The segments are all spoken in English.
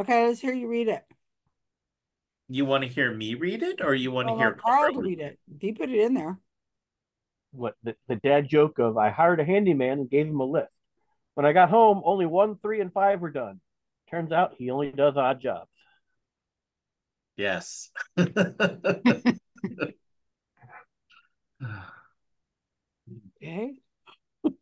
Okay, let's hear you read it. You want to hear me read it, or you want to hear Karl Karl? read it. He put it in there. What the, the dad joke of I hired a handyman and gave him a lift. When I got home, only one, three, and five were done. Turns out he only does odd jobs. Yes. Okay.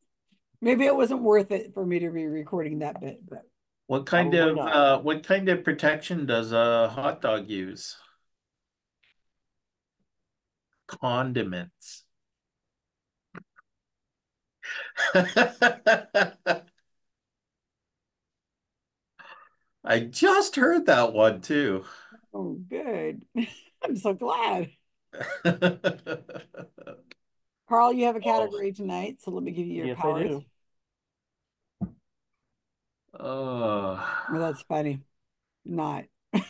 Maybe it wasn't worth it for me to be recording that bit, but What kind Probably of not. uh what kind of protection does a hot dog use? Condiments. I just heard that one too. oh, good. I'm so glad. Karl, you have a category tonight, so let me give you your Yes, I powers. do. Oh, Oh, that's funny. Not.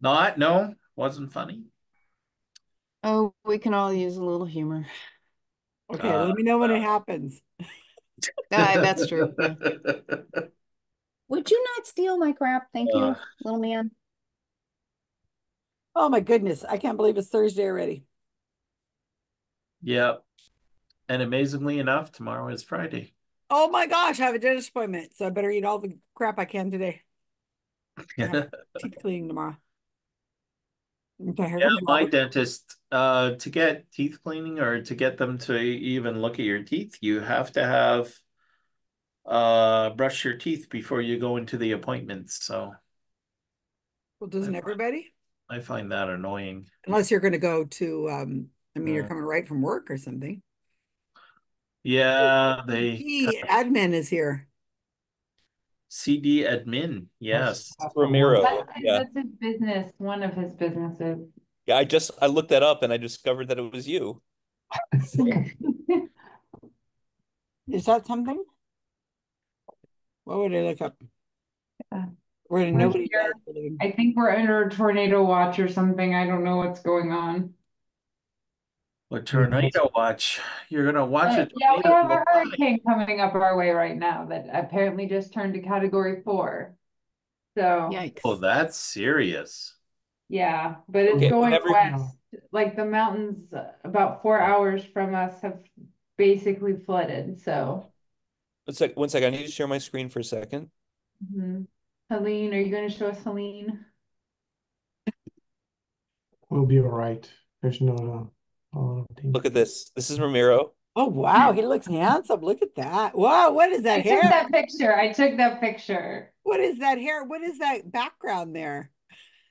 not no, wasn't funny. Oh, we can all use a little humor. Okay, Uh, let me know when it happens. Ah, that's true. yeah. Would you not steal my crap? Thank you, little man. Oh my goodness, I can't believe it's Thursday already. Yep. And amazingly enough, tomorrow is Friday. Oh my gosh, I have a dentist appointment, so I better eat all the crap I can today. Yeah. Teeth cleaning tomorrow. Okay, Yeah, my dentist, uh, to get teeth cleaning or to get them to even look at your teeth, you have to have uh brush your teeth before you go into the appointments. So Well, doesn't I- everybody? I find that annoying. Unless you're going to go to, um, I mean, you're coming right from work or something. Yeah, they He admin is here. CD admin. Yes. Ramiro. That's, Yeah. that's his business, one of his businesses. Yeah, I just I looked that up and I discovered that it was you. Is that something? What would I look up? Yeah. Where nobody here. does believe. I think we're under a tornado watch or something. I don't know what's going on. What tornado watch? You're gonna watch Uh, it. yeah, we have a hurricane coming up our way right now that apparently just turned to category four. So, Yikes. Oh, that's serious. yeah, but it's Okay, going every- west. Like the mountains uh, about four hours from us have basically flooded, so. One sec, one second. I need to share my screen for a second. mhm. Helene, are you gonna show us Helene? We'll be all right. There's no uh. Look at this. This is Ramiro. Oh wow, he looks handsome. Look at that. Wow, what is that I that took hair? that picture. I took that picture. What is that hair? What is that background there?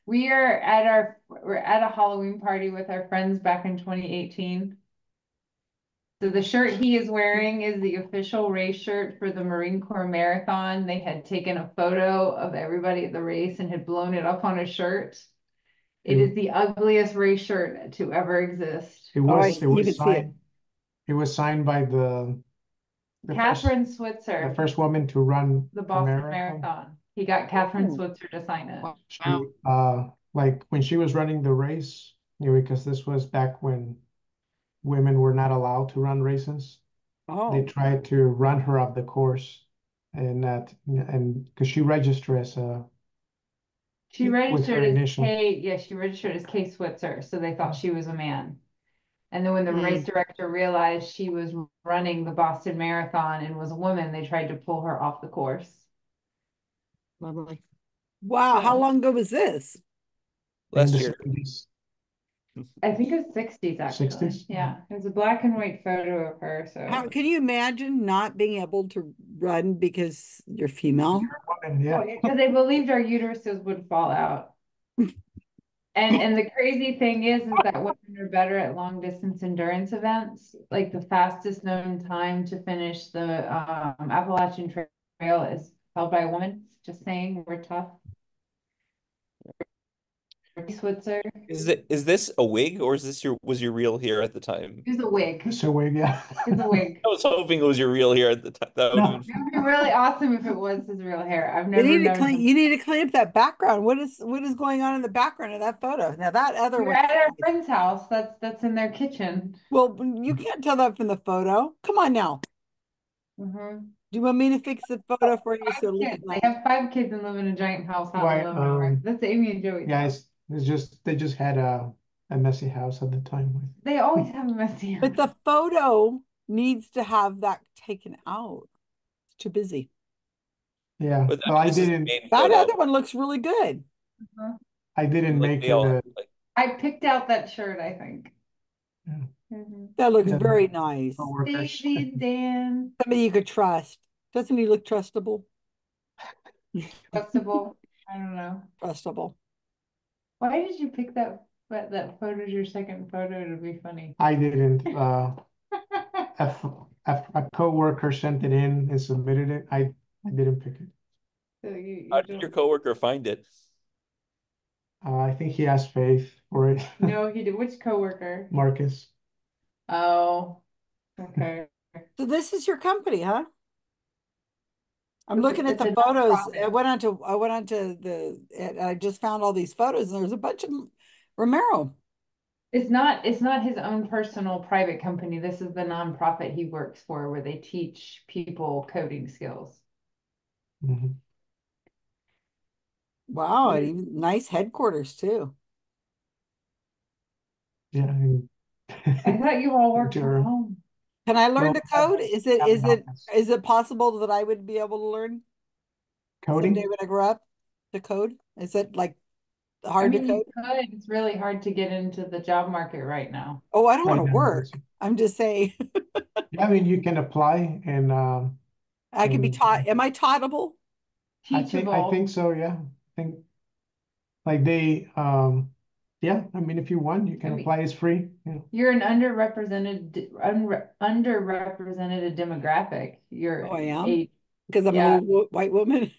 We are at our we're at a Halloween party with our friends back in 2018. So the shirt he is wearing is the official race shirt for the Marine Corps Marathon. They had taken a photo of everybody at the race and had blown it up on a shirt. It is the ugliest race shirt to ever exist. It Oh, I- was, it you was can see it. signed, it was signed by the, the first, Kathrine Switzer, the first woman to run the the Boston marathon. Marathon. He got Kathrine Oh. Switzer to sign it. She, uh, like when she was running the race, you know, because this was back when women were not allowed to run races. They Oh, tried to run her off the course and that, and because she registered as a, She registered as initial. K, yeah, she registered as K Switzer, so they thought she was a man. And then when the race Hmm. director realized she was running the Boston Marathon and was a woman, they tried to pull her off the course. Lovely. wow. How long ago was this? Last year. I think it was sixties actually. 60s? Yeah, it was a black and white photo of her, so. How can you imagine not being able to run because you're female? Woman, yeah. Because they believed our uteruses would fall out. And and the crazy thing is, is that women are better at long distance endurance events. Like the fastest known time to finish the um, Appalachian Trail is held by a woman. Just saying, we're tough. Switzer, Is it is this a wig or is this your was your real hair at the time? here's a wig. So wig, yeah. It's a wig. I was hoping it was your real hair at the time. That would No. It would be really awesome if it was his real hair. I've never. You never need to known clean. him. You need to clean up that background. What is what is going on in the background of that photo? Now that other We're one. at our friend's house. That's that's in their kitchen. Well, you can't tell that from the photo. Come on now. Mhm. Do you want me to fix the photo for you so Five look kids. at They have five kids and live in a giant house. out in Why, um, That's Amy and Joey. Yeah, it's, it's just, they just had a, a messy house at the time with. They always have a messy house. but the photo needs to have that taken out. It's too busy. Yeah, But well, I this is the didn't, That other one looks really good. I didn't Like, make they all the, like, I picked out that shirt, I think. Yeah. Mhm. That looks Yeah. very nice. coworkers. Daisy and Dan, Somebody you could trust. Doesn't he look trustable? Trustable. I don't know. Trustable. Why did you pick that, that, that photo as your second photo to be funny? I didn't, uh, a, f- a, a coworker sent it in and submitted it. I, I didn't pick it. So you, you How did your don't, coworker find it? Uh, I think he asked Faith for it, no, he did, which coworker? Marcus. Oh, okay. So this is your company, huh? I'm looking at the photos. I went onto I went onto the I just found all these photos and there's a bunch of Romero. It's not, it's not his own personal private company. This is the nonprofit he works for where they teach people coding skills. Mhm. Wow, and Yeah. even nice headquarters too. Yeah. and- I thought you all worked from Durham. home. Can I learn Well, to code? Is it have is an it office. is it possible that I would be able to learn Coding? someday when I grow up to code? Is it like I hard to mean, you code? could, it's really hard to get into the job market right now. Oh, I don't Right want to work. I'm just saying Yeah, I mean, you can apply and, um, I can be Mm. taught. Am I taughtable? I think, I think so, yeah. I think, like they, um, yeah, I mean, if you want, you I can mean- apply, as free, yeah. You're an underrepresented, d- unre- underrepresented demographic. You're Oh, I am? Because I'm Yeah. an old wo- white woman.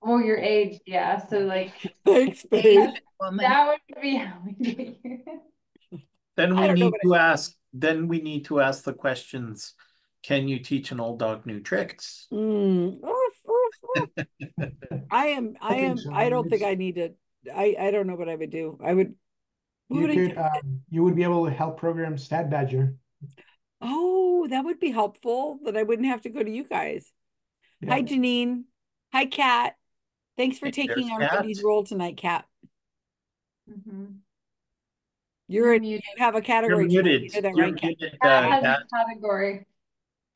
well, your age, yeah. So like Thanks, babe. That would be how we get you. Then we need what to ask, then we need to ask the questions. Can you teach an old dog new tricks? Mm. Oof, oof, oof. I am, I am. I don't think I need to, I, I don't know what I would do. I would. What You would could, do? um, you would be able to help program Stat Badger. Oh, that would be helpful, that I wouldn't have to go to you guys. Hi, Janine. Hi, Kat. Thanks for Hey, taking there's our Kat. Role tonight, Kat. Mhm. You're, You're in- you muted. have a category. You're category. muted. You know that, You're right, Kat? muted, Kat uh, has Kat. a category.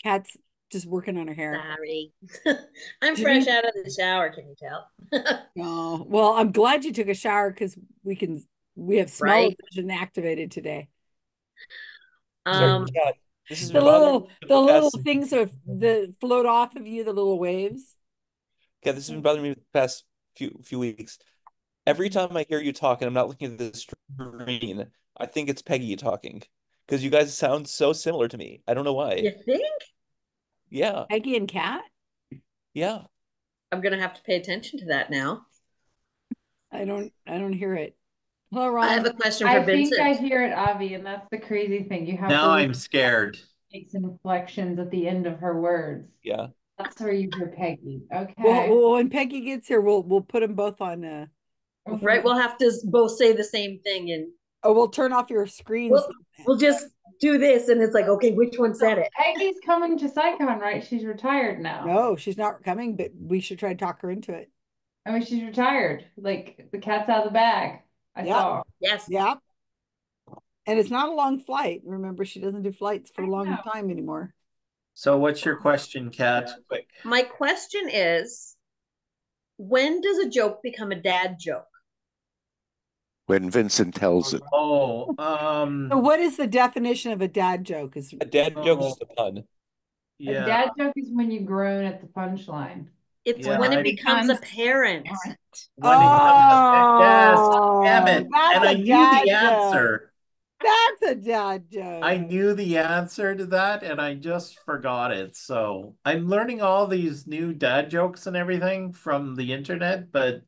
Kat's just working on her hair. Sorry. I'm Did fresh you- out of the shower, can you tell? Oh, well, I'm glad you took a shower because we can, we have smell Right. vision activated today. So, Um, Kat, this has The little, the little past- things of that float off of you, the little waves. Kat, this has been bothering me the past few few weeks. Every time I hear you talk and I'm not looking at the screen, I think it's Peggy talking because you guys sound so similar to me. I don't know why. you think? Yeah, Peggy and Kat? yeah. I'm gonna have to pay attention to that now. I don't, I don't hear it. Hello, I have a question for I think I hear it, Avi, and that's the crazy thing. You have Now to I'm scared. make some inflections at the end of her words. Yeah. That's where you hear Peggy. Okay. well, when Peggy gets here, we'll, we'll put them both on, uh, Right, we'll have to both say the same thing and oh, we'll turn off your screens. we'll, we'll just do this and it's like, okay, which one said it? Peggy's coming to CSICon, right? She's retired now. No, she's not coming, but we should try to talk her into it. I mean, she's retired. Like the cat's out of the bag. I Yeah. saw. Yes. Yeah. And it's not a long flight. Remember, she doesn't do flights for I a long know. time anymore. So what's your question, Kat? Quick. My question is, when does a joke become a dad joke? when Vincent tells it. Oh, um, So what is the definition of a dad joke? Is A dad joke is Oh. just a pun. A yeah. dad joke is when you groan at the punchline. It's Yeah, when it becomes a Becomes parent. When it Yes, Oh, damn it. And I a knew dad the joke. answer. That's a dad joke. I knew the answer to that and I just forgot it. So I'm learning all these new dad jokes and everything from the internet, but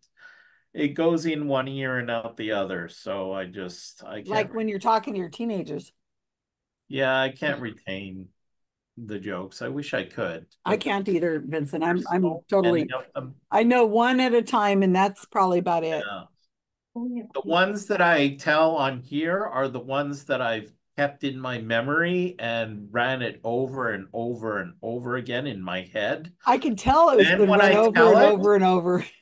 it goes in one ear and out the other. So I just I can't like when you're talking to your teenagers. yeah, I can't retain the jokes. I wish I could. I can't either, Vincent. I'm I'm totally of. I know one at a time and that's probably about it. Yeah. The ones that I tell on here are the ones that I've kept in my memory and ran it over and over and over again in my head. I can tell it was been run I over and it- over and over.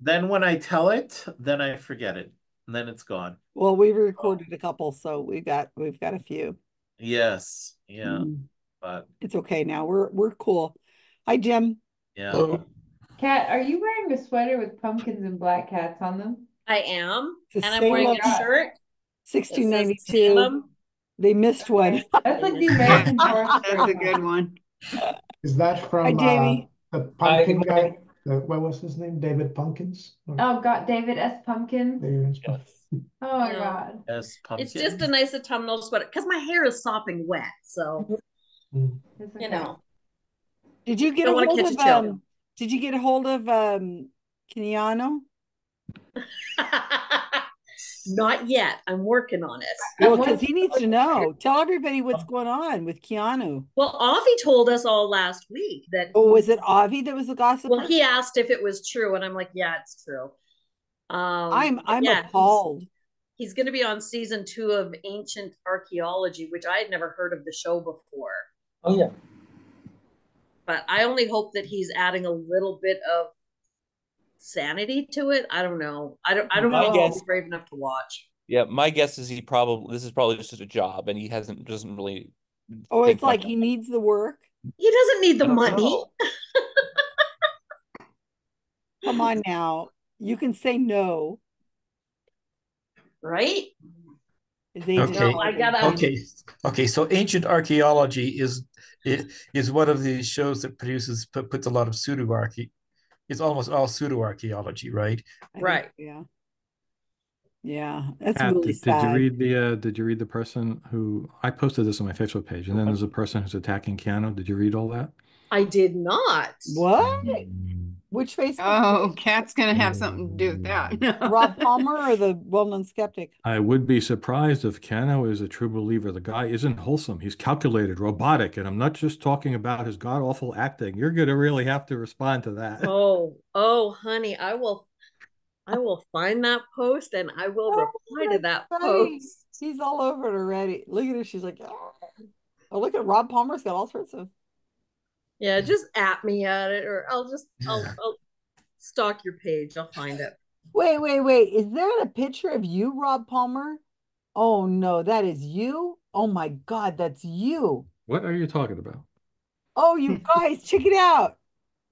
Then when I tell it, then I forget it. And then it's gone. Well, we recorded a couple, so we got we've got a few. Yes. Yeah. Mm, But It's okay now. We're we're cool. Hi, Jim. yeah. Kat, are you wearing a sweater with pumpkins and black cats on them? I am, It's and I'm wearing a shirt. that sixteen says ninety two. Salem. They missed one. That's like the American That's a good one. Is that from Hi, uh, Jamie. the pumpkin guy? The, what was his name? David Pumpkins? Or- Oh God, David S. Pumpkin. David Pump- Oh my No. God. As pumpkin. It's just a nice autumnal sweater because my hair is sopping wet, so Mm. It's you know. Did you get Don't a wanna hold catch of a chill. um? Did you get a hold of um? Keanu? Not yet. I'm working on it. Well, because he needs to know. Tell everybody what's going on with Keanu. Well, Avi told us all last week that. Oh, was it Avi that was the gossip? Well, he asked if it was true, and I'm like, yeah, it's true. Um, I'm I'm yeah, he's- appalled. He's going to be on season two of Ancient Archaeology, which I had never heard of the show before. Oh yeah. But I only hope that he's adding a little bit of sanity to it. I don't know. I don't. I don't My know if I'll be brave enough to watch. Yeah, my guess is he probably this is probably just a job, and he hasn't doesn't really. Oh, it's like he it. needs the work. He doesn't need the money. Come on now. You can say no. right? His Okay. No, I gotta. Okay. Okay. So ancient archaeology is it is one of the shows that produces put, puts a lot of pseudo archae. It's almost all pseudo archaeology, right? I think- Right. Yeah. Yeah. That's Pat, really did, did you read the uh, did you read the person who I posted this on my Facebook page and then there's a person who's attacking Keanu. Did you read all that? I did not. What? Mm. Which Facebook? Oh, Kat's gonna have something to do with that. Mm. Rob Palmer or the well-known skeptic? I would be surprised if Keanu is a true believer. The guy isn't wholesome. He's calculated, robotic, and I'm not just talking about his god awful acting. You're gonna really have to respond to that. Oh, oh, honey, I will. I will find that post and I will Oh, reply to that funny. post. He's all over it already. Look at her. She's like, oh, oh look at Rob Palmer's got all sorts of. Yeah, just at me at it, or I'll just I'll, I'll stalk your page. I'll find it. Wait, wait, wait. Is there a picture of you, Rob Palmer? Oh no, that is you. Oh my God, that's you. What are you talking about? Oh, you guys, check it out.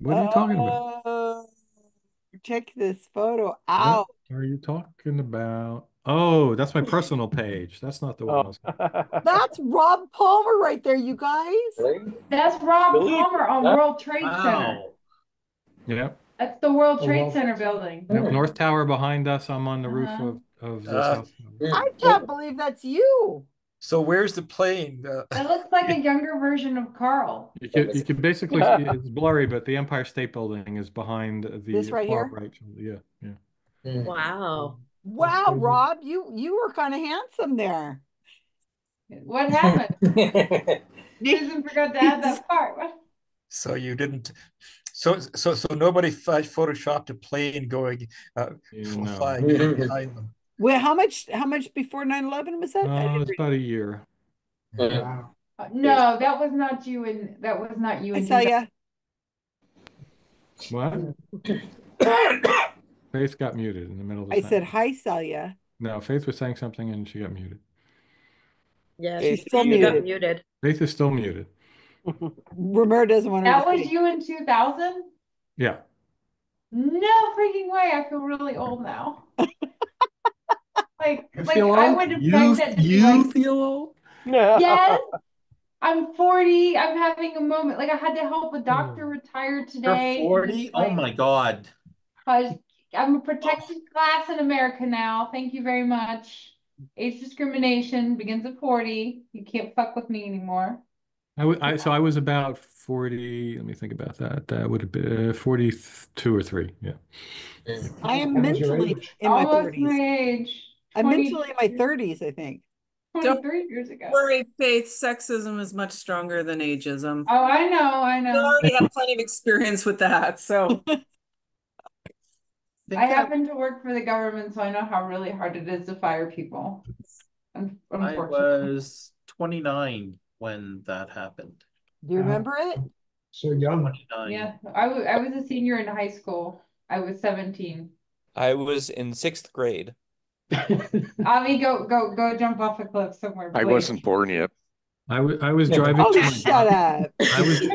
What are you talking about? Uh, check this photo out. What are you talking about? Oh, that's my personal page. That's not the one. I Oh. was- That's Rob Palmer right there, you guys. Really? That's Rob Really? Palmer on Yeah. World Trade Center. Wow. Yep. That's the World Oh, Trade well. Center building. Yep. North Tower behind us. I'm on the roof Uh-huh. of of the Uh, South. I can't believe that's you. So where's the plane? Uh, That looks like a younger version of Karl. You can you can basically see it's blurry, but the Empire State Building is behind the This right here? right. Yeah, yeah. mm. Wow. Wow. Rob, you you were kind of handsome there. What happened? Susan forgot to add that part. So you didn't. So so so nobody photoshopped a plane going uh, f- No. flying behind them. Wait, how much how much before 9/11 was that? I Uh, didn't it's about a year. Wow. Uh, No, that was not you and that was not you I and tell ya. What? Faith got muted in the middle of the I said hi, Celia. No, Faith was saying something and she got muted. Yeah, She's still you got muted. muted. Faith is still muted. Romer doesn't want to. That was speak. you in 2000? Yeah. No freaking way. I feel really old now. Like, You like I old? would have You pegged it to be you like, feel old? yes, I'm 40. I'm having a moment. Like I had to help a hmm. doctor retire You're today. 40? it's Oh my God. I was- I'm a protected class in America now. Thank you very much. Age discrimination begins at 40. You can't fuck with me anymore. I, I, w- I so I was about 40. Let me think about that. That would have been uh, 42 or 3. Yeah. I am How was your mentally in my Almost 30s. my age. I'm mentally in my 30s, I think. 23 years ago. Worry, Faith, sexism is much stronger than ageism. Oh, I know, I You know. already have plenty of experience with that, so. Think I that- happen to work for the government, so I know how really hard it is to fire people. I was 29 when that happened. Do you remember it? So young. 29. Yeah, I I was a senior in high school. I was seventeen. I was in sixth grade. Avi, go, go, go jump off a cliff somewhere. I wasn't born yet. I was I was driving. Oh, to shut up. I was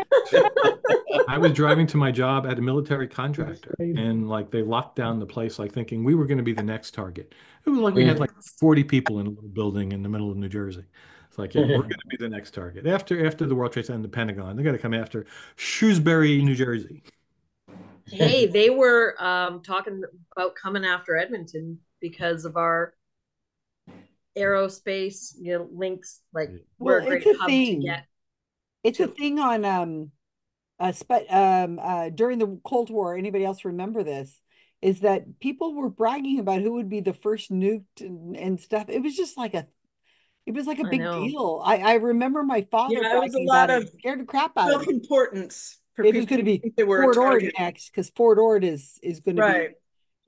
I was driving to my job at a military contractor, and like they locked down the place, like thinking we were going to be the next target. It was like we had like forty people in a little building in the middle of New Jersey. It's like yeah, we're going to be the next target after after the World Trade Center and the Pentagon. They got to come after Shrewsbury, New Jersey. Hey, they were um talking about coming after Edmonton because of our aerospace, you know, links. Like we're Well, a great it's a hub to thing. get. It's a thing on um uh spe- um uh during the Cold War, anybody else remember this? Is that people were bragging about who would be the first nuked and, and stuff. It was just like a it was like a I big know. deal. I, I remember my father Yeah, was a lot of it. Scared the crap out. Self-importance for It was going to be think they were a Fort Ord next because Fort Ord is is going to Right.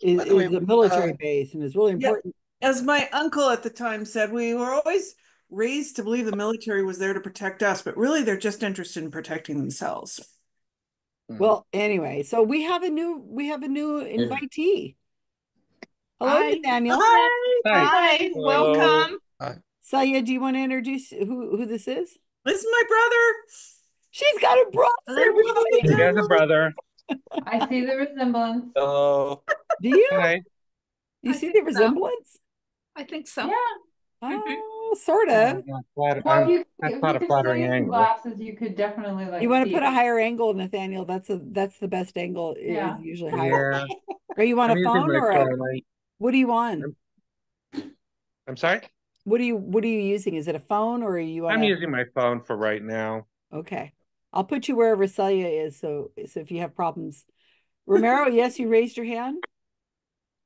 be is, By the way, is a military uh, base and is really Yeah, important. as my uncle at the time said, we were always raised to believe the military was there to protect us, but really they're just interested in protecting themselves. Mm. Well, anyway, so we have a new we have a new invitee. Hello, Hi. Nathaniel. Hi. Hi. Welcome. Saya, do you want to introduce who who this is? This is my brother. She's got a brother. He has a brother. I see the resemblance. Oh, Do you? Hi. You see the resemblance? I think so. Yeah. Mm-hmm. Oh, sort of. Not flat- Well, you, That's not a flattering angle. glasses, you could definitely like. You want to see put a higher angle, Nathaniel? That's a that's the best angle. Yeah. is usually higher. Yeah. Are you on I'm a phone or a, phone. What do you on? I'm sorry? What are you what are you using? Is it a phone or are you on I'm a using my phone for right now. Okay. I'll put you wherever Celia is, so so if you have problems. Romero, yes, you raised your hand?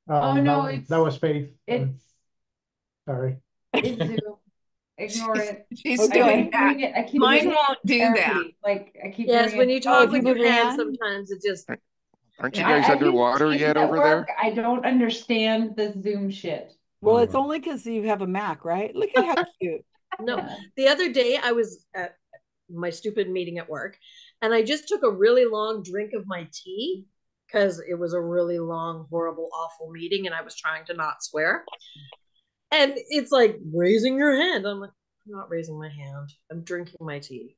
Oh, Um, no, that, it's- that was Faith. It's, Sorry. it's Zoom. Ignore it. She's I keep doing doing that. it- I keep Mine doing won't do that. Like, I keep. Yes, doing when you talk if with your hands, sometimes it just Aren't you guys I underwater see yet it at over there? I don't understand the Zoom shit. Well, it's mm. only because you have a Mac, right? Look at how cute. No, the other day I was at my stupid meeting at work and I just took a really long drink of my tea because it was a really long, horrible, awful meeting and I was trying to not swear. And it's like raising your hand. I'm like, I'm not raising my hand. I'm drinking my tea.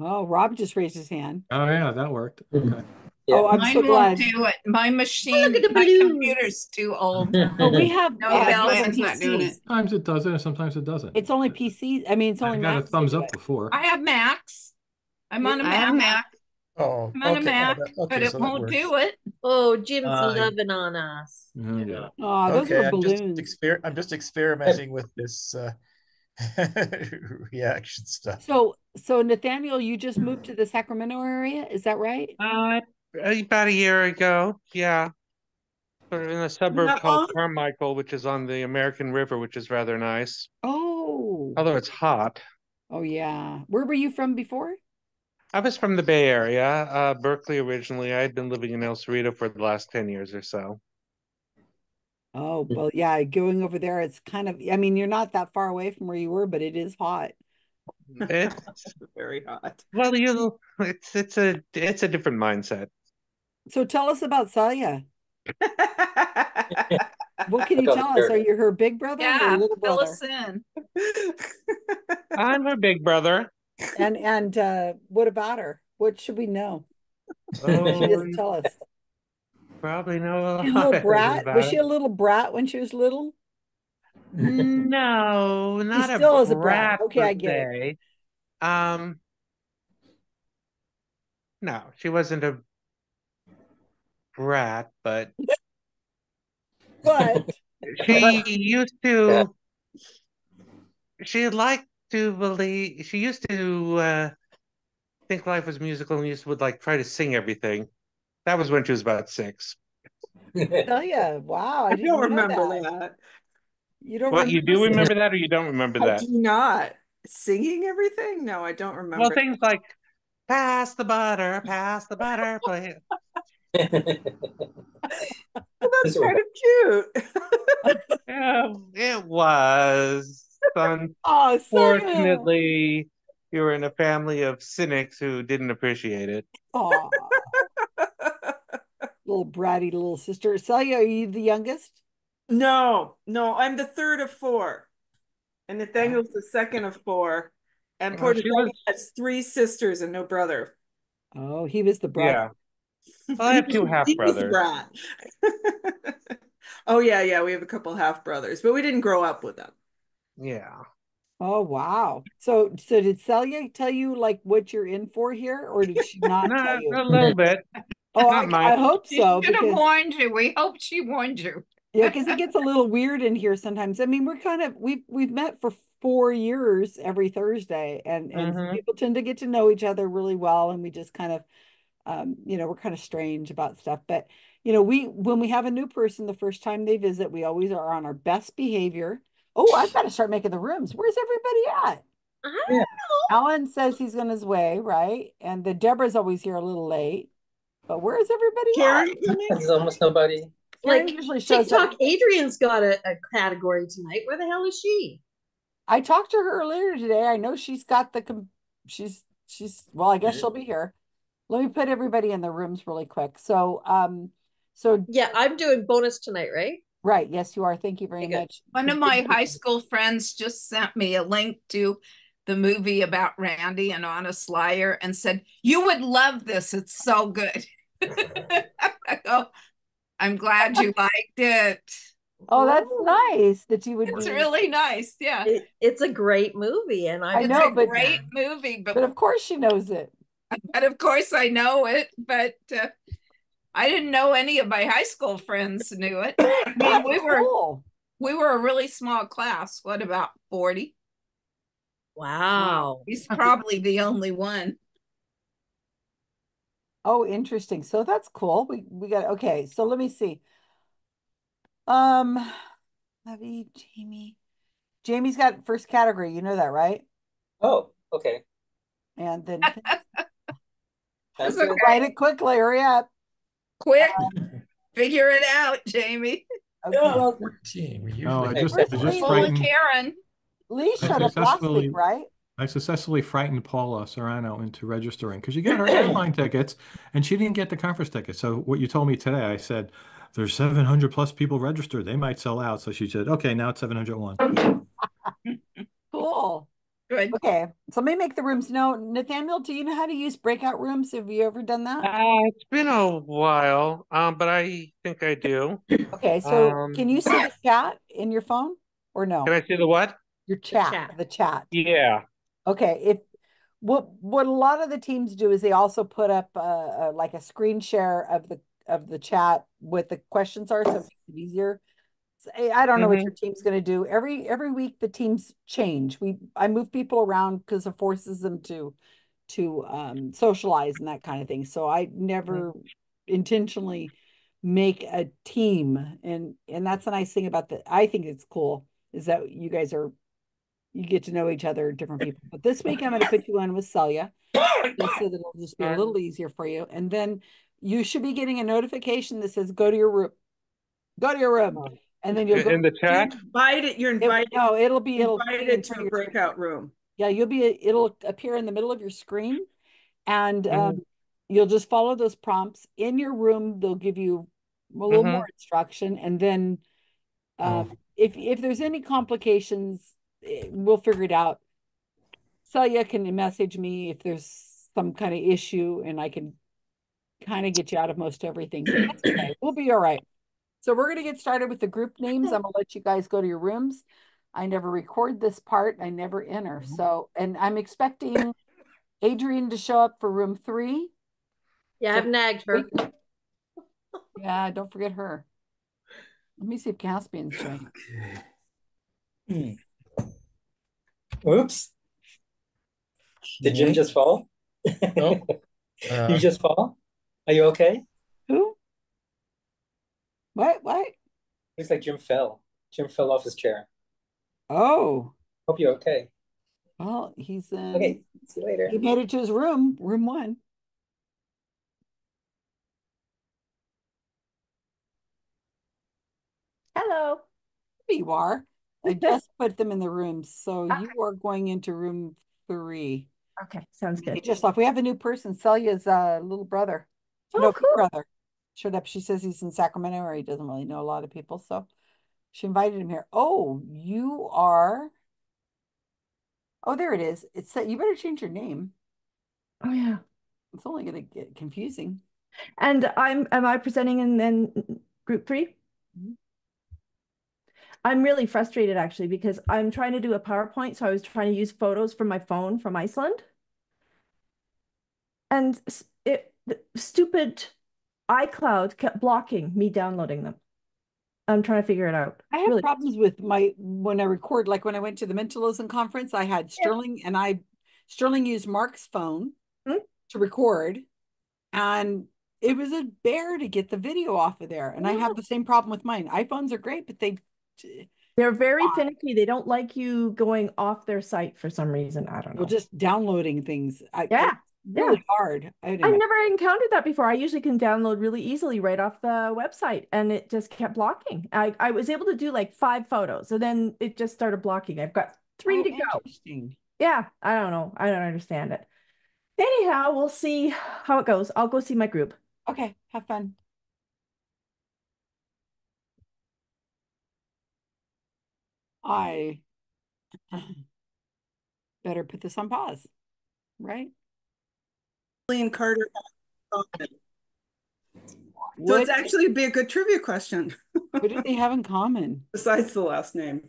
Oh, Rob just raised his hand. Oh yeah, that worked. Mm-hmm. Okay. Oh, I'm Mine so won't do it. My machine, look at the my computer's too old. But we have No, Bell we have Land's not doing PCs. it. Sometimes it does it, and sometimes it doesn't. It's only PCs. I mean, it's only. I only got a Macs that thumbs up before. I have Macs. I'm on a I have Mac. Oh, I'm on a okay. Oh, Mac, that- but it so won't works. do it. Oh, Jim's Uh, loving on us. Oh, yeah. Oh, those okay, were I'm just exper- I'm just experimenting with this uh, reaction stuff. So, so Nathaniel, you just moved to the Sacramento area, is that right? Uh, about a year ago, yeah. Sort of in a suburb that called long? Carmichael, which is on the American River, which is rather nice. Oh, Although it's hot. oh yeah. Where were you from before? I was from the Bay Area, uh, Berkeley originally. I had been living in El Cerrito for the last 10 years or so. Oh, well, yeah, going over there, it's kind of, I mean, you're not that far away from where you were, but it is hot. It's, Very hot. well, you, it's, it's a, it's a different mindset. So tell us about Celia. What can you tell us? Are you her big brother Yeah, her little fill us in. I'm her big brother. And and uh what about her? What should we know? She Oh, doesn't tell us. probably know a She a little brat? Was she a little brat when she was little? No, not a still is a brat. brat Okay, I get it. Um, no, she wasn't a brat, but But she used to. She liked to believe. She used to uh, think life was musical and used to would like try to sing everything. That was when she was about six. Celia, wow, I, I don't remember that. that. You don't What you do remember remember that, or you don't remember I that? do not. Singing everything? No, I don't remember. Well, things like pass the butter, pass the butter, play. That's kind of cute. Yeah, it was. Son. Oh, Oh, Fortunately, you were in a family of cynics who didn't appreciate it. Aw. little bratty little sister. Celia, are you the youngest? No, no, I'm the third of four. And Nathaniel's the second of four. And Oh, poor she Nathaniel was- has three sisters and no brother. Oh, he was the brother. Yeah. I have two half He was the brothers. Oh yeah, yeah, we have a couple half brothers, but we didn't grow up with them. Yeah. Oh wow. So so did Celia tell you like what you're in for here, or did she not tell you? a little bit. Oh, I, not I much. hope She so should have warned you. We hope she warned you. yeah, because it gets a little weird in here sometimes. I mean, we're kind of we've we've met for four years every Thursday, and and so Mhm. people tend to get to know each other really well, and we just kind of, um, you know, we're kind of strange about stuff. But you know, we when we have a new person the first time they visit, we always are on our best behavior. Oh, I've got to start making the rooms. Where's everybody at? I don't know. Alan says he's on his way, right? And the Deborah's always here a little late. But where's everybody Karen at? There's almost nobody. Karen Like usually shows up. TikTok, Adrienne's got a, a category tonight. Where the hell is she? I talked to her earlier today. I know she's got the com- she's she's well, I guess she'll be here. Let me put everybody in the rooms really quick. So um so Yeah, I'm doing bonus tonight, right? Right, yes, you are. Thank you very much. One of my high school friends just sent me a link to the movie about Randi and Honest Liar and said, You would love this. It's so good. I go, I'm glad you liked it. Oh, that's nice that you would It's be really nice. Yeah. It, it's a great movie, and I I'm It's know, a but- great movie, but, but of course she knows it. but of course I know it, but uh, I didn't know any of my high school friends knew it. I mean, That's we were cool. we were a really small class. What about 40? wow. He's probably the only one. Oh, interesting. So that's cool. We we got okay. So let me see. Um, Levy, Jamie. Jamie's got first category. You know that, right? Oh, okay. And then That's okay. write it quickly. Hurry up. Quick, uh, figure it out, Jamie. Okay. Yeah. Well, 14. We No, I just, I just Lee? Full frightened, Karen. Lee I showed up last successfully- week, right? I successfully frightened Paula Serrano into registering because you get her airline tickets and she didn't get the conference tickets. So what you told me today, I said, there's 700 plus people registered. They might sell out. So she said, okay, now it's 701. Cool. Good. Okay. So let me make the rooms. No, Nathaniel, do you know how to use breakout rooms? Have you ever done that? Uh, it's been a while, um, but I think I do. Okay. So um, can you see the chat in your phone or no? Can I see the what? Your chat, chat. the chat. Yeah. Okay, if what what a lot of the teams do is they also put up uh, uh like a screen share of the of the chat with the questions are so it makes it easier. So, I don't know what Mhm. your team's going to do. Every every week the teams change. We I move people around because it forces them to to um socialize and that kind of thing. So I never intentionally make a team and and that's the nice thing about the I think it's cool is that you guys are you get to know each other, different people. But this week I'm going to put you on with Celia, just so that it'll just be a little easier for you. And then you should be getting a notification that says "Go to your room." Go to your room, and then you'll go. In the You're chat? invited, you're It, invited, no, it'll be it'll ping invited into to a your- breakout room. Yeah, you'll be. It'll appear in the middle of your screen, and Mhm. um, you'll just follow those prompts. In your room, they'll give you a little Mhm. more instruction, and then um, Oh. if if there's any complications, we'll figure it out. Celia can message me if there's some kind of issue, and I can kind of get you out of most everything. But that's okay. We'll be all right. So we're gonna get started with the group names. I'm gonna let you guys go to your rooms. I never record this part. I never enter. So, and I'm expecting Adrienne to show up for room three. Yeah, I've nagged her. Yeah, don't forget her. Let me see if Caspian's showing. Hmm. Oops. Did Jim just fall? No. Uh, You just fall? Are you okay? Who? What? What? Looks like Jim fell. Jim fell off his chair. Oh, Hope you're okay. well, he's in. Okay, see you later. He made it to his room, room one. Hello. There you are. I just put them in the rooms, so you are going into room three. Okay, sounds He good. just left. We have a new person, Celia's uh little brother. Oh, No, cool. brother. Showed up. She says he's in Sacramento or he doesn't really know a lot of people, so she invited him here. Oh, you are. Oh, there it is. It's that you better change your name. Oh yeah. It's only gonna get confusing. And I'm am I presenting in then group 3 Mm-hmm. I'm really frustrated actually because I'm trying to do a PowerPoint, so I was trying to use photos from my phone from Iceland. And it the stupid iCloud kept blocking me downloading them. I'm trying to figure it out. I have Really- problems with my when I record, like when I went to the mentalism conference, I had Sterling and I Sterling used Mark's phone Hmm? to record, and it was a bear to get the video off of there. And I have the same problem with mine. iPhones are great, but they They're very finicky. They don't like you going off their site for some reason. I don't know. well just downloading things. I, Yeah, really hard. I I've never encountered that before. I usually can download really easily right off the website, and it just kept blocking. I, I was able to do like five photos, and then it just started blocking. I've got three Oh, to go. Yeah, I don't know. I don't understand it. Anyhow, we'll see how it goes. I'll go see my group. Okay, have fun. I better put this on pause, right? Lillian Carter. So What- it's actually be a good trivia question. What do they have in common? Besides the last name.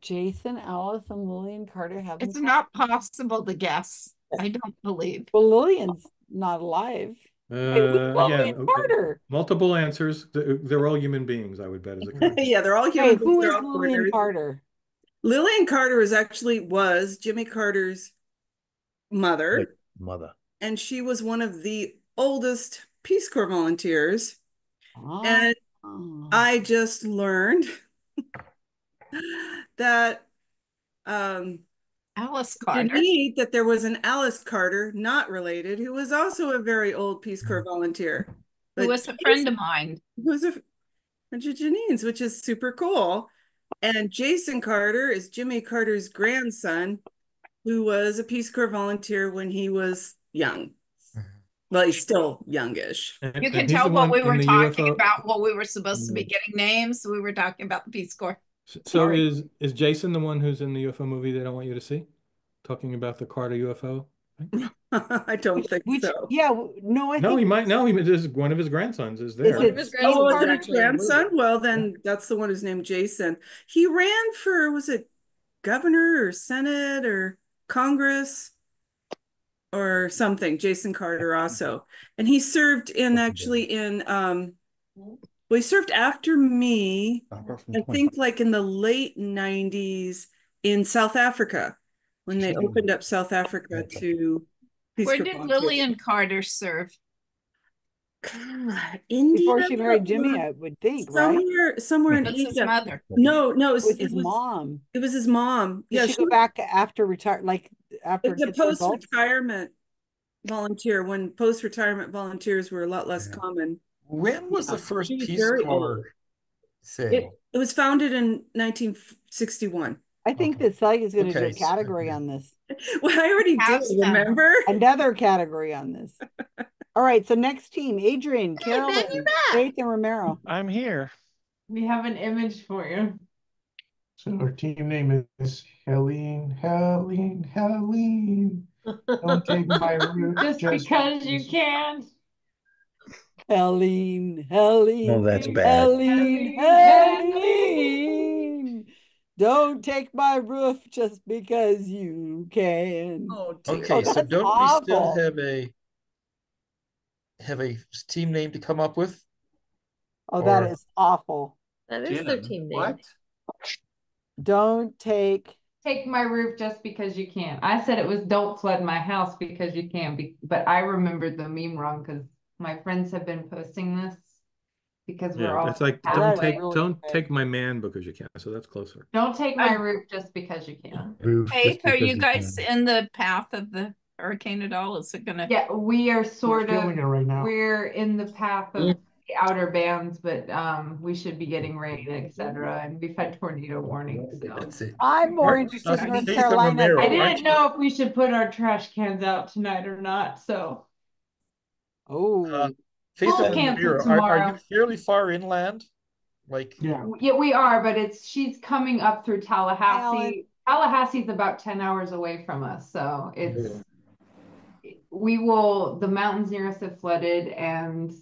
Jason, Alice, and Lillian Carter have. It's not possible to guess. I don't believe. Well, Lillian's not alive. Uh, Lillian again, Carter. multiple answers. They're all human beings, I would bet, as a yeah, they're all human. Hey, beings, who they're is all Lillian. Carter? Lillian Carter is actually was Jimmy Carter's mother, Mother. And she was one of the oldest Peace Corps volunteers. And Oh. I just learned that um Alice Carter. Janine, that there was an Alice Carter, not related, who was also a very old Peace Corps volunteer. Who was a friend of mine. who was a friend of Janine's, which is super cool. And Jason Carter is Jimmy Carter's grandson, who was a Peace Corps volunteer when he was young. Mm-hmm. Well, he's still youngish. And- You can tell what we were talking UFO about, what we were supposed to be mm-hmm. getting names. We were talking about the Peace Corps. So Sorry. is is Jason the one who's in the UFO movie they don't want you to see? Talking about the Carter UFO? I don't think Which, so. yeah, no, I No, think he might. No, he is one of his grandsons is Is there. it his Steve Oh, is Carter? it his grandson? Well, then that's the one who's named Jason. He ran for, was it governor or senate or Congress or something? Jason Carter also. And he served in actually in, um, well, he served after me, I think like in the late 90s in South Africa when they opened up South Africa to Peace Where did volunteers. Lillian Carter serve? God, India. Before she married Jimmy, I would think, right? somewhere somewhere in That's his Asia. mother. No, no, it was, With it his was mom. it was his mom. Did Yeah, she she go back after retire, like after it's a get the post-retirement volunteer when post-retirement volunteers were a lot less common. When was the Uh, first was Peace Corps old. thing? It, it was founded in 1961. I think that Sally is going to do Okay, a so- category on this. Well, I already did, remember? Another category on this. All right, so next team, Adrienne, Carolyn, Faith, and Romero. I'm here. We have an image for you. So our team name is Helene, Helene, Helene. Don't take my root Just because you can. Helene, Helene. Oh, that's bad. Helene, Helene. Don't take my roof just because you can. Oh, dear. Okay, oh, so don't we still have a have a team name to come up with? Oh, that Or- is awful. That is their Jim, team name. What? Don't take. Take my roof just because you can. I said it was don't flood my house because you can, be, but I remembered the meme wrong because my friends have been posting this because we're Yeah, all it's like don't is take don't take my man because you can. So that's closer. don't take my roof just because you can. Roof, just Faith, are because you you guys can. in the path of the hurricane at all? Is it gonna? Yeah, we are sort We're of feeling it right now. we're in the path of the outer bands, but um, we should be getting rain, etc. and we've had tornado warnings. So. I'm more Right. interested in North Faith Carolina. Romero, I didn't know if we should put our trash cans out tonight or not. So Oh, Uh, Faith We'll and cancel Ramiro, are, are tomorrow. you fairly far inland? Like, Yeah. yeah, we are, but it's she's coming up through Tallahassee. Tallahassee. Tallahassee's about ten hours away from us, so it's we will. The mountains near us have flooded, and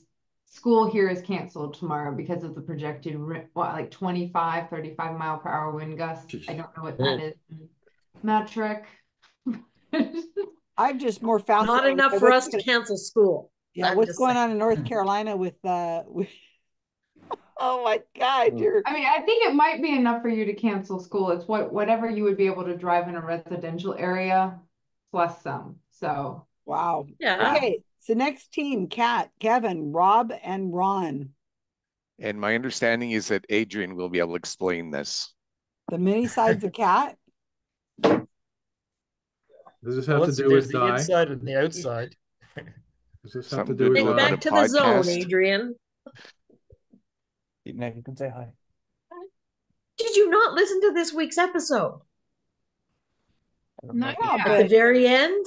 school here is canceled tomorrow because of the projected what like 25, 35 mile per hour wind gust. I don't know what that is in metric. I'm just more fascinated. Not enough for what's us to go- cancel school. Yeah, I'm what's going saying. on in North Carolina with uh with Oh my God, you're I mean, I think it might be enough for you to cancel school. It's what whatever you would be able to drive in a residential area plus some. So wow. Yeah. Okay, so next team, Kat, Kevin, Rob, and Ron. And my understanding is that Adrienne will be able to explain this. The many sides of cat. Does this have well, to do with the die? inside and the outside. Does this have to do with Think back to the zone, podcast. Adrienne. Now you can say hi. Did you not listen to this week's episode? Not Yeah, yet. At the very end?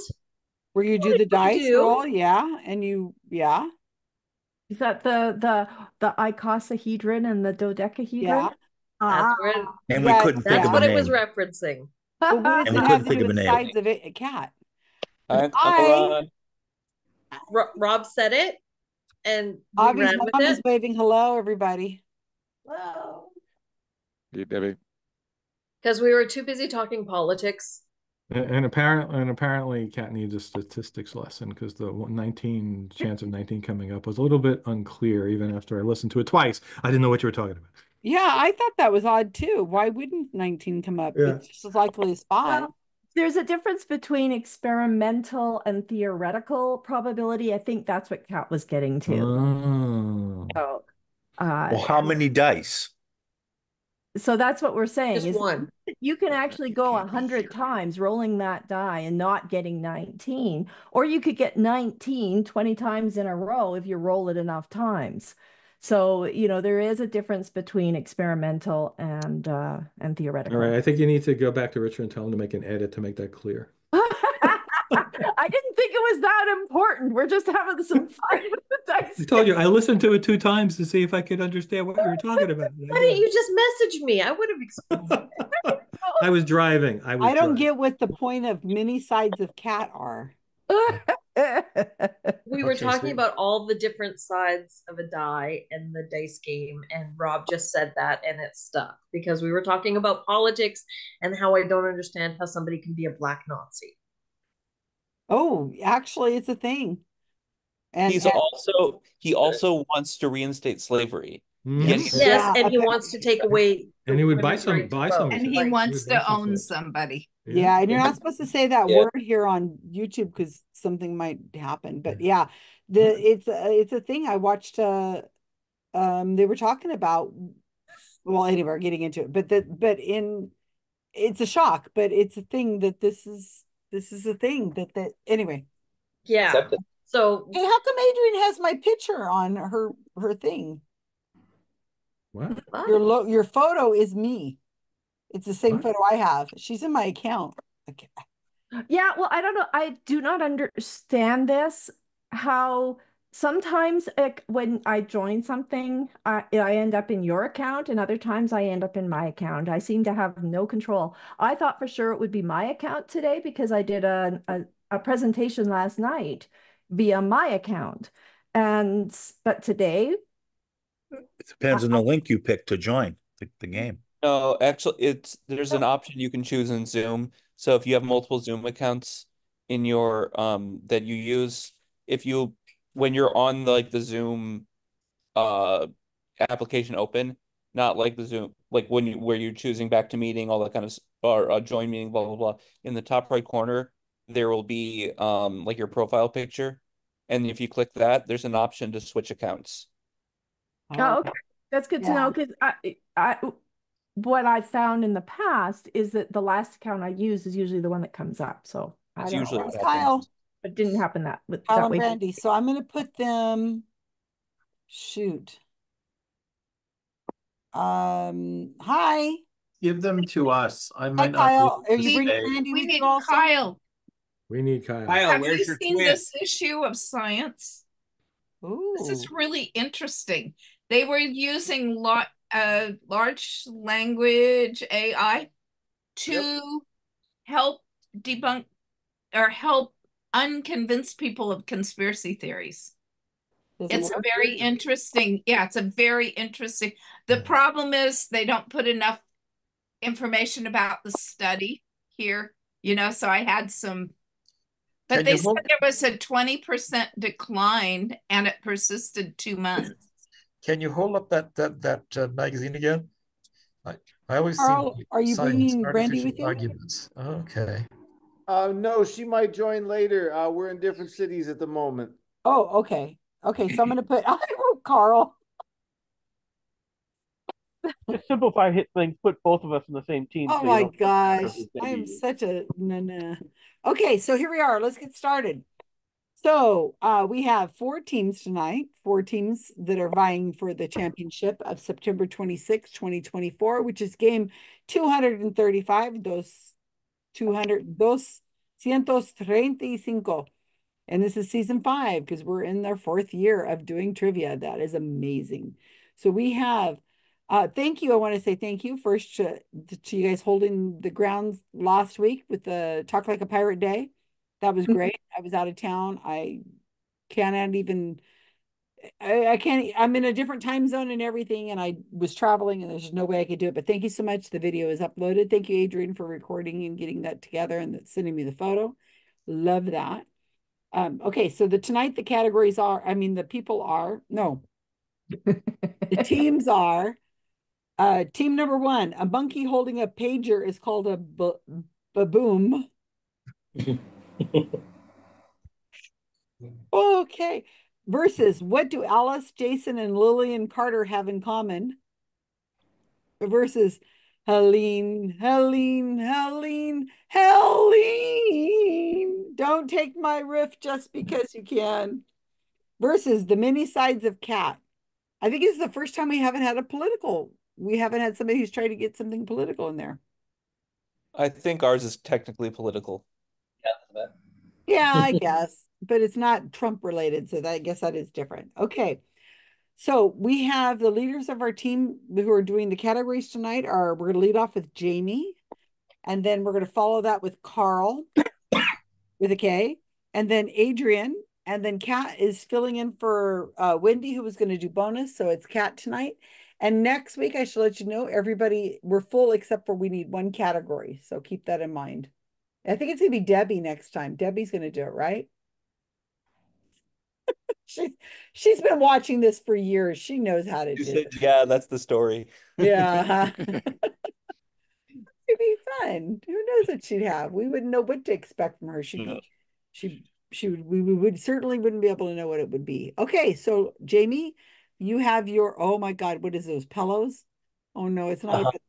Where you do the dice do? roll, yeah, and you yeah, Is that the the the icosahedron and the dodecahedron? yeah. That's where Ah, And we right, couldn't think that's of what a it was name. referencing. But what does And it we couldn't think of a name. sides of it, a cat? Hi, I Ro- Rob said it, and we Avi's ran with mom is waving hello, everybody. You, Debbie? Because we were too busy talking politics. And, and apparently, and apparently, Kat needs a statistics lesson because the 19 chance of 19 coming up was a little bit unclear. Even after I listened to it twice, I didn't know what you were talking about. Yeah, I thought that was odd too. Why wouldn't 19 come up? Yeah. It's just as likely as five. Well, there's a difference between experimental and theoretical probability. I think that's what Kat was getting to. Oh. So, uh, Well, how many dice? So that's what we're saying Just is one. you can actually go a hundred times rolling that die and not getting 19, or you could get 19 20 times in a row if you roll it enough times. So, you know, there is a difference between experimental and uh and theoretical. all right I think you need to go back to Richard and tell him to make an edit to make that clear. I didn't think it was that important. We're just having some fun with the dice. I told you I listened to it two times to see if I could understand what you were talking about. Why didn't you just message me? I would have explained. I was driving. I was I don't driving. get what the point of many sides of cat are. We were Okay, talking so- about all the different sides of a die and the dice game, and Rob just said that, and it stuck because we were talking about politics and how I don't understand how somebody can be a black Nazi. Oh, actually, it's a thing. And, He's and- also he also wants to reinstate slavery. Mhm. Yet Yes, Yeah, and he wants to take away. And he would buy women's some- right to buy some- And he Like, wants you to own something. somebody. yeah, and you're not supposed to say that Yeah. word here on YouTube because something might happen. But yeah, the it's a, it's a thing. I watched. Uh, um, they were talking about. Well, anyway, we're getting into it, but that but in, it's a shock, but it's a thing that this is this is a thing that that anyway. Yeah. Accept. So Hey, how come Adrienne has my picture on her her thing? What? Your lo your photo is me. It's the same What? photo I have. She's in my account. Okay. Yeah, well, I don't know. I do not understand this. How sometimes like, when I join something, I, I end up in your account, and other times I end up in my account. I seem to have no control. I thought for sure it would be my account today because I did a, a, a presentation last night via my account. And but today, It depends on the link you pick to join the, the game. No, actually, it's there's an option you can choose in Zoom. So if you have multiple Zoom accounts in your um that you use, if you when you're on the, like the Zoom uh application open, not like the Zoom like when you where you're choosing back to meeting, all that kind of s- or uh, join meeting, blah blah blah. In the top right corner, there will be um like your profile picture, and if you click that, there's an option to switch accounts. Oh, okay. That's good to know because I, I, what I found in the past is that the last account I use is usually the one that comes up. So I That's don't usually know. Kyle. Happens. It didn't happen that with Kyle that and way. Brandy. So I'm gonna put them shoot. Um, hi. Give them to us. I Hi, might not. Kyle. be Are you bringing stay. Randi We need also? Kyle. We need Kyle. Kyle, Have where's you your seen twin? this issue of Science? This is really interesting. They were using lot uh large language AI to help debunk or help unconvince people of conspiracy theories. Does it It's a very interesting, yeah, it's a very interesting. The problem is they don't put enough information about the study here, you know, so I had some but Can they said hold- there was a 20% decline and it persisted two months. Can you hold up that that that uh, magazine again? I I always Karl, see are you bringing Brandy with you? arguments. Okay. Uh, no, she might join later. Uh, we're in different cities at the moment. Oh, okay. Okay, so I'm gonna put I wrote Karl. Just simplify hit things, put both of us in the same team. Oh so my gosh, I am such a na na. Okay, so here we are. Let's get started. So uh, we have four teams tonight, four teams that are vying for the championship of September 26, 2024, which is game 235, dos 200, dos cientos treinta y cinco. And this is season five because we're in their fourth year of doing trivia. That is amazing. So we have, uh, thank you. I want to say thank you first to, to you guys holding the grounds last week with the Talk Like a Pirate Day. That was great. I was out of town. I cannot even, I, I can't, I'm in a different time zone and everything, and I was traveling and there's no way I could do it. But thank you so much. The video is uploaded. Thank you, Adrienne, for recording and getting that together and sending me the photo. Love that. Um, okay, so the tonight the categories are, I mean, the people are, no, the teams are uh team number one, a monkey holding a pager is called a ba baboom. Okay. Versus what do Alice, Jason, and Lillian Carter have in common? Versus Helene, Helene, Helene, Helene. Don't take my riff just because you can. Versus the many sides of cat. I think it's the first time we haven't had a political. We haven't had somebody who's trying to get something political in there. I think ours is technically political. Yeah, I guess, but it's not Trump related, so that, I guess that is different. Okay. So we have the leaders of our team who are doing the categories tonight are we're going to lead off with Jamie, and then we're going to follow that with Karl with a K, and then Adrienne, and then Kat is filling in for uh, Wendy, who was going to do bonus. So it's Kat tonight. And next week, I should let you know everybody, we're full except for we need one category. So keep that in mind. I think it's going to be Debbie next time. Debbie's going to do it, right? she, she's been watching this for years. She knows how to You do said, it. yeah, that's the story. Yeah. It'd be fun. Who knows what she'd have? We wouldn't know what to expect from her. She'd be, she, she would, we, we would certainly wouldn't be able to know what it would be. Okay, so Jamie, you have your, oh my God, what is those pillows? Oh no, it's not. Uh-huh. pill-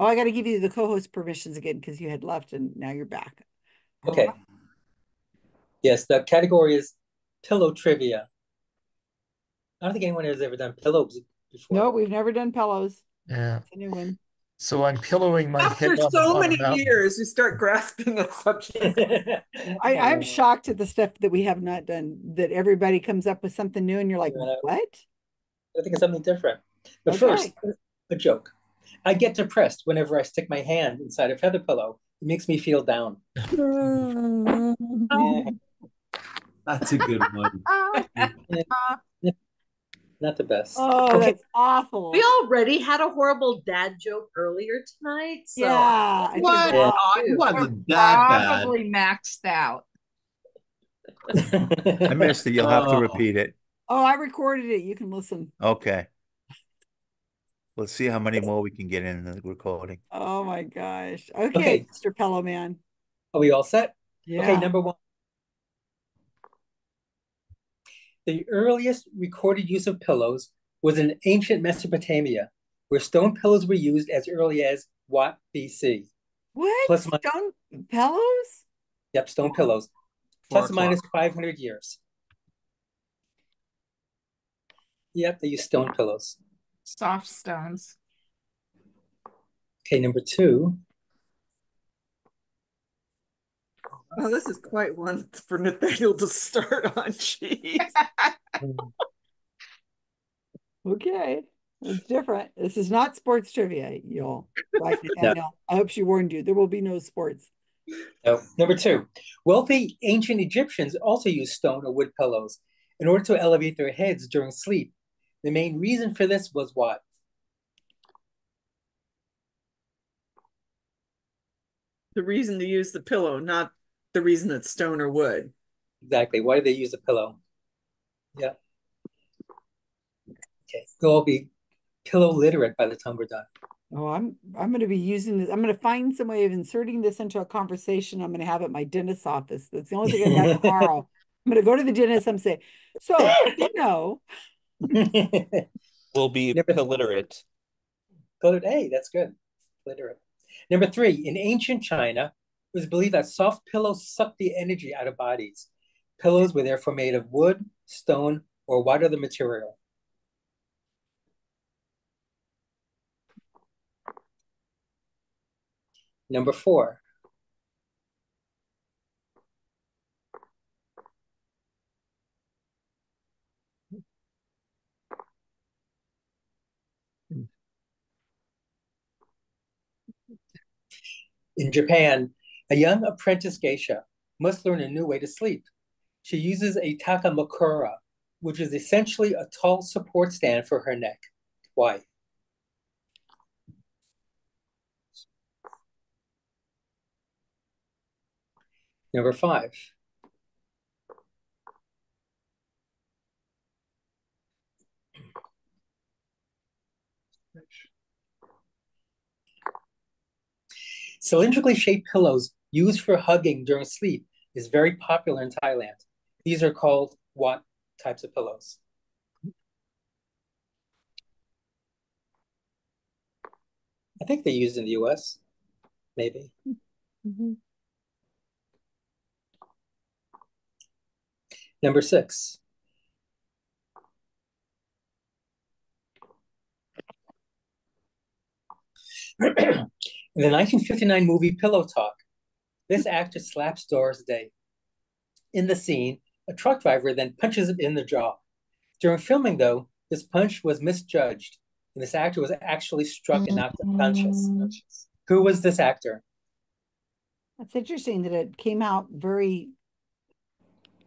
Oh, I got to give you the co-host permissions again because you had left and now you're back. Okay. Yes, the category is pillow trivia. I don't think anyone has ever done pillows before. No, we've never done pillows. Yeah. It's a new one. So I'm pillowing my After head on, so many mountain. years, you start grasping at subject. I, I'm shocked at the stuff that we have not done, that everybody comes up with something new and you're like, Yeah. what? I think it's something different. But Okay. first, a joke. I get depressed whenever I stick my hand inside a feather pillow. It makes me feel down. Yeah. That's a good one. Oh, not the best. Oh, Okay. that's awful. We already had a horrible dad joke earlier tonight. So Yeah, I What? Yeah. Oh, it wasn't that bad. Maxed out. I missed it. You'll have to Oh. repeat it. Oh, I recorded it. You can listen. Okay. Let's see how many more we can get in the recording. Oh my gosh. Okay, Okay. Mr. Pillow Man. Are we all set? Yeah. Okay, number one. The earliest recorded use of pillows was in ancient Mesopotamia, where stone pillows were used as early as what BC. What? Plus mi- Stone pillows? Yep, stone pillows. Plus or minus 500 years. Yep, they use stone pillows. Soft stones. Okay, number two. Oh, this is quite one for Nathaniel to start on. Jeez. Okay, it's different. This is not sports trivia, y'all. Right, Nathaniel? Uh, I hope she warned you. There will be no sports. No. Number two, wealthy ancient Egyptians also used stone or wood pillows in order to elevate their heads during sleep. The main reason for this was what? The reason to use the pillow, not the reason it's stone or wood. Exactly. Why do they use a pillow? Yeah. Okay, they'll all be pillow literate by the time we're done. Oh, I'm I'm going to be using this. I'm going to find some way of inserting this into a conversation. I'm going to have at my dentist's office. That's the only thing I got tomorrow. I'm going to go to the dentist. I'm say, so you know, we'll be illiterate. Colored A, that's good. Literate. Number three, in ancient China, it was believed that soft pillows suck the energy out of bodies. Pillows were therefore made of wood, stone, or what other material? Number four. In Japan, a young apprentice geisha must learn a new way to sleep. She uses a takamakura, which is essentially a tall support stand for her neck. Why? Number five. Cylindrically shaped pillows used for hugging during sleep is very popular in Thailand. These are called what types of pillows? I think they're used in the US, maybe. Mm-hmm. Number six. In the 1959 movie Pillow Talk, this actor slaps Doris Day. In the scene, a truck driver then punches him in the jaw. During filming, though, this punch was misjudged, and this actor was actually struck and knocked unconscious. Who was this actor? That's interesting that it came out very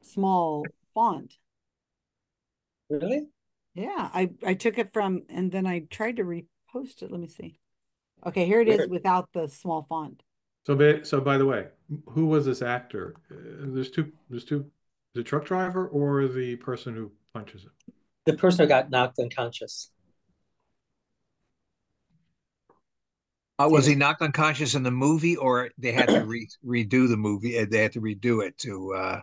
small font. Really? Yeah, I I took it from and then I tried to repost it. Let me see. Okay, here it is without the small font. So, ba- so by the way, who was this actor? Uh, there's two. There's two. The truck driver or the person who punches him. The person who got knocked unconscious. Uh, was he knocked unconscious in the movie, or they had to re- redo the movie? uh, They had to redo it to uh,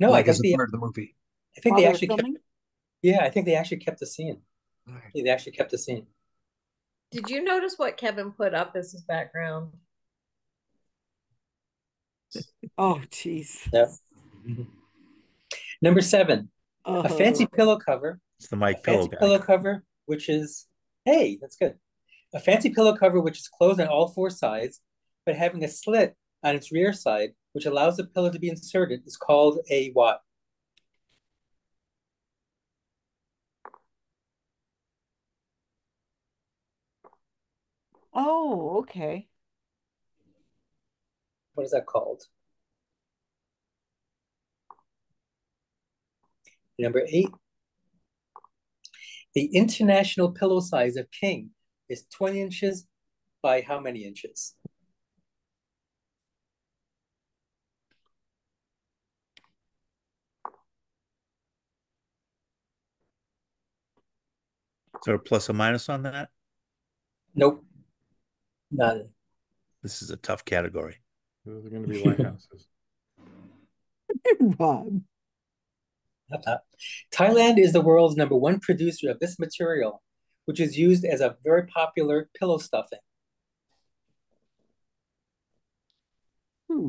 No, I like think as a the, part of the movie. I think While they they were actually kept, yeah, I think they actually kept the scene. Yeah, They actually kept the scene. Did you notice what Kevin put up as his background? Oh, jeez. Yeah. Number seven, a Oh. fancy pillow cover. It's the Mike Pillow guy. pillow cover, which is hey, that's good. A fancy pillow cover which is closed on all four sides, but having a slit on its rear side, which allows the pillow to be inserted, is called a what? Oh, okay. What is that called? Number eight. The international pillow size of king is 20 inches by how many inches? Is there a plus or minus on that? Nope. None. This is a tough category. Those are going to be lighthouses. Rob. Thailand is the world's number one producer of this material, which is used as a very popular pillow stuffing. Hmm.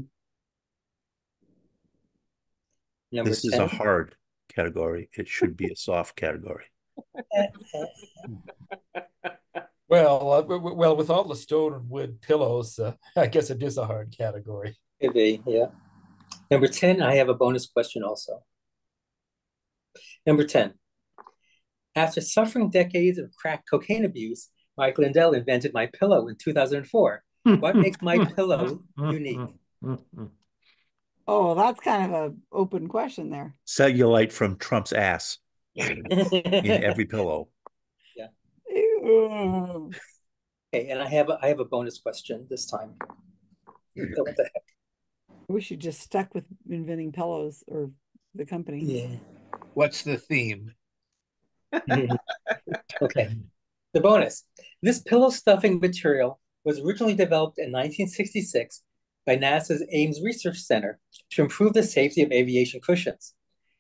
Number This is a hard category. It should be a soft category. Well, uh, w- w- well, with all the stone and wood pillows, uh, I guess it is a hard category. Could be, yeah. Number 10, I have a bonus question also. Number 10. After suffering decades of crack cocaine abuse, Mike Lindell invented My Pillow in 2004. What makes My Pillow unique? Oh, that's kind of an open question there. Cellulite from Trump's ass in every pillow. Yeah. Okay, and I have a, I have a bonus question this time. So what the heck? I wish you just stuck with inventing pillows or the company. Yeah. What's the theme? Okay. The bonus. This pillow stuffing material was originally developed in 1966 by NASA's Ames Research Center to improve the safety of aviation cushions.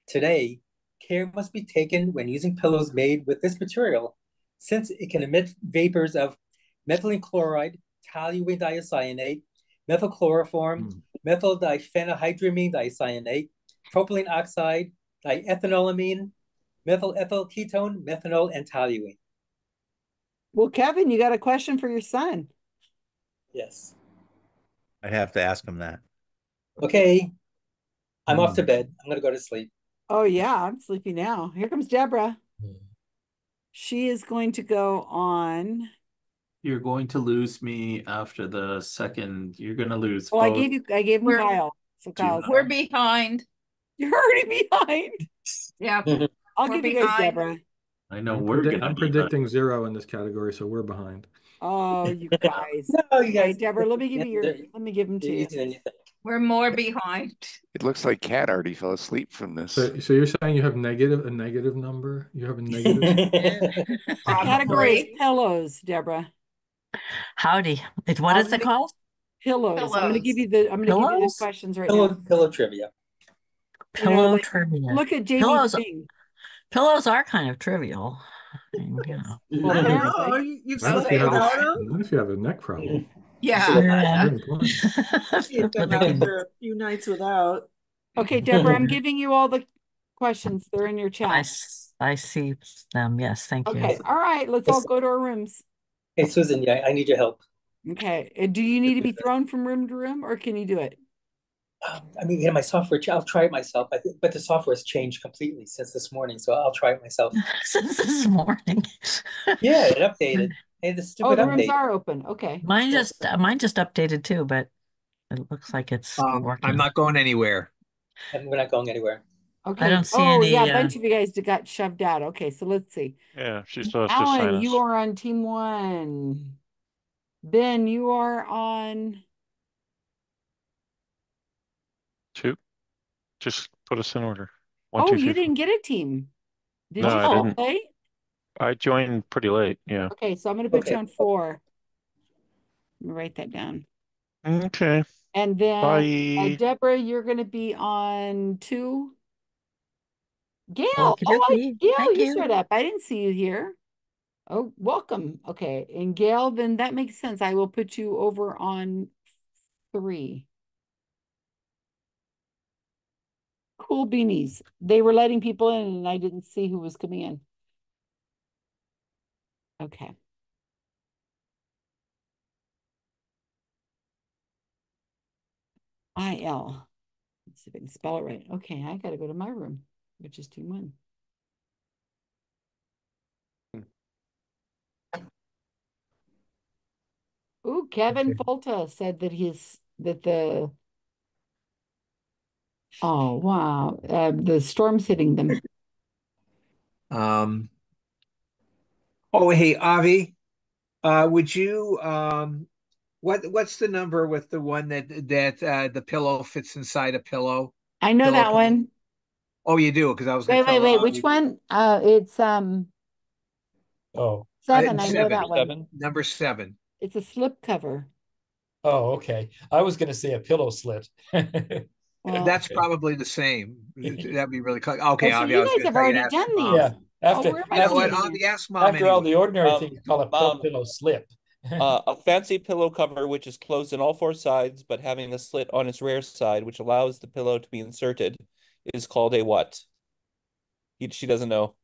Today, care must be taken when using pillows made with this material since it can emit vapors of methylene chloride, toluene diisocyanate, methylchloroform, methyl diphenhydramine diisocyanate, propylene oxide, diethanolamine, methyl ethyl ketone, methanol, and toluene. Well, Kevin, you got a question for your son. Yes. I'd have to ask him that. Okay. I'm off to Hmm. bed. I'm gonna go to sleep. Oh yeah, I'm sleepy now. Here comes Deborah. She is going to go on. You're going to lose me after the second. You're gonna lose. Well, I both. gave you I gave him We're- Kyle. So Kyle's We're behind. You're already behind. Yeah. I'll We're give you guys behind. Deborah. I know I'm, we're predict- gonna I'm be predicting zero in this category, so we're behind. Oh, you guys. No, you Okay, guys. Deborah, let me give you your let me give them to they're you. easier than you think. We're more behind. It looks like Kat already fell asleep from this. So, so you're saying you have negative a negative number? You have a negative? The category is pillows, Deborah. Howdy. It, what is it called? Pillows. I'm gonna give you the I'm gonna give you the questions right Pillow, now. pillow trivia. Pillow like, trivia. Look at Jamie's Pillows, thing. pillows are kind of trivial. I mean, you know. Well, apparently. You, you've Not if slept you have a, them? if you have a neck problem. Yeah. Yeah. Very important. Keep them after a few nights without. Okay, Deborah, I'm giving you all the questions. They're in your I, chat. s- I see them. Yes, thank you. Okay, all right, let's all go to our rooms. Hey, Susan, yeah, I need your help. Okay, uh, do you need to be thrown from room to room or can you do it? Um, I mean, you know, my software, I'll try it myself, I think, but the software has changed completely since this morning, so I'll try it myself. Since this morning. Yeah, it updated. Hey, the Oh, stupid the rooms are open. Okay. Mine just uh, mine just updated too, but it looks like it's Um, working. I'm not going anywhere. And we're not going anywhere. Okay. don't see Oh, any, yeah, a uh, bunch of you guys got shoved out. Okay, so let's see. Yeah, she still has to sign Alan, us. you are on team one. Ben, you are on. Two. Just put us in order. One, Oh, two, you three, didn't get a team. Did No, you I didn't. play? Four. I joined pretty late. Yeah. Okay, so I'm gonna put you on four. Let me write that down. Okay. And then uh, Bye. Deborah, you're gonna be on two. Gail, oh, I, dokie. Gail, Thank you you. showed up. I didn't see you here. Oh, welcome. Okay, and Gail, then that makes sense. I will put you over on three. Cool beanies. They were letting people in and I didn't see who was coming in. Okay. I L. Let's see if I can spell it right. Okay, I gotta go to my room, which is team one. Ooh, Kevin Folta said that he's that the oh wow, uh, the storm's hitting them. Um, oh, hey, Avi, uh, would you, um, what, what's the number with the one that, that, uh, the pillow fits inside a pillow? I know Pillow that case? one. Oh, you do, because I was gonna Wait, wait, wait. Avi- Which one? Uh, it's um Oh, seven. I know seven. that one. seven. Number seven. It's a slip cover. Oh, okay. I was going to say a pillow slit. Well, That's probably the same. That'd be really, cl- okay, Oh, so Avi, you guys have tell you to already done Mom. these. Yeah. After Oh, where am I You know what, seeing Avi, ask Mom after all the ordinary Um, things, call a Mom. pillow slip. Uh, a fancy pillow cover which is closed on all four sides, but having a slit on its rear side, which allows the pillow to be inserted, is called a what? He, she doesn't know.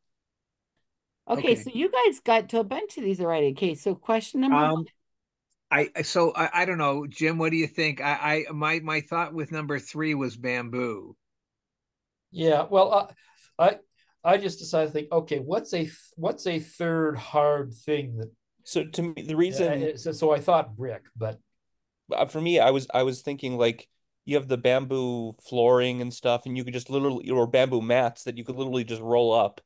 Okay, Okay. so you guys got to a bunch of these already. Okay, so question number Um, one. I I- so I, I don't know, Jim. What do you think? I, I my my thought with number three was bamboo. Yeah, well, I, I, I just decided to think, okay, what's a what's a third hard thing that? So to me, the reason it- so, so I thought brick, but uh, for me, I was I was thinking like you have the bamboo flooring and stuff, and you could just literally or bamboo mats that you could literally just roll up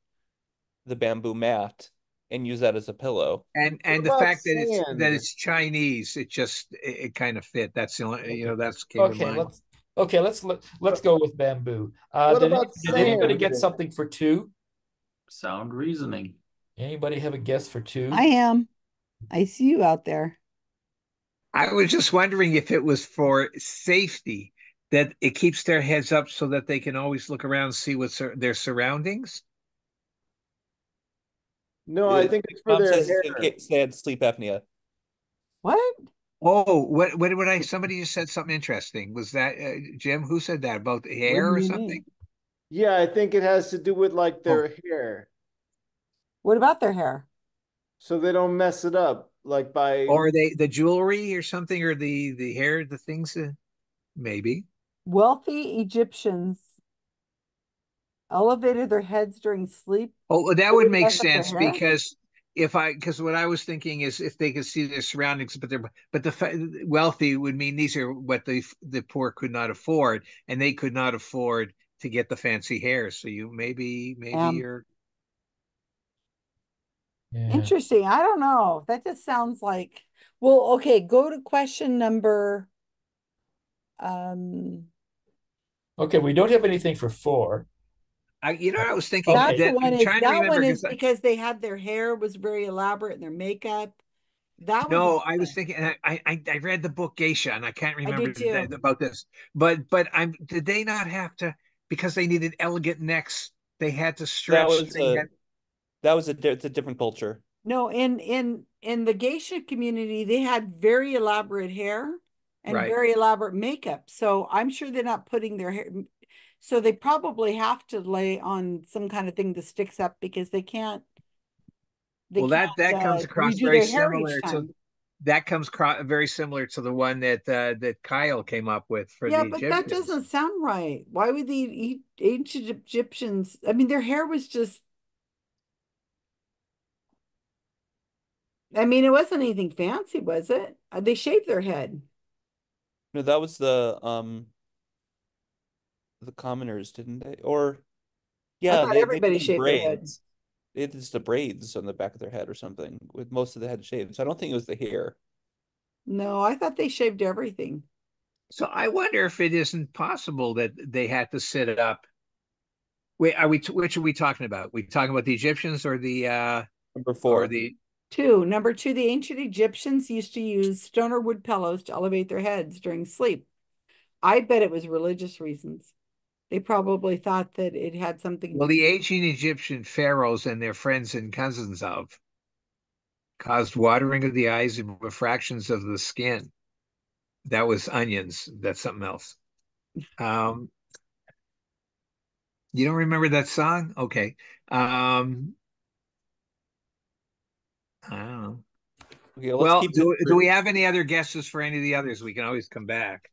the bamboo mat and use that as a pillow. And and the about fact that it's that it's Chinese, it just it, it kind of fit. That's the only you know that's came to okay, let's okay, let's let, let's go with bamboo. Uh, What did, about did anybody sand? get something for two? Sound reasoning. Anybody have a guess for two? I am. I see you out there. I was just wondering if it was for safety that it keeps their heads up so that they can always look around and see what's their, their surroundings. No, I think it's for Mom their says hair. in case they had sleep apnea. What? Oh, what what what I somebody just said something interesting. Was that uh, Jim? Who said that about the hair or something? mean? Yeah, I think it has to do with like Oh. their hair, What about their hair? so they don't mess it up. Like by Or they the jewelry or something, or the the hair, the things that maybe. Wealthy Egyptians elevated their heads during sleep. Oh, that would would make mess up their sense because if I because what I was thinking is if they could see their surroundings, but they're but the wealthy would mean these are what the the poor could not afford, and they could not afford to get the fancy hair. So you maybe maybe Um, you're Yeah. Interesting. I don't know. That just sounds like, well, okay, go to question number um Okay, we don't have anything for four. I you know what I was thinking that's that one is trying to that remember one is 'cause I- because they had their hair was very elaborate and their makeup. That would No, be I was thinking. I, I I read the book Geisha, and I can't remember did th- about this. But but I'm did they not have to because they needed elegant necks? They had to stretch. That stretch. was a had- that was a it's a different culture. No, in in in the geisha community, they had very elaborate hair and Right. very elaborate makeup. So I'm sure they're not putting their hair. So they probably have to lay on some kind of thing that sticks up because they can't. They well, that can't, that comes uh, across very their hair each similar to that comes cro- very similar to the one that uh, that Kyle came up with for Yeah, the but that doesn't sound right. Why would the e- ancient Egyptians? I mean, their hair was just. I mean, it wasn't anything fancy, was it? Uh, They shaved their head. No, that was the um the commoners, didn't they? Or yeah, thought they, they everybody did shaved their head. braids. They had just the braids on the back of their head or something, with most of the head shaved. So I don't think it was the hair. No, I thought they shaved everything. So I wonder if it isn't possible that they had to sit it up. Wait, are we? Which are we talking about? We talking about the Egyptians or the uh Number or four. the? Two, number two, the ancient Egyptians used to use stone or wood pillows to elevate their heads during sleep. I bet it was religious reasons. They probably thought that it had something. Well, the ancient Egyptian pharaohs and their friends and cousins of caused watering of the eyes and refractions of the skin. That was onions. That's something else. Um, you don't remember that song? Okay. Um, I don't know. Okay, let's Well, keep do, do we have any other guesses for any of the others? We can always come back.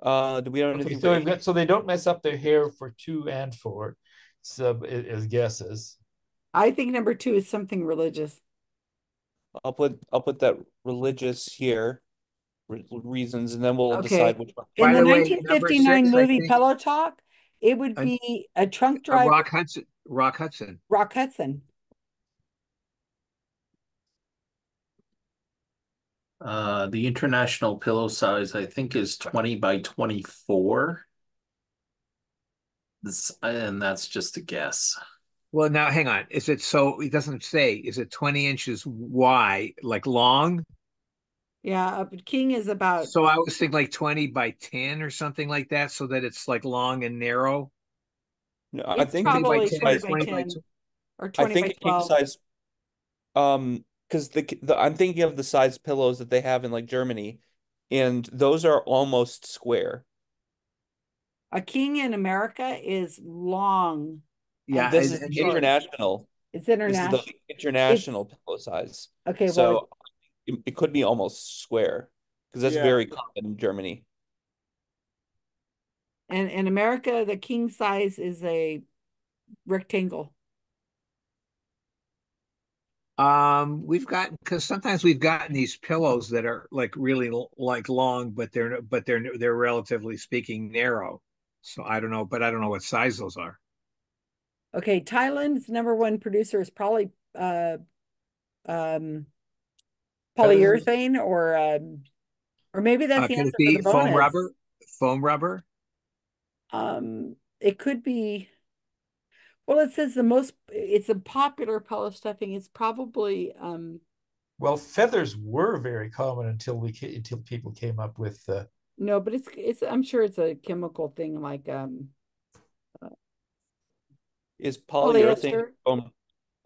Uh, do we have Okay, anything so we've got so they don't mess up their hair for two and four, so as guesses. I think number two is something religious. I'll put I'll put that religious here, re- reasons, and then we'll Okay. decide which one. In By the the 1959 six, movie Pillow Talk, it would be a trunk Uh, driver, Rock Hudson. Rock Hudson. Rock Hudson. Uh, the international pillow size, I think, is twenty by twenty-four. This, and that's just a guess. Well, now hang on. Is it so? It doesn't say. Is it 20 inches wide, like long? Yeah, a king is about So I was thinking like 20 by 10 or something like that, so that it's like long and narrow. No, I It's think Twenty by probably 10 20 is by 20 by 10 tw- or I think by a king size. Um, because the the I'm thinking of the size pillows that they have in like Germany, and those are almost square. A king in America is long, Yeah, This is and- international. It's This is international. the international pillow size. Okay, well, So it, it could be almost square because that's Yeah. very common in Germany. And in America, the king size is a rectangle. Um, we've gotten because sometimes we've gotten these pillows that are like really like long, but they're but they're they're relatively speaking narrow. So I don't know, but I don't know what size those are. Okay, Thailand's number one producer is probably uh um polyurethane or um or maybe that's Uh, the answer it be the foam bonus. rubber? Foam rubber? Um, it could be. Well, it says the most. It's a popular pillow stuffing. It's probably um Well, feathers were very common until we until people came up with uh, no, but it's it's. I'm sure it's a chemical thing like um Is polyurethane foam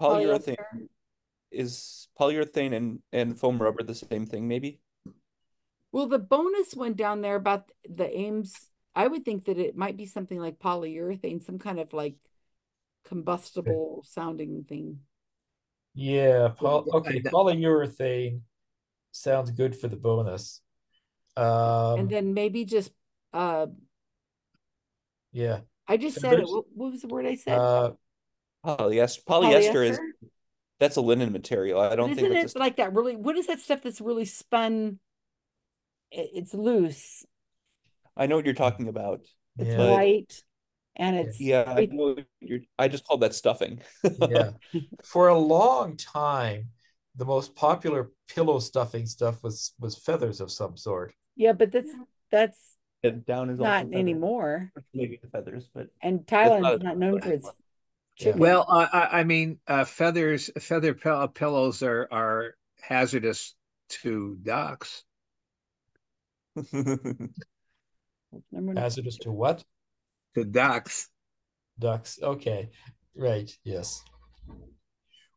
polyurethane polyester. is polyurethane and and foam rubber the same thing maybe? Well, the bonus one down there about the Ames. I would think that it might be something like polyurethane, some kind of like combustible sounding thing. yeah, poly, okay, polyurethane sounds good for the bonus. Um, And then maybe just uh yeah, I just said it. What, what was the word I said? uh, Polyester polyester is that's a linen material. I don't think isn't that's it like that really what is that stuff that's really spun? It's loose, I know what you're talking about. it's Yeah. White, and it's yeah, I it- know I just called that stuffing. yeah. For a long time, the most popular pillow stuffing stuff was was feathers of some sort. yeah, but that's that's And down is not anymore. Maybe the feathers, but And not is not known for popular its anymore. chicken. Well, I I, I mean, uh, feathers feather pillows are are hazardous to ducks. Hazardous to what? To ducks. Ducks. Okay. Right. Yes.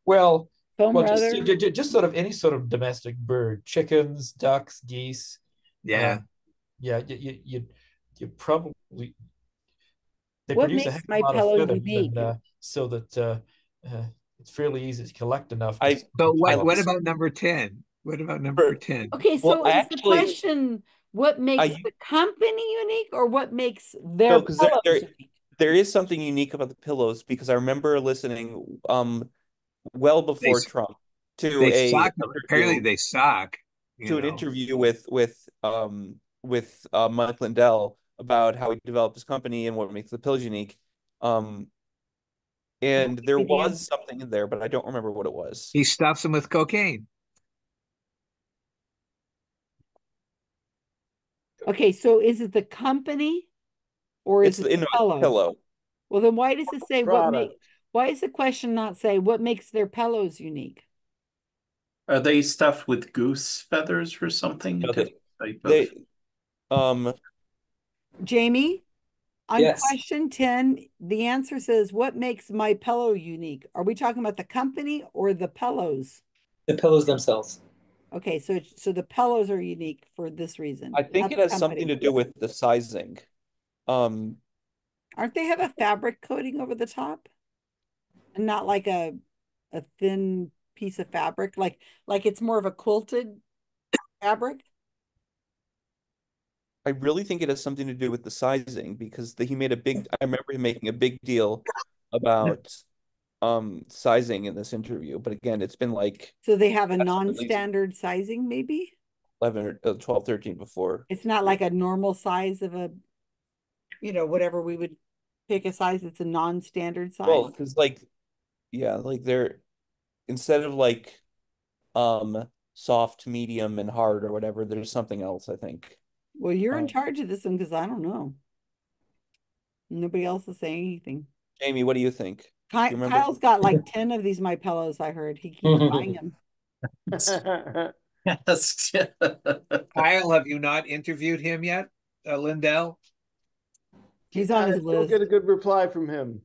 Well, Foam well, just, rubber. ju- ju- just sort of any sort of domestic bird, chickens, ducks, geese. Yeah. um, yeah. You, you, you, you probably they What produce a makes heck my lot pillow of unique? and, uh, so that uh, uh, it's fairly easy to collect enough. I- to- But what what about number ten? What about number ten? Okay, Well, so is the actually- question what makes I- the company unique or what makes their No, 'cause there- pillows there- unique? there is something unique about the pillows because I remember listening um well before s- Trump to They a suck. Apparently, they suck. you to an interview with with um with uh, Mike Lindell about how he developed his company and what makes the pillows unique. Um, and there was something in there, but I don't remember what it was. He stuffs them with cocaine. Okay, so is it the company or is the it in the a pillow? pillow. Well, then why does it say what make Product. why is the question not say what makes their pillows unique? Are they stuffed with goose feathers or something? No, they- type of- They um Jamie, on Yes. question 10, the answer says what makes my pillow unique? Are we talking about the company or the pillows? The pillows themselves. Okay, so it's- so the pillows are unique for this reason. I think it has something to do with the sizing. Um Aren't they have a fabric coating over the top? And not like a a thin piece of fabric, like like it's more of a quilted fabric? I really think it has something to do with the sizing because the, he made a big I remember him making a big deal about um sizing in this interview. But again, it's been like So they have a That's at least- non-standard sizing, maybe? 11 or uh, 12, 13 before. It's not like a normal size of a, you know, whatever we would pick a size. It's a non-standard size. Well, because like, yeah, like they're instead of like, um, soft, medium, and hard or whatever, there's something else. I think. Well, you're in um, charge of this one because I don't know. Nobody else is saying anything. Jamie, what do you think? Do Ky- Kyle's got like 10 of these my pillows, I heard. He keeps buying them. Yes. Kyle, have you not interviewed him yet, uh, Lindell? He's on I his still list. get a good reply from him.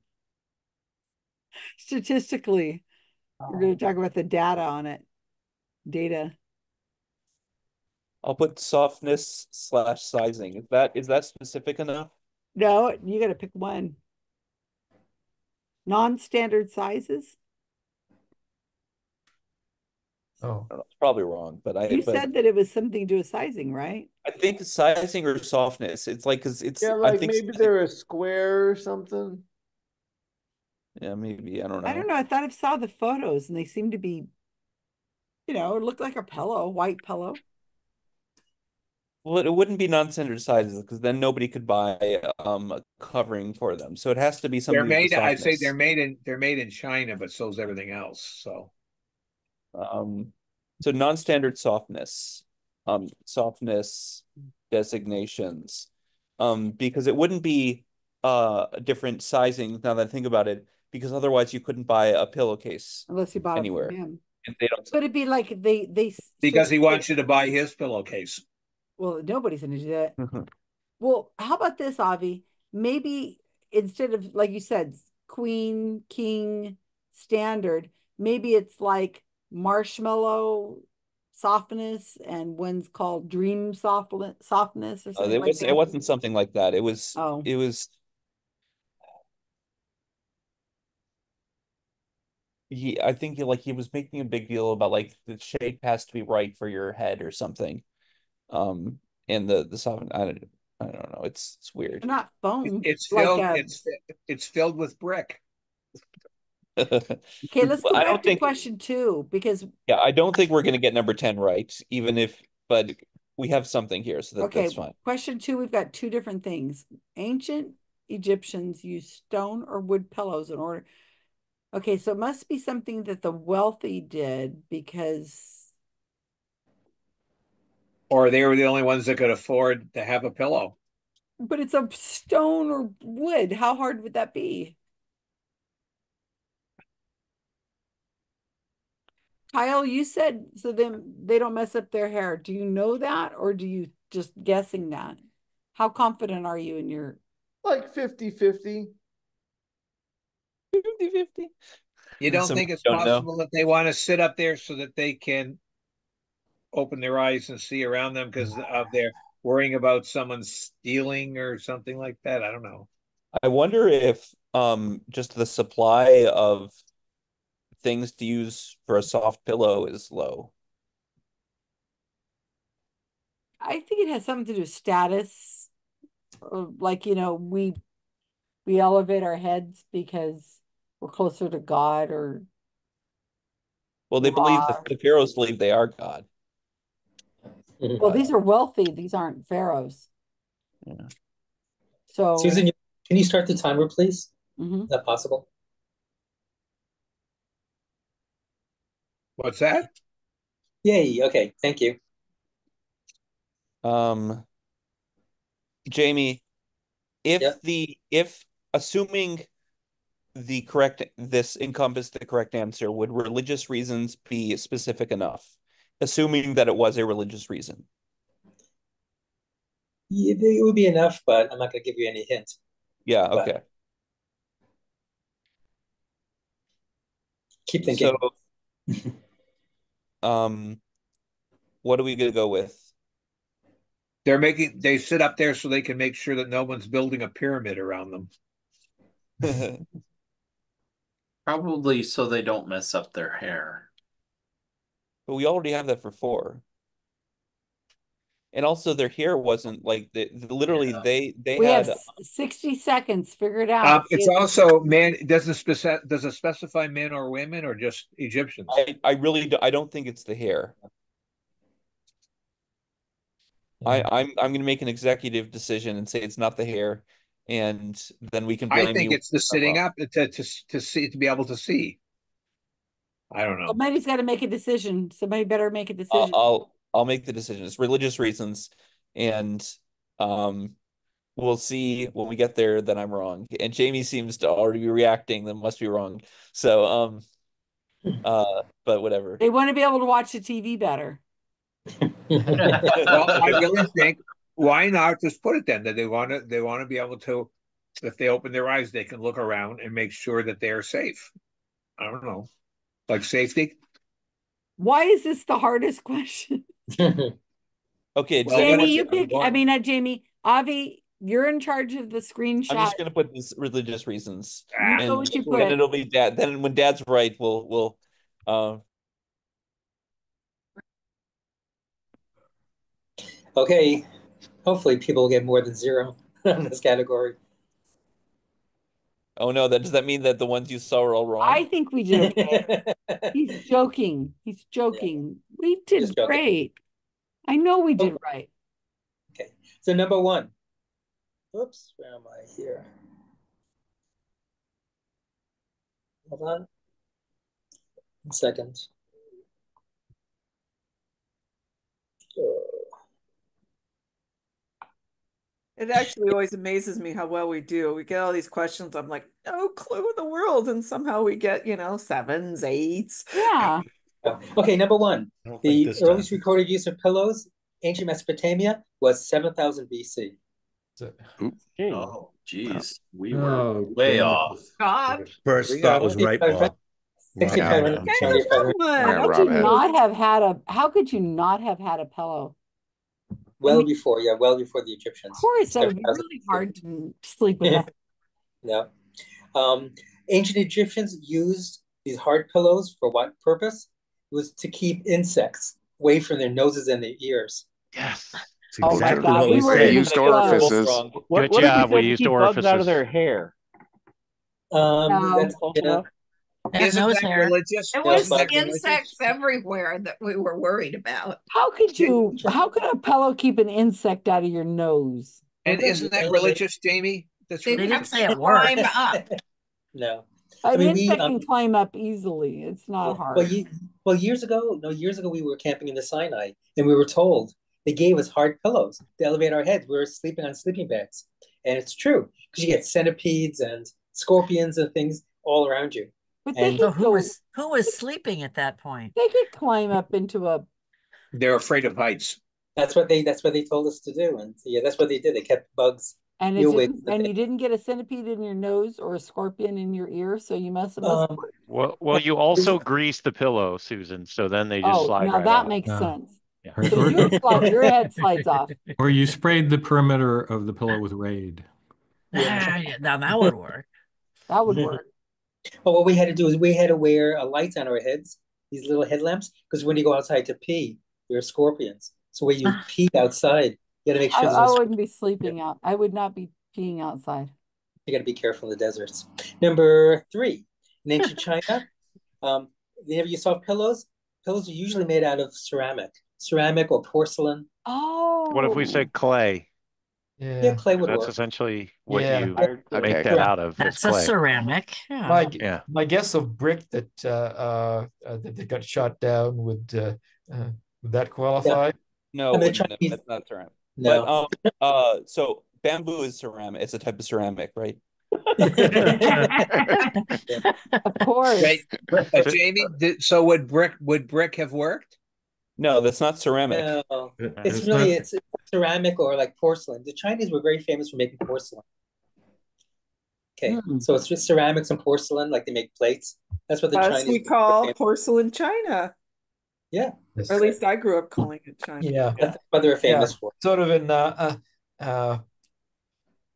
Statistically, we're going to talk about the data on it. Data. I'll put softness slash sizing. Is that is that specific enough? No, you got to pick one. Non-standard sizes? Oh, It's probably wrong, but I You but said that it was something to do with sizing, right? I think sizing or softness. It's like because it's Yeah, I like think maybe they're a square or something. yeah maybe I don't know. I don't know. I thought I saw the photos and they seem to be, you know, it looked like a pillow, a white pillow. Well, it wouldn't be non-standard sizes because then nobody could buy um a covering for them. So it has to be something. They're made, I'd say they're made in, they're made in China, but so's everything else, so. Um, so non-standard softness, um, softness designations, um, because it wouldn't be uh a different sizing now that I think about it, because otherwise you couldn't buy a pillowcase Unless you bought it anywhere, from him. and they don't. Could it be like they, they? Because so he they- wants you to buy his pillowcase. Well, nobody's gonna do that. Well, how about this, Avi? Maybe instead of, like you said, queen, king, standard, maybe it's like marshmallow softness and one's called dream softness, softness or Uh, it like was it that. wasn't something like that. It was Oh. it was. He, I think he like he was making a big deal about like the shape has to be right for your head or something, um, and the the soft I don't I don't know. It's it's weird. Not foam. It's like filled, a- it's, it's filled with brick. Okay, let's go Well, I back don't to think question two because yeah, I don't think we're gonna get number ten right, even if but we have something here, so that Okay, that's fine. question two, we've got two different things. Ancient Egyptians used stone or wood pillows in order. Okay, so it must be something that the wealthy did because, Or they were the only ones that could afford to have a pillow. but it's a stone or wood. How hard would that be? Kyle, you said so then they don't mess up their hair. Do you know that or do you just guessing that? How confident are you in your Like 50 50. 50 50. You don't Some think it's don't know. possible that they want to sit up there so that they can open their eyes and see around them because of their worrying about someone stealing or something like that? I don't know. I wonder if um just the supply of things to use for a soft pillow is low. I think it has something to do with status. uh, Like, you know, we we elevate our heads because we're closer to God or Well, they believe Wow. the, the pharaohs believe they are God. well, these are wealthy, these aren't pharaohs. Yeah. So Susan, can you start the timer, please? Mhm. Is that possible? What's that? Yay, okay, thank you. Um, Jamie, if the if assuming the correct this encompassed the correct answer, would religious reasons be specific enough? Assuming that it was a religious reason. Yeah, It would be enough, but I'm not going to give you any hint. Yeah, But- okay. Keep thinking. So, um, what are we gonna go with? They're making, they sit up there so they can make sure that no one's building a pyramid around them. Probably so they don't mess up their hair. But we already have that for four. And also their hair wasn't like the, the- literally they they we have had s- 60 seconds, figure it Um, out. it's It- also man, doesn't spec, does it specify men or women or just Egyptians? I, I really do, I don't think it's the hair. I I'm I'm gonna make an executive decision and say it's not the hair, and then we can I blame think you. it's the sitting up to, to, to see, to be able to see. I don't know. Somebody's got to make a decision. Somebody better make a I'll, decision. I'll I'll make the decision. It's religious reasons, and um, we'll see when we get there that I'm wrong. And Jamie seems to already be reacting that must be wrong. So um, uh, but whatever. They want to be able to watch the TV better. Well, I really think, why not just put it then, that they want to, they want to be able to, if they open their eyes, they can look around and make sure that they are safe. I don't know, like safety. Why is this the hardest question? Okay, Well, Jamie, you pick. I mean, not Jamie. Avi, you're in charge of the screenshot. I'm screenshot. just gonna put these religious reasons, You know and what you then put. it'll be dad. Then when dad's right, we'll we'll. Uh, Okay, hopefully people get more than zero on this category. Oh no, that does that mean that the ones you saw are all wrong? I think we did okay. He's joking. He's joking. We did great. I know we did right. Okay, so number one. Oops, where am I here? Hold on. One second. It actually always amazes me how well we do. We get all these questions. I'm like, no clue in the world. And somehow we get, you know, sevens, eights. Yeah. Okay, number one. The think this earliest recorded use of pillows, ancient Mesopotamia, was 7000 BC. Oh, jeez, we were Oh, way damn. off. God. First We thought was right, Bob. Sixty-five Wow. hundred. Kind of fun one. Yeah, How could Rob you had it. not have had a how could you not have had a pillow? Well before, yeah, well before the Egyptians. Of course, that would be really hard to sleep with. that. Yeah. Um, ancient Egyptians used these hard pillows for what purpose? It was to keep insects away from their noses and their ears. Yes. It's Oh my exactly God, what we we were They used orifices. What, Good what if we job, said we to used keep bugs out of their hair? Um, No. that's, yeah. Enough? Yeah, Isn't nose that hair. religious? It was but- Isn't religious? insects everywhere that we were worried about. How could you how could a pillow keep an insect out of your nose? And isn't that religious, Jamie? That's They They didn't religious. say it climb worked. up. No. An mean, we, insect um, can climb up easily. It's not Well, hard. ye- well, years ago, no, years ago, we were camping in the Sinai, and we were told they gave us hard pillows to elevate our heads. We were sleeping on sleeping bags, and it's true because you get centipedes and scorpions and things all around you. But they And So could who go, was who was sleeping at that point? they could climb up into a They're afraid of heights. that's what they that's what they told us to do, and yeah, that's what they did. They kept bugs. and it You didn't, and you didn't get a centipede in your nose or a scorpion in your ear, so you must have Um, Well, well, you also grease the pillow, Susan, so then they just Oh, slide now right that off. makes Yeah. sense. Yeah. So or, your slide, your head slides off. or you sprayed the perimeter of the pillow with Raid. Ah, yeah, now that would work. That would work. But what we had to do is we had to wear a light on our heads, these little headlamps, because when you go outside to pee, you're scorpions. So when you pee outside, you got to make I, sure I there's no wouldn't be sleeping out. I would not be peeing outside. You got to be careful in the deserts. Number three, in ancient China, um, whenever you saw pillows, pillows are usually made out of ceramic, ceramic or porcelain. Oh. What if we said clay? Yeah, Yeah. clay would That's work. essentially what Yeah. you Okay. make that out of. is That's a clay. ceramic. Yeah. My Yeah. my guess of brick that uh, uh, uh, that, that got shot down would uh, uh, would that qualify? No, I it the wouldn't. Chinese- that's not ceramic. No. But um, uh, so bamboo is ceramic. It's a type of ceramic, right? Of course. Right. Uh, Jamie, did, so would brick would brick have worked? No, that's not ceramic. No, it's it's really not- it's ceramic or like porcelain. The Chinese were very famous for making porcelain. Okay, Hmm. so it's just ceramics and porcelain, like they make plates. That's what the As Chinese we call porcelain China. Yeah, Yes. Or at least I grew up calling it China. Yeah. that's what they're famous Yeah. for. Sort of in uh, uh, uh,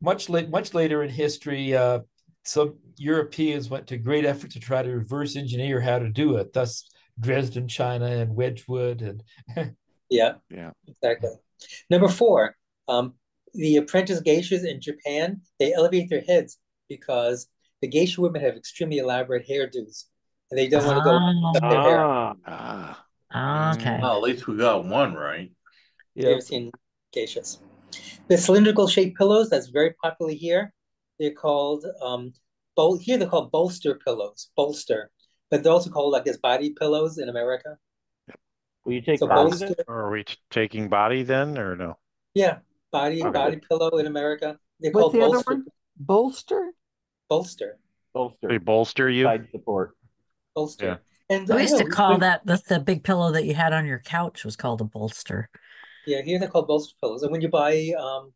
much late, much later in history, uh, some Europeans went to great effort to try to reverse engineer how to do it. Thus, Dresden, China, and Wedgwood, and Yeah, Yeah. exactly. Number four, um, the apprentice geishas in Japan, they elevate their heads because the geisha women have extremely elaborate hairdos, and they don't want to go Oh. up their hair. Ah. Ah. Okay. Well, at least we got one right. Have you ever seen geishas? The cylindrical shaped pillows that's very popular here. They're called um, bol- here they're called bolster pillows, bolster, but they're also called like this body pillows in America. Will you take So body bolster, then? Are we t- taking body then, or no? yeah, body Okay. body pillow in America. They're What's called the other bolster one? Bolster? bolster Bolster. They bolster you? Side support. bolster. Yeah. And We I used to call we- that the, the big pillow that you had on your couch was called a bolster. Yeah, here they're called bolster pillows. And when you buy um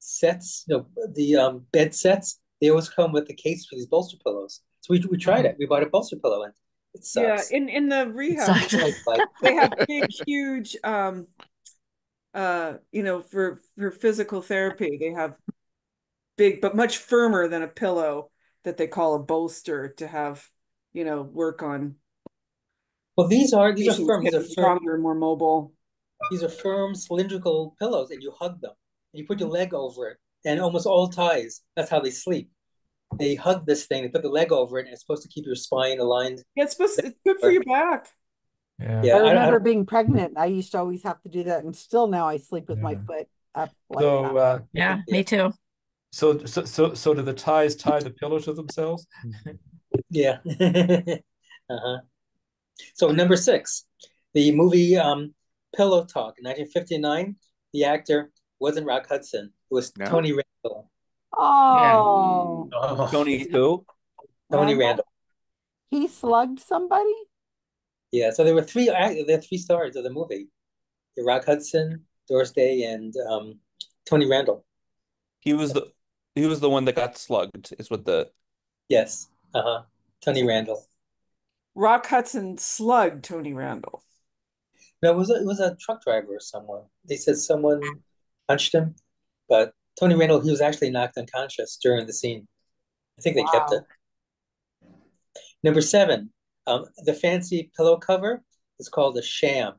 sets, you know, the um bed sets, they always come with the case for these bolster pillows. So we we tried it. We bought a bolster pillow and it sucks. Yeah, in in the rehab, they have big, huge, um, uh, you know, for for physical therapy, they have big, but much firmer than a pillow that they call a bolster to have, you know, work on. Well, these are these are firm. These are stronger more mobile. These are firm cylindrical pillows, and you hug them. And you put your leg over it, and almost all ties. That's how they sleep. They hug this thing. They put the leg over it, and it's supposed to keep your spine aligned. Yeah, it's supposed. To, it's good for your back. Yeah. Yeah, I I- I remember don't- being pregnant. I used to always have to do that, and still now I sleep with my foot up like So, uh, Yeah, me too. so, so, so, so do the ties tie the pillow to themselves? Yeah. uh-huh. So number six, the movie um, Pillow Talk 1959. The actor wasn't Rock Hudson. It was No. Tony Randall. Oh, Tony who? Tony Randall? Randall. he slugged somebody. Yeah. So there were three. There are three stars of the movie: Rock Hudson, Doris Day, and um, Tony Randall. He was the he was the one that got slugged. Is what the Yes. Uh huh. Tony Randall. Rock Hudson slugged Tony Randall. No, it was a, it was a truck driver or someone. They said someone punched him, but Tony Randall he was actually knocked unconscious during the scene. I think they kept it. Number seven, um, the fancy pillow cover is called a sham.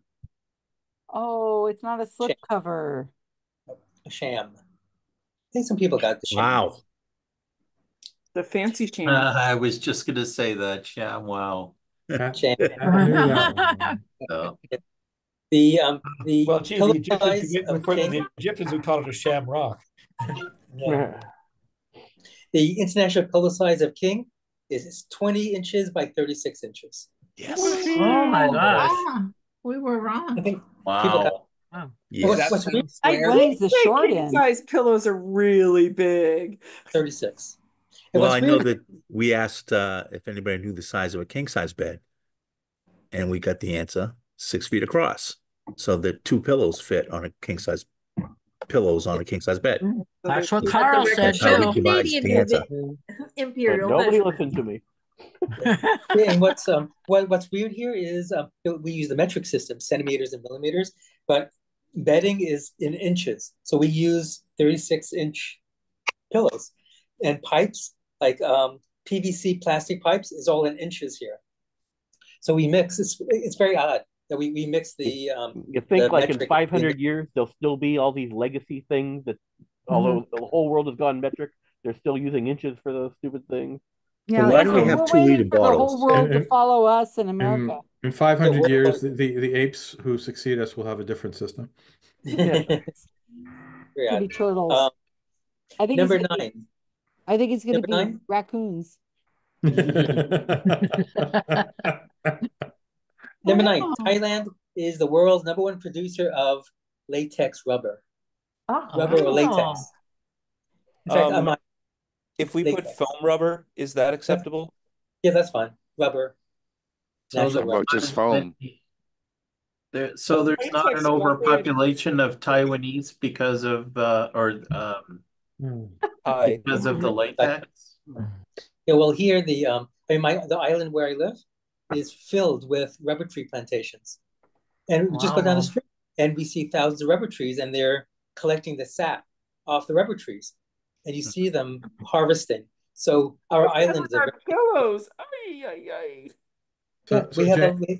Oh, it's not a slip cover. A sham. I think some people got the sham. Wow. The fancy sham. Uh, I was just gonna say that. Yeah, wow. Sham. So, The um the Well, gee, the Egyptians, size would- of for the. Egyptians would call it a shamrock. Yeah. The international pillow size of king is 20 inches by 36 inches. Yes. Oh my gosh. Ah, We were wrong. I think people got wow. What's, Yes. what's weird, I square, Mine's the think short king end. size pillows are really big. 36. And Well, what's I know that we asked uh, if anybody knew the size of a king size bed, and we got the answer six feet across. So the two pillows fit on a king size pillows on a king size bed. That's what Karl said That's how too. devised Canadian the answer. movie. But Imperial nobody measurement. listened to me. Yeah, and what's um what, what's weird here is um we use the metric system, centimeters and millimeters, but bedding is in inches. So we use 36 inch pillows. And pipes, like um PVC plastic pipes, is all in inches here. So we mix, it's it's very odd that we, we mix the um You think the like in metric- 500 years there'll still be all these legacy things that, although Mm-hmm. the whole world has gone metric, they're still using inches for those stupid things. Yeah, why do we we're- have we're two liter waiting for the whole world And- to follow us in In, America. in 500 years, the, the, the apes who succeed us will have a different system. Very Could be turtles. Um, I think number it's gonna be- nine. I think it's going to be nine? raccoons. Number nine, Thailand is the world's number one producer of latex rubber. Oh, Rubber or latex. In fact, Um, if we put foam rubber, is that acceptable? Yeah, that's fine. Rubber. So Natural the- How about just foam? There, so there's not an Latex not good. overpopulation of Taiwanese because of uh or um because of the latex. Yeah, well, here the um, I mean, my the island where I live is filled with rubber tree plantations, and we just go down the street and we see thousands of rubber trees, and they're collecting the sap off the rubber trees, and you see them harvesting. So our islands are Our pillows. Ay, ay, ay. So, yeah, so we have Ja- a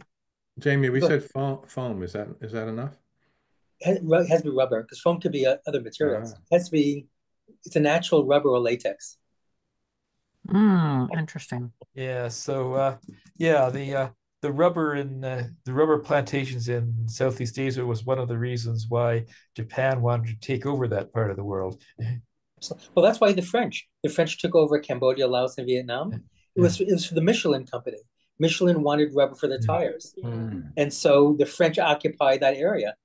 Jamie, we Go said foam, foam. Is that is that enough? it has to be rubber because foam could be uh, other materials. Ah. It has to be it's a natural rubber or latex. Hmm, interesting. Yeah, so uh yeah, the uh the rubber in uh, the rubber plantations in Southeast Asia was one of the reasons why Japan wanted to take over that part of the world. Well, that's why the French the French took over Cambodia, Laos, and Vietnam. It was it was for the Michelin company. Michelin wanted rubber for their tires. And so the French occupied that area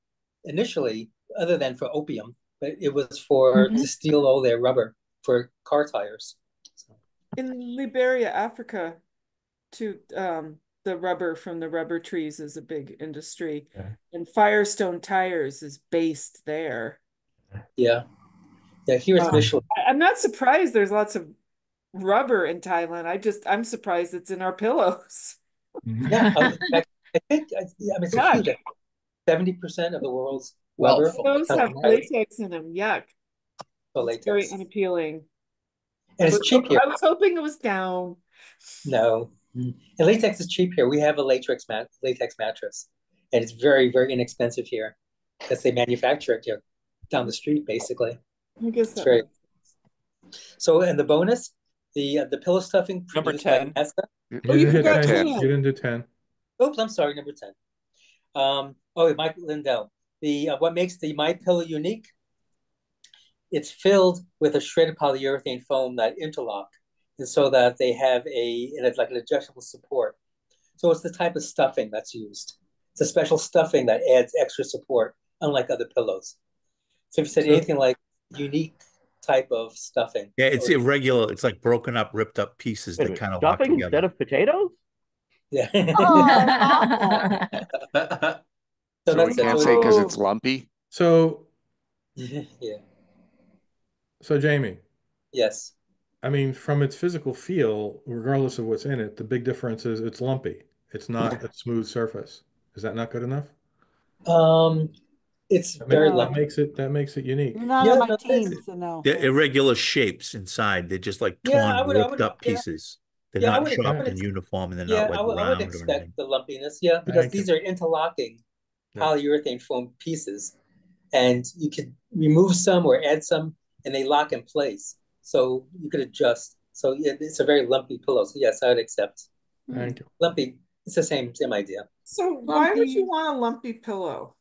initially, other than for opium, but it was for Mhm. to steal all their rubber for car tires. In Liberia, Africa, to um the rubber from the rubber trees is a big industry. Yeah. And Firestone Tires is based there. Yeah. Yeah, here it's Um, Michelin. I- I'm not surprised there's lots of rubber in Thailand. I just I'm surprised it's in our pillows. Yeah, in I think I, yeah, I mean it's a Yuck. huge seventy percent of the world's Well, rubber Those have from latex in them. Yuck. So It's very unappealing. And it's cheap here. I was hoping it was down. No. And latex is cheap here. We have a latex mat latex mattress. And it's very, very inexpensive here. Because they manufacture it here down the street, basically. I guess It's that very so and the bonus, the uh, the pillow stuffing Number 10. NASA. You Oh, you didn't hit forgot 10. 10. You didn't do 10. Oops, I'm sorry, number 10. Um, oh, Mike Lindell. The uh, what makes the MyPillow unique? It's filled with a shredded polyurethane foam that interlock, and so that they have a like an adjustable support. So it's the type of stuffing that's used. It's a special stuffing that adds extra support, unlike other pillows. So if you said So- anything like unique type of stuffing, Yeah, it's oh, irregular. It's like broken up, ripped up pieces that kind of lock stuffing instead of potatoes? yeah. Oh, So So we that's it. can't So say because it's lumpy. So, yeah. so Jamie, Yes. I mean, from its physical feel, regardless of what's in it, the big difference is it's lumpy. It's not a smooth surface. Is that not good enough? Um, it's That, very ma- that lumpy. makes it that makes it unique. You're not Yeah, on my no, team, that's- so no. They're irregular shapes inside. They're just like torn, Yeah, I would- I ripped would- up yeah. pieces. They're Yeah, I not would- I sharp would and ex- uniform, and they're Yeah, not I like I would round or expect the lumpiness, yeah, because Thank you. these are interlocking Yeah. polyurethane foam pieces, and you could remove some or add some, and they lock in place. So you could adjust. So yeah, it's a very lumpy pillow. So yes, I would accept mm-hmm. Thank you. lumpy. It's the same same idea. So why would you want a lumpy pillow?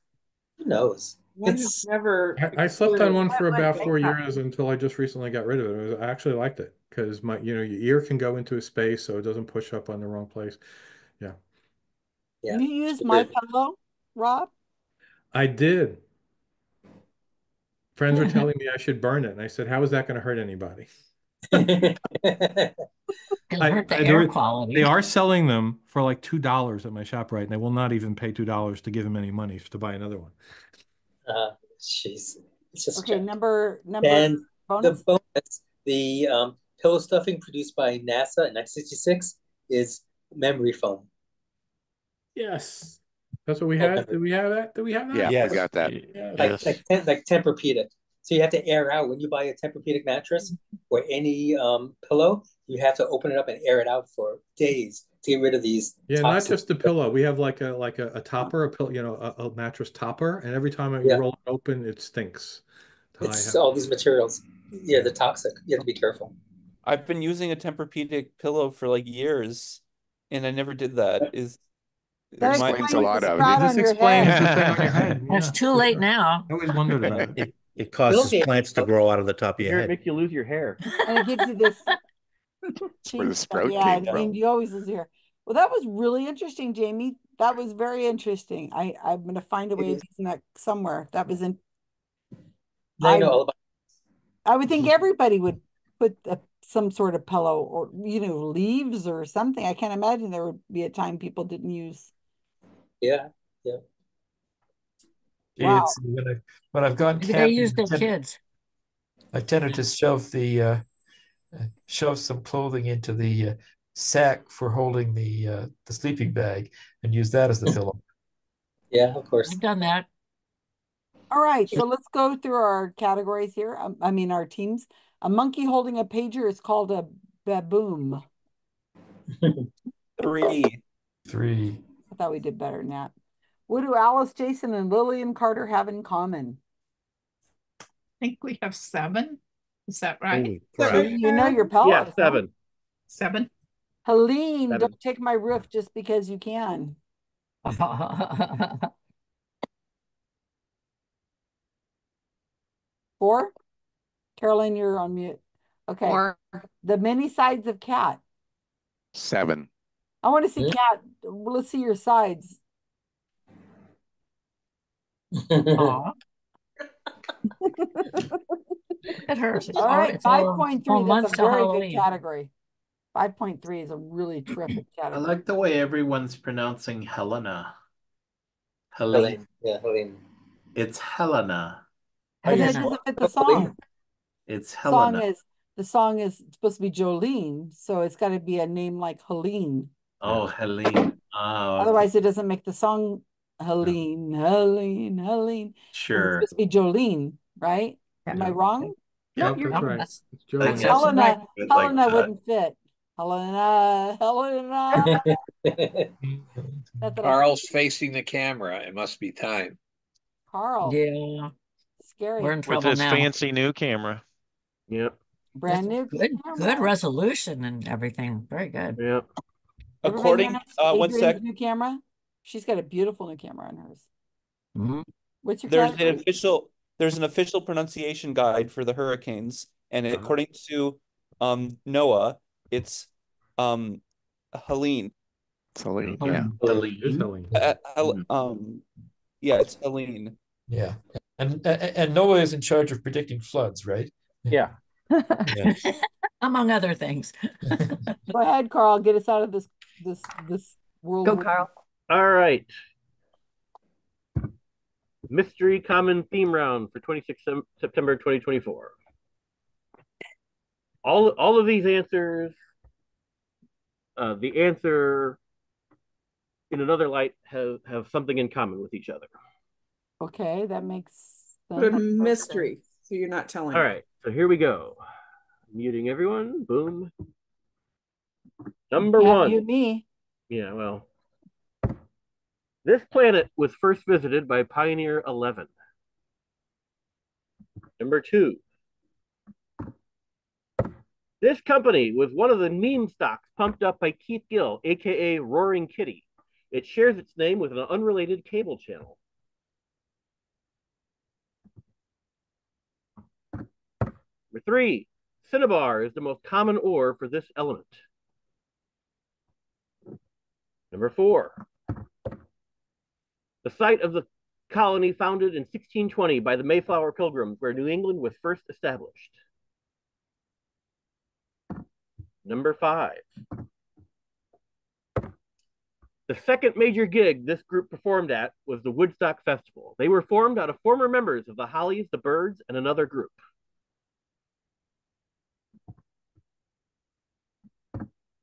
Who knows? One It's never. I, I slept on one for Wet, wet, about four cup. years until I just recently got rid of it. It was, I actually liked it because my, you know, your ear can go into a space so it doesn't push up on the wrong place. Yeah, yeah. You use my pillow, Rob? I did. Friends were telling me I should burn it, and I said, "How is that going to hurt anybody?" I- hurt the I- air they're- quality. They are selling them for like two dollars at my shop right, and they will not even pay two dollars to give him any money to buy another one. Uh, jeez, it's just Okay, number number And bonus. the bonus, the um, pillow stuffing produced by NASA in X66 is memory foam. Yes, that's what we had. memory. Did we have that? Did we have that? Yeah, Yes. we got that. Yeah. like Yes. like tem- like Tempur-Pedic. So you have to air out when you buy a Tempur-Pedic mattress or any um, pillow. You have to open it up and air it out for days to get rid of these. Yeah, not just the pillow. We have like a like a, a topper, a pill, you know, a, a mattress topper, and every time you Yeah. roll it open, it stinks. It's have- all these materials. Yeah, they're toxic. You have to be careful. I've been using a Tempur-Pedic pillow for like years, and I never did that. Is That my- explains a lot of Sprout This explains the thing on your head. It's too late now. I always wondered about it. It, it causes Bill plants to grow out of the top of Here your it head. makes you lose your hair. And it gives you this where the sprout Yeah, came I from. mean, you always lose your. Well, that was really interesting, Jamie. That was very interesting. I I'm gonna find a way of using that somewhere. That was in. Now you I- know all about. I would think everybody would put a, some sort of pillow or you know leaves or something. I can't imagine there would be a time people didn't use. Yeah, yeah. Wow. It's when, I, when I've gone Maybe they use their I tend- kids. I tended to shove the uh, uh, shove some clothing into the uh, sack for holding the uh, the sleeping bag and use that as the pillow. Yeah, of course. I've done that. All right, so let's go through our categories here. Um, I mean, our teams. A monkey holding a pager is called a baboom. three. Three. I thought we did better than that. What do Alice, Jason, and Lillian Carter have in common? I think we have seven. Is that right? Holy So you know your pillows. Yeah, huh? seven. Seven. Helene, Seven. don't take my roof just because you can. Four? Caroline, you're on mute. Okay. Or The many sides of Kat. Seven. I want to see Kat. Well, Let's see your sides. Aw. It hurts. It's All all, right, it's all, five point all months That's a till very good category. Five point three is a really terrific category. I category. like the way everyone's pronouncing Helena. Helene. Helene. Yeah, Helene. It's Helena. And Yeah. it doesn't fit the song. It's Song Helena. is the song is supposed to be Jolene, so it's got to be a name like Helene. Oh, Helene. Oh, Otherwise, it doesn't make the song Helene, Helene, Helene. 'Cause It's sure. supposed to be Jolene, right? Am I Yeah. wrong? Yep, you're that's right. right. That's- It's Joanne. that's absolutely Helena, right. Good like Helena uh, wouldn't fit. Helena, Helena. That's what I- Karl's facing the camera. It must be time. Karl. Yeah. Scary. We're in With trouble his now. fancy new camera. Yep. Brand new. Good, camera. good resolution and everything. Very good. Yep. Everybody According, notice uh, one sec. New camera. She's got a beautiful new camera on hers. Mhm. What's your There's color? an official there's an official pronunciation guide for the hurricanes, and Uh-huh. according to um NOAA, it's um Helene. Celine, Oh, yeah. It's Helene. Uh, Hel- Mm-hmm. um, yeah, it's Helene. Yeah. And, and and NOAA is in charge of predicting floods, right? Yeah. Yeah. Among other things. Go ahead, Karl. Get us out of this this this world. Go, war. Karl. All right. Mystery common theme round for 26 September 2024. All all of these answers, uh, the answer in another light have have something in common with each other. Okay, that makes But a mystery. So you're not telling. All right, so here we go. Muting everyone. Boom. Number one. mute me. Yeah, well. This planet was first visited by Pioneer 11. Number two. This company was one of the meme stocks pumped up by Keith Gill, aka Roaring Kitty. It shares its name with an unrelated cable channel. Number three, cinnabar is the most common ore for this element. Number four, the site of the colony founded in 1620 by the Mayflower Pilgrims, where New England was first established. Number five, the second major gig this group performed at was the Woodstock Festival. They were formed out of former members of the Hollies, the Byrds, and another group.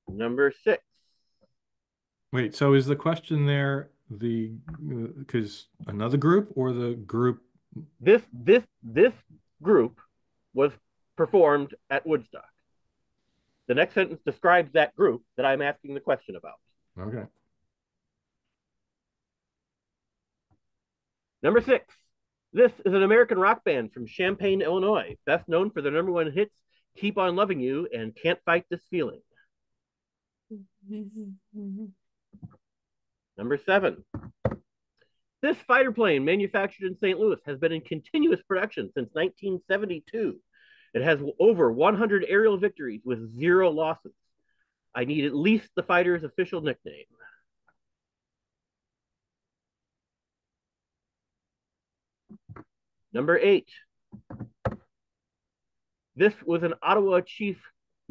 Number six, Wait, so is the question there the uh, because another group or the group? this this this group was performed at Woodstock. The next sentence describes that group that I'm asking the question about. Okay. Number six, this is an American rock band from Champaign, Illinois, best known for their number one hits, Keep on Loving You and Can't Fight This Feeling. Number seven, this fighter plane manufactured in St. Louis has been in continuous production since 1972. It has over 100 aerial victories with zero losses. I need at least the fighter's official nickname. Number eight. This was an Ottawa chief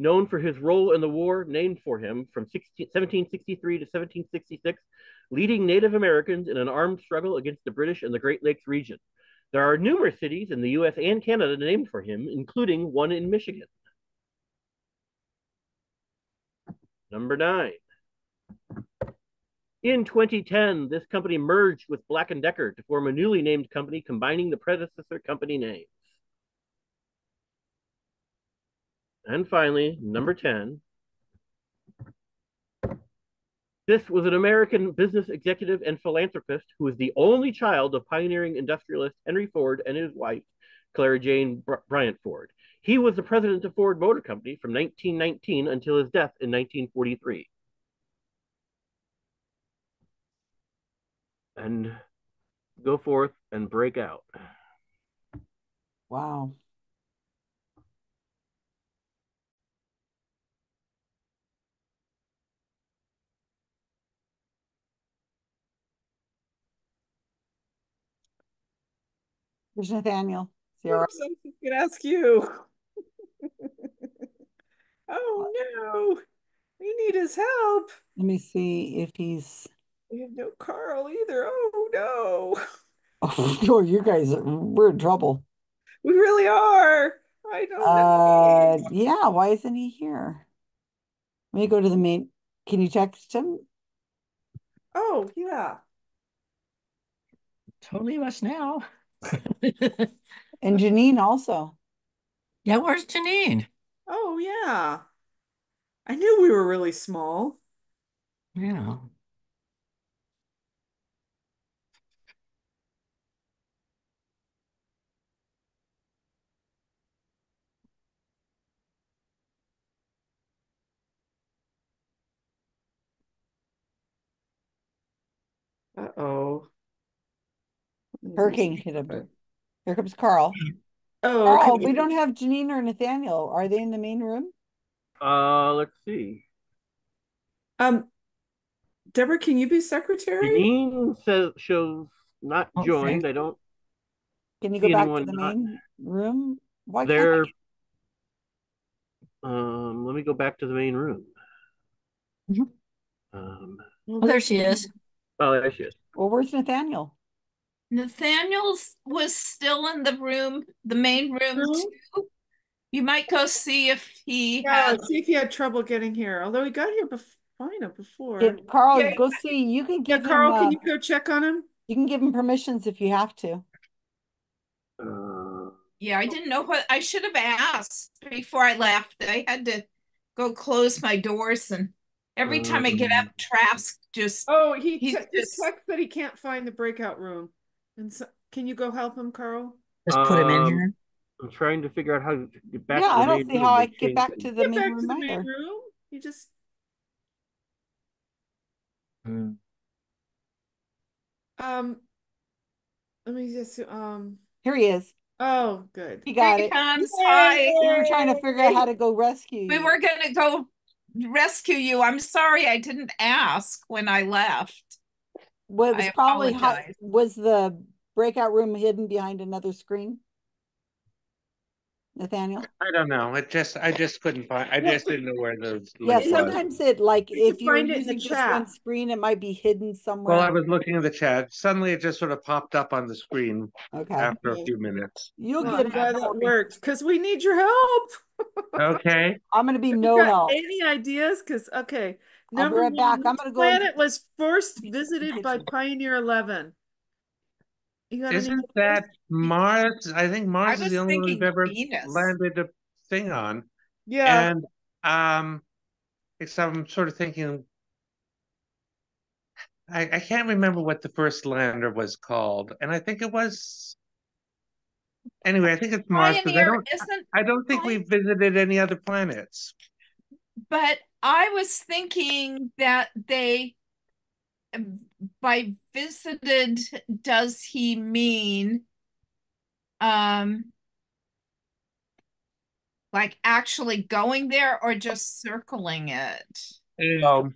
known for his role in the war named for him from 16, 1763 to 1766, leading Native Americans in an armed struggle against the British in the Great Lakes region. There are numerous cities in the US and Canada named for him, including one in Michigan. Number nine. In 2010, this company merged with Black & Decker to form a newly named company combining the predecessor company names. And finally, number 10. This was an American business executive and philanthropist who was the only child of pioneering industrialist Henry Ford and his wife, Clara Jane Bryant Ford. He was the president of Ford Motor Company from 1919 until his death in 1943. And go forth and break out. Wow. There's Nathaniel. Is he all right? Oops, I was gonna ask you. oh no, we need his help. Let me see if he's. We have no Karl either. Oh no, Oh, you guys, are, we're in trouble. we really are. I don't Uh, know. yeah. Why isn't he here? Let me go to the main. Can you text him? Oh yeah. Totally us now. And Janine also. Yeah, where's Janine? Oh yeah. I knew we were really small. Yeah. Uh-oh. Hurricane hit him. Here comes Karl. Oh, Karl, okay. we don't have Janine or Nathaniel. Are they in the main room? Uh, let's see. Um, Deborah, can you be secretary? Janine says shows not Okay. joined. I don't. Can you go back to anyone the not- main room? Why can't They're. I? Um, let me go back to the main room. Mm-hmm. Um, Oh, there she is. oh, there she is. Well, where's Nathaniel? Nathaniel's was still in the room, the main room too. You might go see if he Yeah, has. see if he had trouble getting here. Although he got here bef- fine up before. Yeah, Karl, Yeah, go see. You can yeah, give Karl, him. can uh, you go check on him? You can give him permissions if you have to. Uh, Yeah, I didn't know what I should have asked before I left. I had to go close my doors and every time I get up, Trask just Oh, he he's te- just text that he can't find the breakout room. And so, can you go help him, Karl? Just put him in um, here. I'm trying to figure out how to get back Yeah, to the I don't main see room. how I They get changed back it. to the Get main back to room the main either. room. You just um. Let me just um. Here he is. Oh, good. He got Here he it. comes. Hi. We were trying to figure out how to go rescue We you. were gonna go rescue you. I'm sorry I didn't ask when I left. Well, it was I probably hi- was the breakout room hidden behind another screen? Nathaniel? I don't know. It just I just couldn't find. I just didn't know where the Yeah, link was. sometimes it like You can if you're find it in the using just one screen, it might be hidden somewhere. Well, I was looking at the chat. Suddenly, it just sort of popped up on the screen Okay. after a few minutes. You'll oh, get I'm it. glad that Barbie. worked because we need your help. Okay. I'm gonna be You no got help. Any ideas? Because okay, I'll be number right back. one, I'm gonna go planet was first visited by Pioneer Eleven? You got? Isn't that Mars? I think Mars is the only one we've ever Venus. landed a thing on. Yeah. And um, except I'm sort of thinking. I, I can't remember what the first lander was called, and I think it was. Anyway, I think it's Mars because I Pioneer don't. isn't I don't think we've visited any other planets. But I was thinking that they, by visited, does he mean, um, like actually going there or just circling it? Um,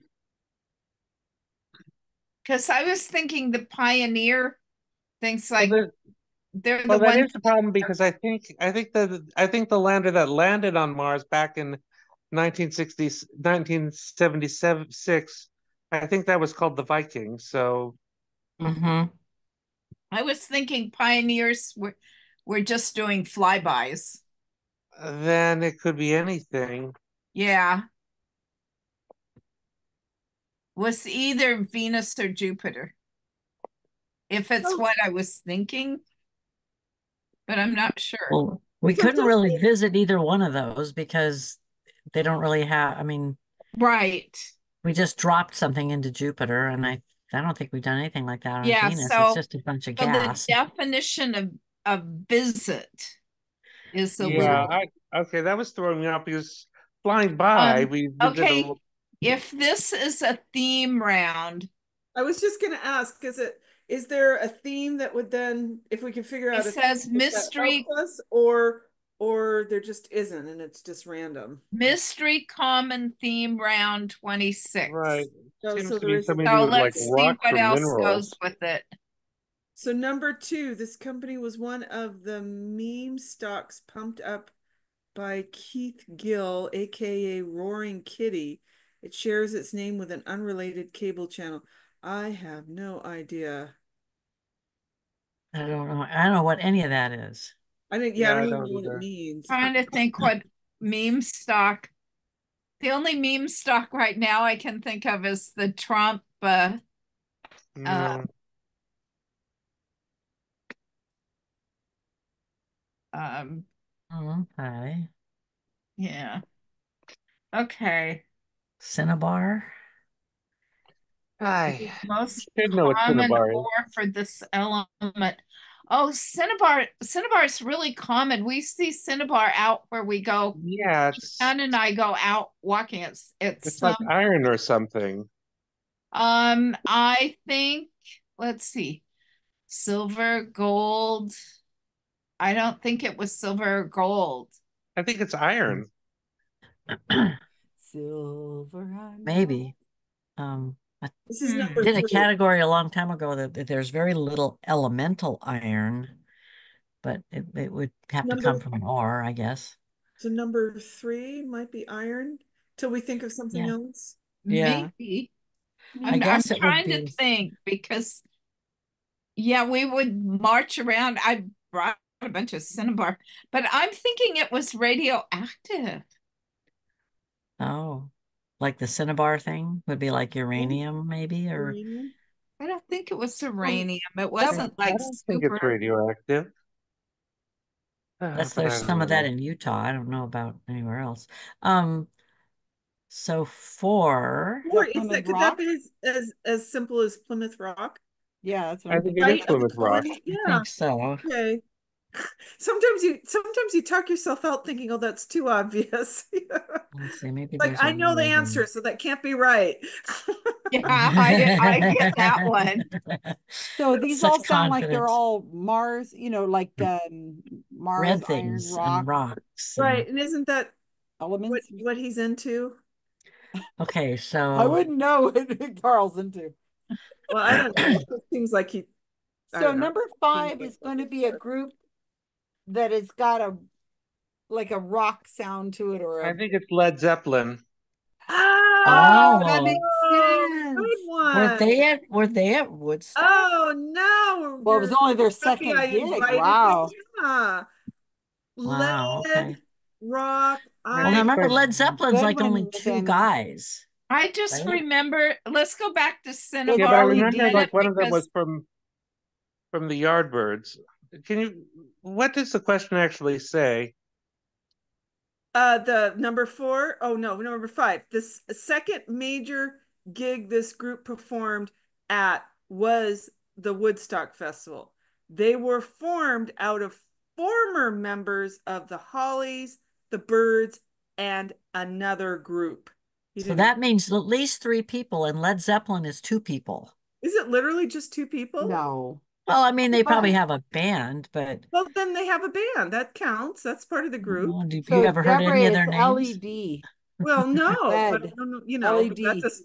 Because I was thinking the pioneer things like they're the Well, that ones is the problem because I think I think the I think the lander that landed on Mars back in 1960 1976, I think that was called the Viking. So Mm-hmm. I was thinking pioneers were were just doing flybys. then it could be anything. Yeah. Was either Venus or Jupiter. If it's Oh. what I was thinking. But I'm not sure. Well, we couldn't really visit either one of those because they don't really have, I mean, Right. we just dropped something into Jupiter and I I don't think we've done anything like that on Yeah, Venus. so It's just a bunch of so the definition of of visit is a Yeah, I okay, that was throwing me off because flying by, Um, we visited a okay. little- if this is a theme round, I was just gonna ask, is it is there a theme that would then, if we could figure It out a says theme, mystery- us, or or there just isn't and it's just random? mystery common theme round 26. Right. Seems so to there be is- something to So do with like let's see rocks what else minerals. goes with it. So number two, this company was one of the meme stocks pumped up by Keith Gill, aka Roaring Kitty. It shares its name with an unrelated cable channel. I have no idea. I don't know. I don't know what any of that is. I think yeah, Yeah, I I don't even don't know what it means. Trying to think what meme stock. The only meme stock right now I can think of is the Trump uh, No. um Okay. Yeah. Okay. Cinnabar. Aye. Most Should know what common cinnabar is. for this element. Oh, cinnabar, cinnabar is really common. We see cinnabar out where we go. Yeah, it's Son and I go out walking. It's it's it's like some iron or something. um I think let's see. Silver, gold. I don't think it was silver or gold. I think it's iron. Silver. Maybe. Um, I This is number hmm. did a category a long time ago that, that there's very little elemental iron, but it, it would have to come from an ore, I guess. So number three might be iron till we think of something Yeah. else. Yeah. Maybe. I I'm, I'm guess it would trying to think because, yeah, we would march around. I brought a bunch of cinnabar, but I'm thinking it was radioactive. Oh, like the cinnabar thing would be like uranium, maybe, or Uranium? I don't think it was uranium. It wasn't I like don't think it's radioactive. Ah, that's there's don't some of that in Utah. I don't know about anywhere else. Um, so four. Or is that could Rock? that be as, as as simple as Plymouth Rock? Yeah, that's what I I'm think it is Plymouth Rock. I Yeah. think so. Okay. Sometimes you sometimes you talk yourself out thinking, oh, that's too obvious. Let's see, maybe like I know the another answer, so that can't be right. Yeah, I, I get that one. So these Such all sound like they're all Mars, you know, like um Mars, Red iron, things rock, and rocks. and- right. And isn't that what elements. what he's into? Okay, so I wouldn't know what Karl's into. Well, I don't know. It seems like he So number five is going to be a group that it's got a like a rock sound to it or I a think it's Led Zeppelin. Oh, oh that Oh. makes sense. Good one. were they at were they at Woodstock? Oh no! Well, it was only their second I gig. Wow. Yeah. Wow, Lead, okay. rock. Well, I now remember Led Zeppelin's like only two then. guys. I just Right? remember. Let's go back to Yeah, cinnabar. but I remember like it one of them was from from the Yardbirds. Can you? What does the question actually say? Uh, the number four, oh no, number five. This second major gig this group performed at was the Woodstock Festival. They were formed out of former members of the Hollies, the Byrds, and another group. He So didn't- that means at least three people, and Led Zeppelin is two people. is it literally just two people? No. Well, I mean, they probably have a band, but Well, then they have a band. That counts. That's part of the group. well, have you So ever heard any of their it's names? LED. Well, no, but I LED. don't um, know, you know, but LED. that's just,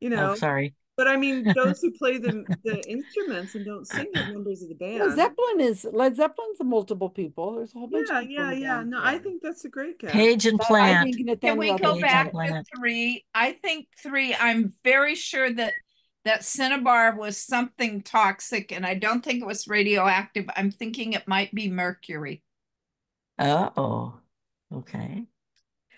you oh, know, Oh, sorry. but I mean, those who play the the instruments and don't sing are members of the Well, band. Zeppelin is Led Zeppelin's multiple people. There's a whole bunch Yeah, of people yeah, in the yeah. band. No, I think that's a great guess. Page and But I Plant. think Can Nathaniel we go Page back and to Plant. three? I think three. I'm very sure that that cinnabar was something toxic, and I don't think it was radioactive. I'm thinking it might be mercury. Uh oh, okay.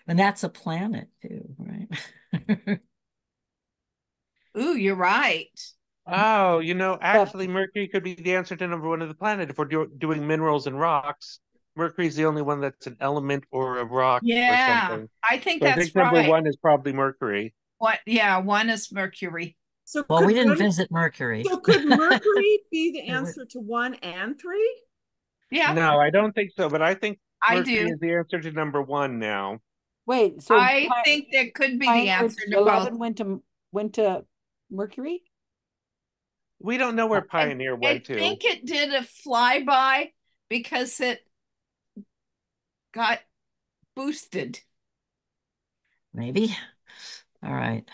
And that's a planet too, right? Ooh, you're right. Oh, you know, actually, Mercury could be the answer to number one of the planet if we're do doing minerals and rocks. Mercury's the only one that's an element or a rock or Yeah, something. I think So I that's think number right. one is probably Mercury. What? Yeah, one is mercury. So Well, could we didn't one- visit Mercury. So could Mercury be the answer to one and three? Yeah, No, I don't think so, but I think I Mercury do. is the answer to number one now. Wait, so I Pi- think that could be the Pioneer answer to Eleven both. went to went to Mercury. We don't know where Pioneer I went to. I think it did a flyby because it got boosted. Maybe. All right.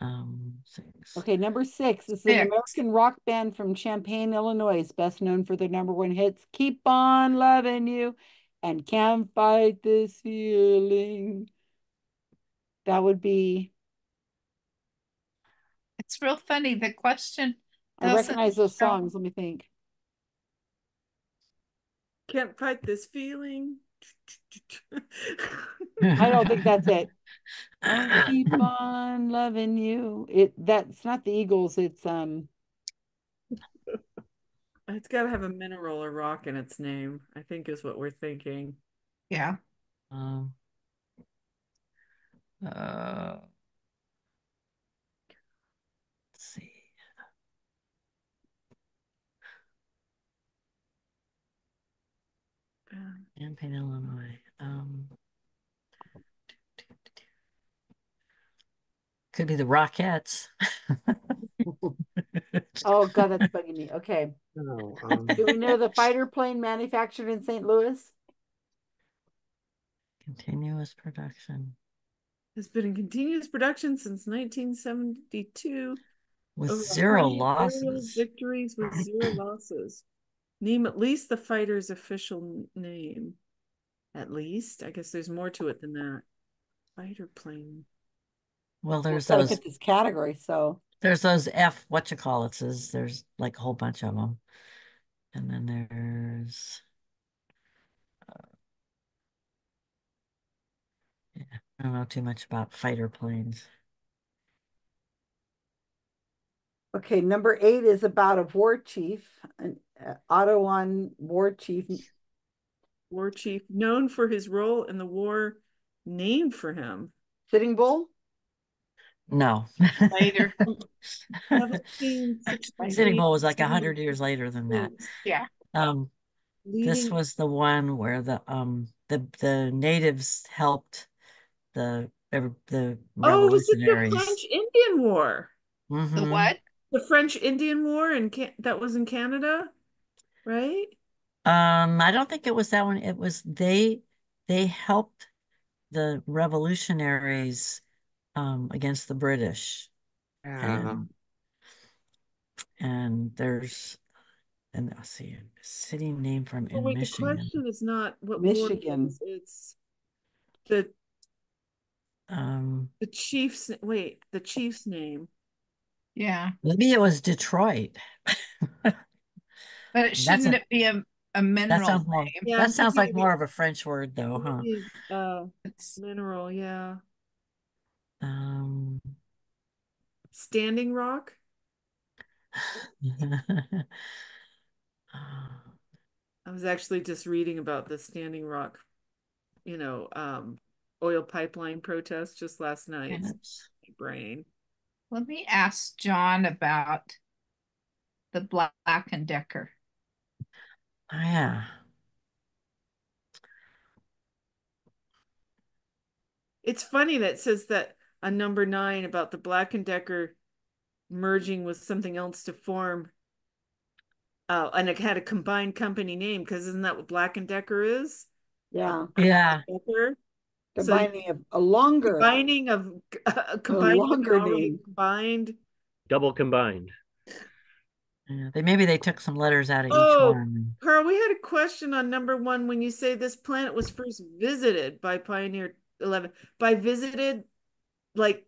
Um, six. Okay, number six This is an American rock band from Champaign, Illinois, is best known for their number one hits "Keep on Loving You" and "Can't Fight This Feeling." That would be. It's real funny. The question I recognize those songs. Let me think. Can't fight this feeling. I don't think that's it. I keep on loving you. It that's not the Eagles. It's um. It's got to have a mineral or rock in its name, I think is what we're thinking. Yeah. Um, uh, let's see. Champaign, Illinois. Um, could be the Rockettes. Oh God, that's bugging me. Okay. No, um, Do we know the fighter plane manufactured in St. Louis? Continuous production Has been in continuous production since nineteen seventy-two. with Over zero losses. Victories with zero losses. Name at least the fighter's official name. At least, I guess there's more to it than that. Fighter plane. Well, there's Gotta those. fit this category, so There's those F what you call it is there's like a whole bunch of them. And then there's uh, yeah, I don't know too much about fighter planes. okay. Number eight is about a war chief, an uh, Ottawan war chief. War chief known for his role in the war named for him. Sitting Bull. No. Later. Sitting Bull was like a hundred years later than that. Yeah. Um, this was the one where the um the the natives helped the the the Oh, was it the. French Indian War? The Mhm. what? The French Indian War in Can that was in Canada, right? Um, I don't think it was that one. It was they they helped the revolutionaries um against the British. yeah. And and there's and I'll see a city name from Oh in wait, the Michigan. question is not what Michigan. is, it's the Um, the chief's wait, the chief's name. Yeah. maybe it was Detroit. But it shouldn't a- it be a, a That mineral sounds name? Yeah, that sounds like more of a French word though, huh? Maybe, Uh, It's mineral, yeah. Um, Standing Rock. I was actually just reading about the Standing Rock, you know, um, oil pipeline protest just last night. Yes. Brain. let me ask John about the Black and Decker. Oh, yeah. It's funny that it says that on number nine about the Black and Decker merging with something else to form. Uh, and it had a combined company name because isn't that what Black and Decker is? Yeah. Yeah. Decker. So Combining of a longer. combining of uh, combining of longer name. combined. Double combined. Yeah, they maybe they took some letters out of each Oh, one. Karl, we had a question on number one when you say this planet was first visited by Pioneer 11. By visited, like,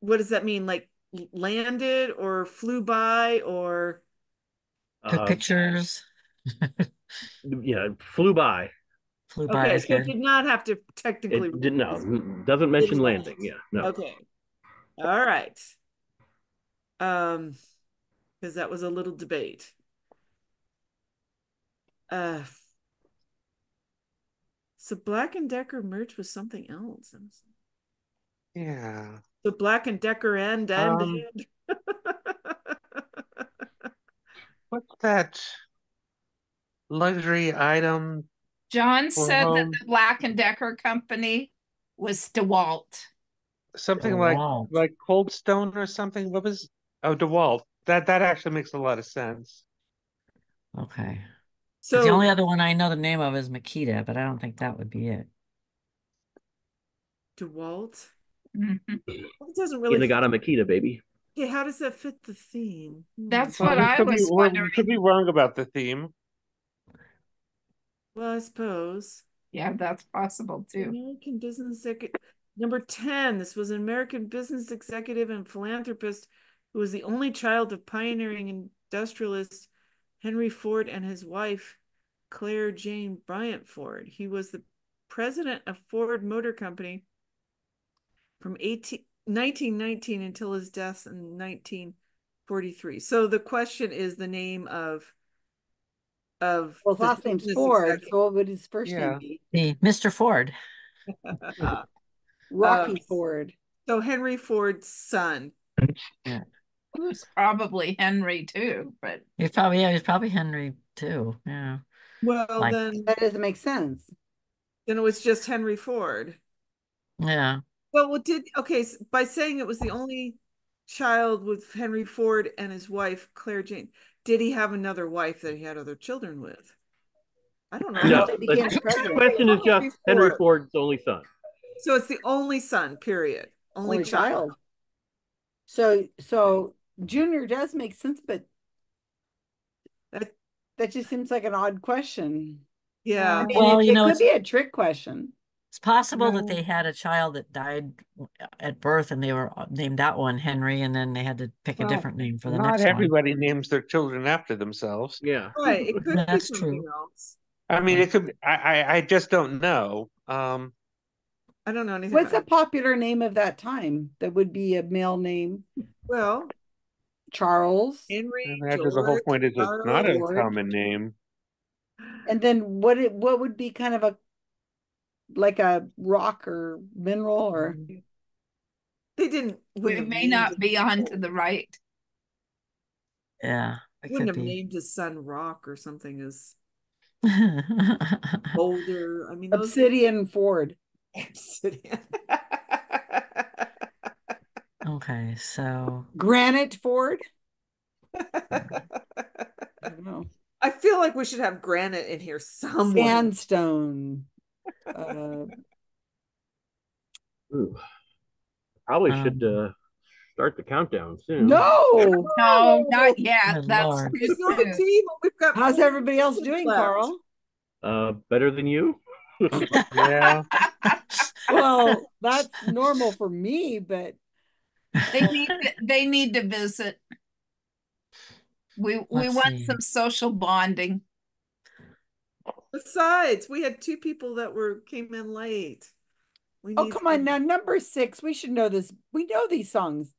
what does that mean? Like landed or flew by or Took Uh, pictures, yeah, flew by. flew by okay, is so it did not have to technically It did no doesn't mention landing. Yeah, no. Okay. All right. Um, because that was a little debate. Uh, so Black and Decker merged with something else. Yeah. The Black and Decker end and, Um, and. What's that luxury item? John For said that the Black and Decker company was DeWalt. Something like DeWalt. like Cold Stone or something. What was oh DeWalt? That that actually makes a lot of sense. Okay. So the only other one I know the name of is Makita, but I don't think that would be it. DeWalt. Mhm. It doesn't really In really. the Gata Makita, baby. Okay, how does that fit the theme? Hmm. That's Well, what I could be- was we- we wondering. could be wrong about the theme. Well, I suppose. Yeah, that's possible too. American business executive. Number 10, this was an American business executive and philanthropist who was the only child of pioneering industrialist Henry Ford and his wife, Claire Jane Bryant Ford. He was the president of Ford Motor Company from 18, 1919 until his death in 1943. So the question is the name of of. Well, his the last name's Ford, executive. so what would his first Yeah. name be? The Mr. Ford. Rocky Um, Ford. So Henry Ford's son. Yeah. Who's probably Henry too, but He's probably yeah, he's probably Henry too. Yeah. Well, Like- then That doesn't make sense. then it was just Henry Ford. Yeah. Well, what did okay s- by saying it was the only child with Henry Ford and his wife Claire Jane. Did he have another wife that he had other children with? I don't know. No, the president. question is just Henry Ford. Ford's only son. So it's the only son. Period. Only, Only child. child. So so Junior does make sense, but That- that just seems like an odd question. Yeah. I mean, Well, it, you it know, could it's- be a trick question. It's possible No. that they had a child that died at birth and they were uh, named that one Henry and then they had to pick a different name for the Not next one. everybody names their children after themselves. Yeah. Right. It could be That's something true. else. I mean, it could. I, I, I just don't know. Um, I don't know anything. What's a popular name of that time that would be a male name? Well, Charles. Henry. and after the whole point is it's not a common name. And then what it what would be kind of a like a rock or mineral or mm-hmm. They didn't. we may not be on to the right. Yeah. It Wouldn't could have be. named his son Rock or something as Boulder. I mean, those Obsidian Ford. Obsidian. okay, so Granite Ford. I don't know. I feel like we should have granite in here somewhere. Sandstone. Uh, Ooh. Probably should Um, uh, start the countdown soon. no. No, not yet. Good That's Lord. too not a soon. team. We've got How's everybody else doing, left. Karl? Uh, better than you? Yeah. Well, that's normal for me, but They need to, they need to visit. We we Let's want see. some social bonding. Besides, we had two people that were came in late. We oh need come on now, number six. We should know this. We know these songs.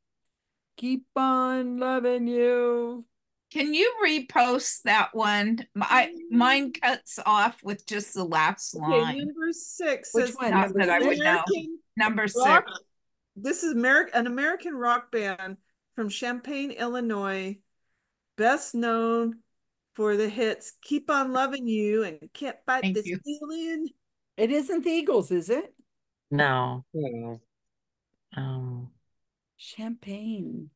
Keep on loving you. Can you repost that one? My mine mm. cuts off with just the last Okay, line. number six Which says one? Number that I would six? know. American Number rock. six. This is Ameri- an American rock band from Champaign, Illinois, best known for the hits "Keep on Loving You" and "Can't Fight Thank This you. Feeling." It isn't the Eagles, is it? no. Yeah. Um Champaign.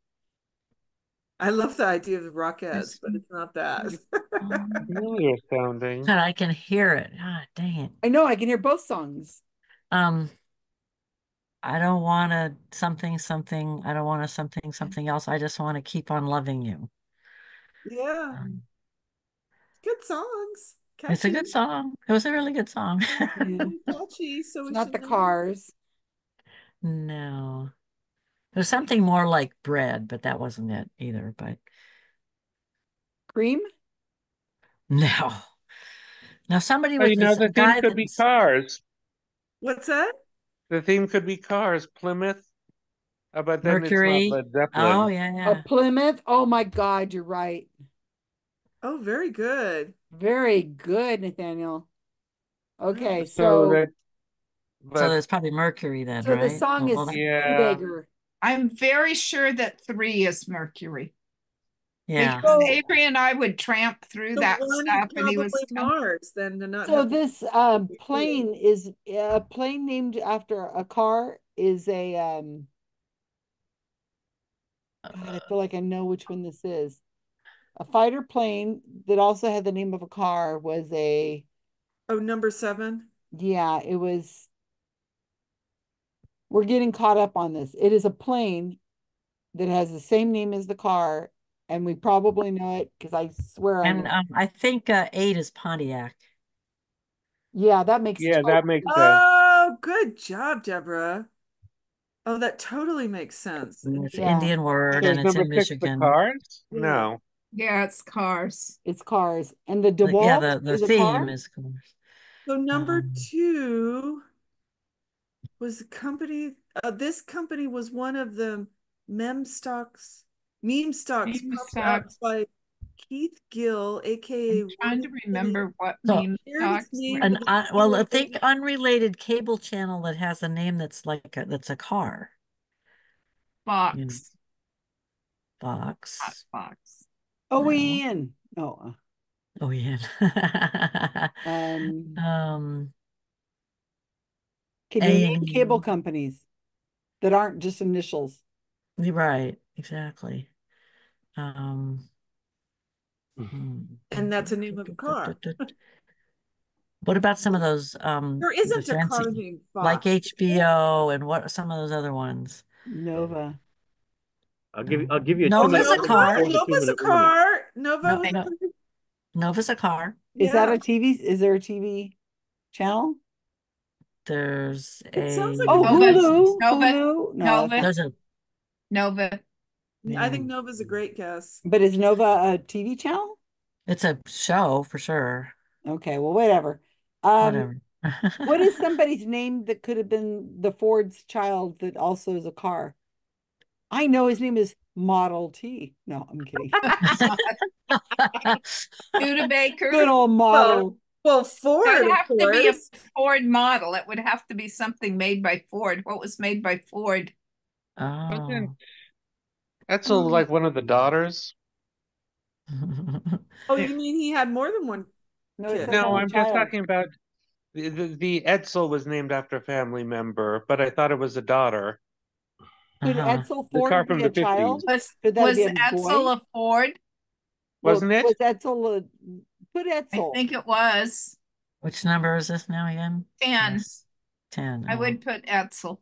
I love the idea of the Rockettes, but it's not that. Familiar sounding. God, I can hear it. Ah, dang it. I know I can hear both songs. Um I don't want to something something. I don't want to something something else. I just want to keep on loving you. yeah, Um, good songs. it's a good song. It was a really good song. Catchy, so It's not the know. cars. No. There's something more like bread, but that wasn't it either. But Cream? no. Now somebody Oh, you know, this the theme guy could be cars. What's that? The theme could be cars, Plymouth. Uh, but then Mercury. it's not Led Zeppelin. Oh yeah, yeah. A. Plymouth? Oh my God, you're right. Oh, very good. Very good, Nathaniel. Okay, So so that, So there's probably Mercury then, so the song Well, is well, Yeah. Studebaker. I'm very sure that three is Mercury. yeah. Because Avery and I would tramp through The that stuff and he was Mars. Then to not So this um plane is a plane named after a car is a um God, I feel like I know which one this is. A fighter plane that also had the name of a car was a oh number seven. yeah, it was we're getting caught up on this. It is a plane that has the same name as the car, and we probably know it because I swear And know. um, I think uh, eight is Pontiac. Yeah, that makes yeah, total that makes sense. Oh, good job, Deborah. Oh, that totally makes sense. It's an Yeah. Indian word So and it's in number six the Michigan. cars? No. Yeah, it's cars. It's cars. And the The- yeah, the, the is theme is cars. So number Um, two was the company. Uh, this company was one of the mem stocks, meme stocks Meme stocks. by Keith Gill, aka. Trying to remember what So- meme stocks its name were. An with the un, well, I think unrelated cable channel that has a name that's like a, that's a car. Fox. Fox. Hot Fox. Oh, No. Ian. Oh, Oh yeah. um, um. can you name A&E. cable companies that aren't just initials? Right. Exactly. Um. hmm. And that's a name of a car. What about some of those? Um. There isn't the a car fancy- named like HBO and what some of those other ones. Nova. I'll give you. I'll give you a Nova's a car. before the Nova's a car. Nova. No, was no. a- Nova's a car. Is that a TV? Is there a TV channel? There's It sounds a like Oh, Nova- Hulu. Nova- Hulu. No, Nova. there's a Nova. I think Nova's a great guess. but is Nova a TV channel? it's a show for sure. Okay, well, whatever. Um, Whatever. what is somebody's name that could have been the Ford's child that also is a car? I know his name is Model T. No, I'm kidding. Studebaker. Good old model. Well, Ford, It would of have to be a. Ford model. It would have to be something made by Ford. What was made by Ford? Oh. Wasn't oh, Edsel like one of the daughters? Oh, you mean he had more than one? No, it kid? says No, I'm just talking about the, the, the Edsel was named after a family member, but I thought it was a daughter. Could Uh-huh. Edsel The car Ford from be a the 50s. child? Was Could that was be a Edsel boy? a Ford? Wasn't it? Was Edsel a, put I think it was Which number is this now again? ten. Yes, Ten. I oh, would put Edsel.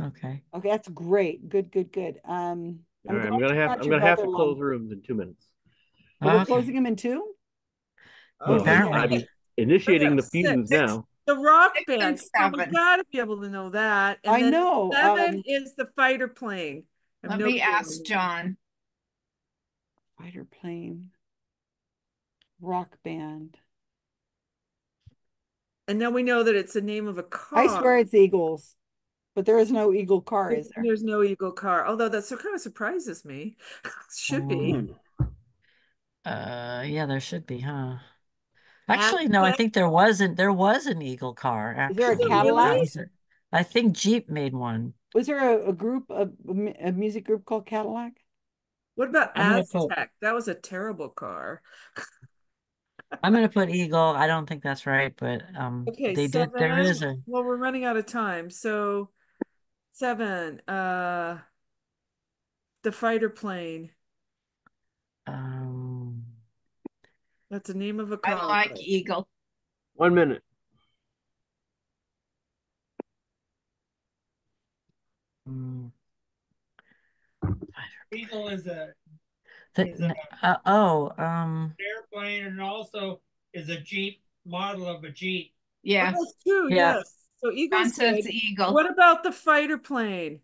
Okay. Okay, that's great. Good, good, good. Um, All right, I'm glad gonna you have. I'm gonna have to brother close along. rooms in two minutes. Oh, we're closing them in two? Oh, Well, apparently. I'm initiating the Six, fumes now. The rock Six band. Oh, we gotta be able to know that. And I know, Seven um, is the fighter plane. I have Let no me clue. ask John. Fighter plane. Rock band. And then we know that it's the name of a car. I swear it's Eagles, but there is no Eagle car, is there? There's no Eagle car, although that so kind of surprises me. Should be. Mm. Uh, yeah, there should be, huh? Actually, no, I think there wasn't. There was an Eagle car. Is there a Cadillac? That was it. I think Jeep made one. Was there a, a group, a, a music group called Cadillac? What about I'm gonna put- Aztec? That was a terrible car. I'm gonna put Eagle. I don't think that's right, but um, Okay, they did. There seven. is a. Well, we're running out of time, so seven. Uh, the fighter plane. Um, That's the name of a I car. like Eagle. One minute. mm, Eagle is a the, Is a- uh, oh, um, airplane and also is a Jeep model of a Jeep. Yeah. Oh, that's true. Yeah. Yes. So Eagle's John says good. Eagle. What about the fighter plane?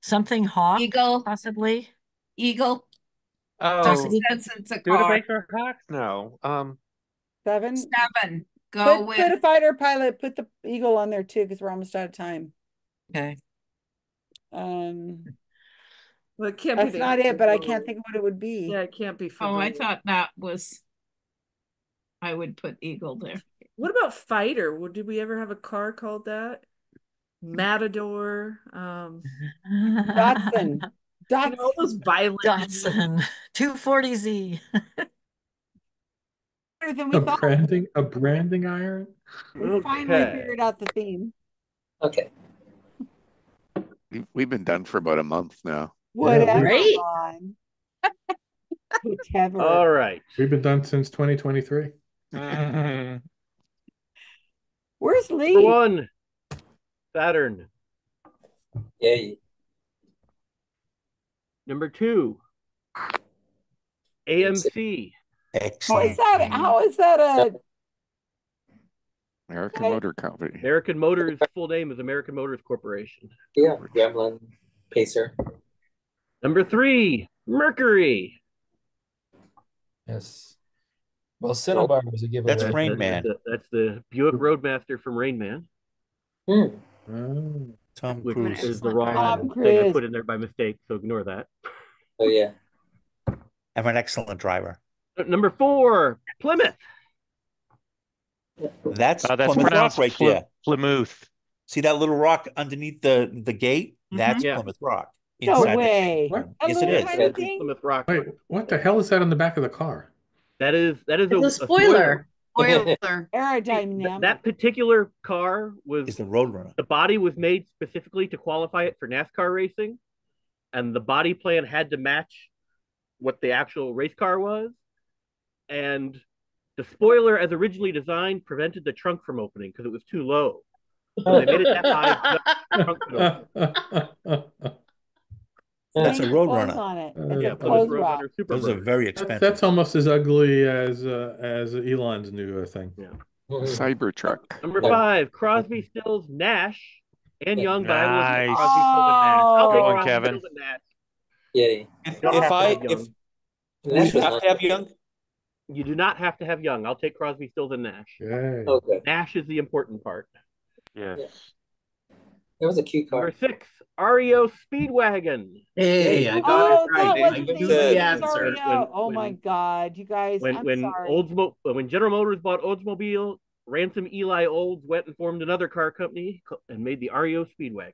something Hawk, Eagle. possibly. Eagle. Oh, Does it- Says it's a car. Studebaker Hawk? No. Um, Seven? Seven. Go Put, with put a fighter pilot, put the Eagle on there too, because we're almost out of time. Okay. Um, Well, it can't be that's the not it, but I Eagle. can't think of what it would be. Yeah, it can't be. Oh, I Fabella. thought that was. I would put Eagle there. What about fighter? Well, did we ever have a car called that? Matador. Um, Datsun. you know, all those violent. Datsun 240Z. Better than we A thought. branding, a branding iron? We finally figured out the theme. Okay. We- We've been done for about a month now. Whatever. Great. Whatever. All right. We've been done since 2023. Where's Number Lee? one, Saturn. Yay. Number two, AMC. Excellent. is that? How is that a? American Okay. Motor Company. American Motors full name is American Motors Corporation. Yeah, Gremlin, Pacer. Number three, Mercury. Yes. Well, Cinnabar was a giveaway. That's That's Rain the- Man. That's the, that's the Buick Roadmaster from Rain Man, Hmm. Oh. Tom which Cruise. is the wrong Tom thing I Cruise. put in there by mistake. So ignore that. Oh yeah. I'm an excellent driver. Number four, Plymouth. That's Uh, that's Plymouth Rock pronounced right Ply- there. Plymouth. See that little rock underneath the the gate? That's Yeah. Plymouth Rock. No inside the- way. What? A Yes, it little is. tiny thing? Plymouth Rock. Wait, what the hell is that on the back of the car? That is that is It's a, a spoiler. Spoiler. Aerodynamic. That particular car was It's the Roadrunner. the body was made specifically to qualify it for NASCAR racing, and the body plan had to match what the actual race car was. And the spoiler, as originally designed, prevented the trunk from opening because it was too low. So they made it that high. the trunk could open. That's a Hang road runner. on it. It's Yeah, a Plymouth clothes rock. Super Those are Road. very That- expensive. that's almost as ugly as uh, as Elon's new uh, thing. Yeah. Cybertruck. Number five, Crosby, Stills, Nash, and Young, but Nice. wasn't Crosby, Stills, and Nash. I'll take Go on, Crosby, Kevin. Stills, and Nash. Yay. If, if I if Young. we have not- to have young, You do not have to have Young. I'll take Crosby, Stills, and Nash. Yay. Okay. Nash is the important part. Yes. It was a cute car. Number six, REO Speedwagon. Hey, I got Oh, it right. that wasn't knew the answer. REO. When- oh my God, you guys, When I'm when sorry. Oldsmo when General Motors bought Oldsmobile, Ransom Eli Olds went and formed another car company and made the REO Speedwagon.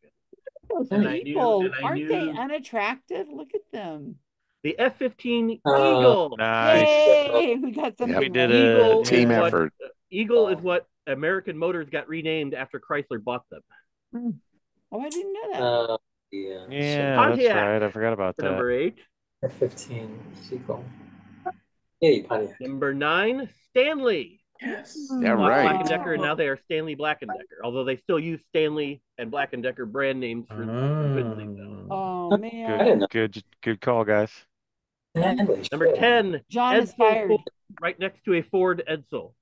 Those and I knew- people, aren't they unattractive? Look at them. The F-15 Uh, Eagle. Nice. Yay, we got something. We did right. a Eagle is Team what- effort. Eagle is what American Motors got renamed after Chrysler bought them. Oh, I didn't know that. Uh, yeah. Yeah, that's right. I forgot about For that. number eight. F fifteen sequel. Yay, Pontiac. Number nine, Stanley. Yes. Yeah, right. Black and Decker, and now they are Stanley Black and Decker. Although they still use Stanley and Black and Decker brand names for good things. Oh man. Good, good, good call, guys. Stanley. Number ten, John is fired. Ford, right next to a Ford Edsel.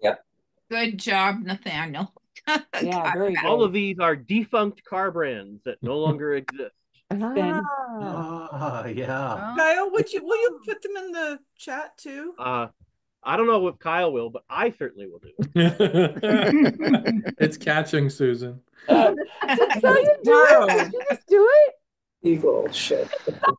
Yep. Good job, Nathaniel. Yeah, very good. All of these are defunct car brands that no longer exist. Ben. Ah, yeah. Kyle, would you will you put them in the chat too? Uh, I don't know if Kyle will, but I certainly will do. it's catching, Susan. So you do it? Did you just do it? Eagle. Shit.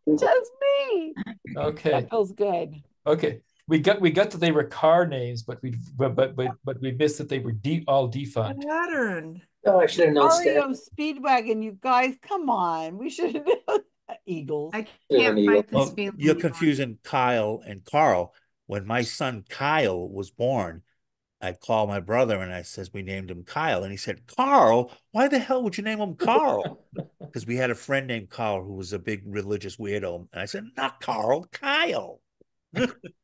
Just me. Okay. That feels good. Okay. We got we got that they were car names, but we but but but, but we missed that they were de- all defunct. Pattern. Oh, I should have known. REO Stan. Speedwagon, you guys, come on. We should have known. Eagles. I can't an fight eagle. this Well, feeling. you're confusing Kyle and Carl. When my son Kyle was born, I called my brother and I says we named him Kyle, and he said, "Carl, why the hell would you name him Carl?" Because we had a friend named Carl who was a big religious weirdo, and I said, "Not Carl, Kyle."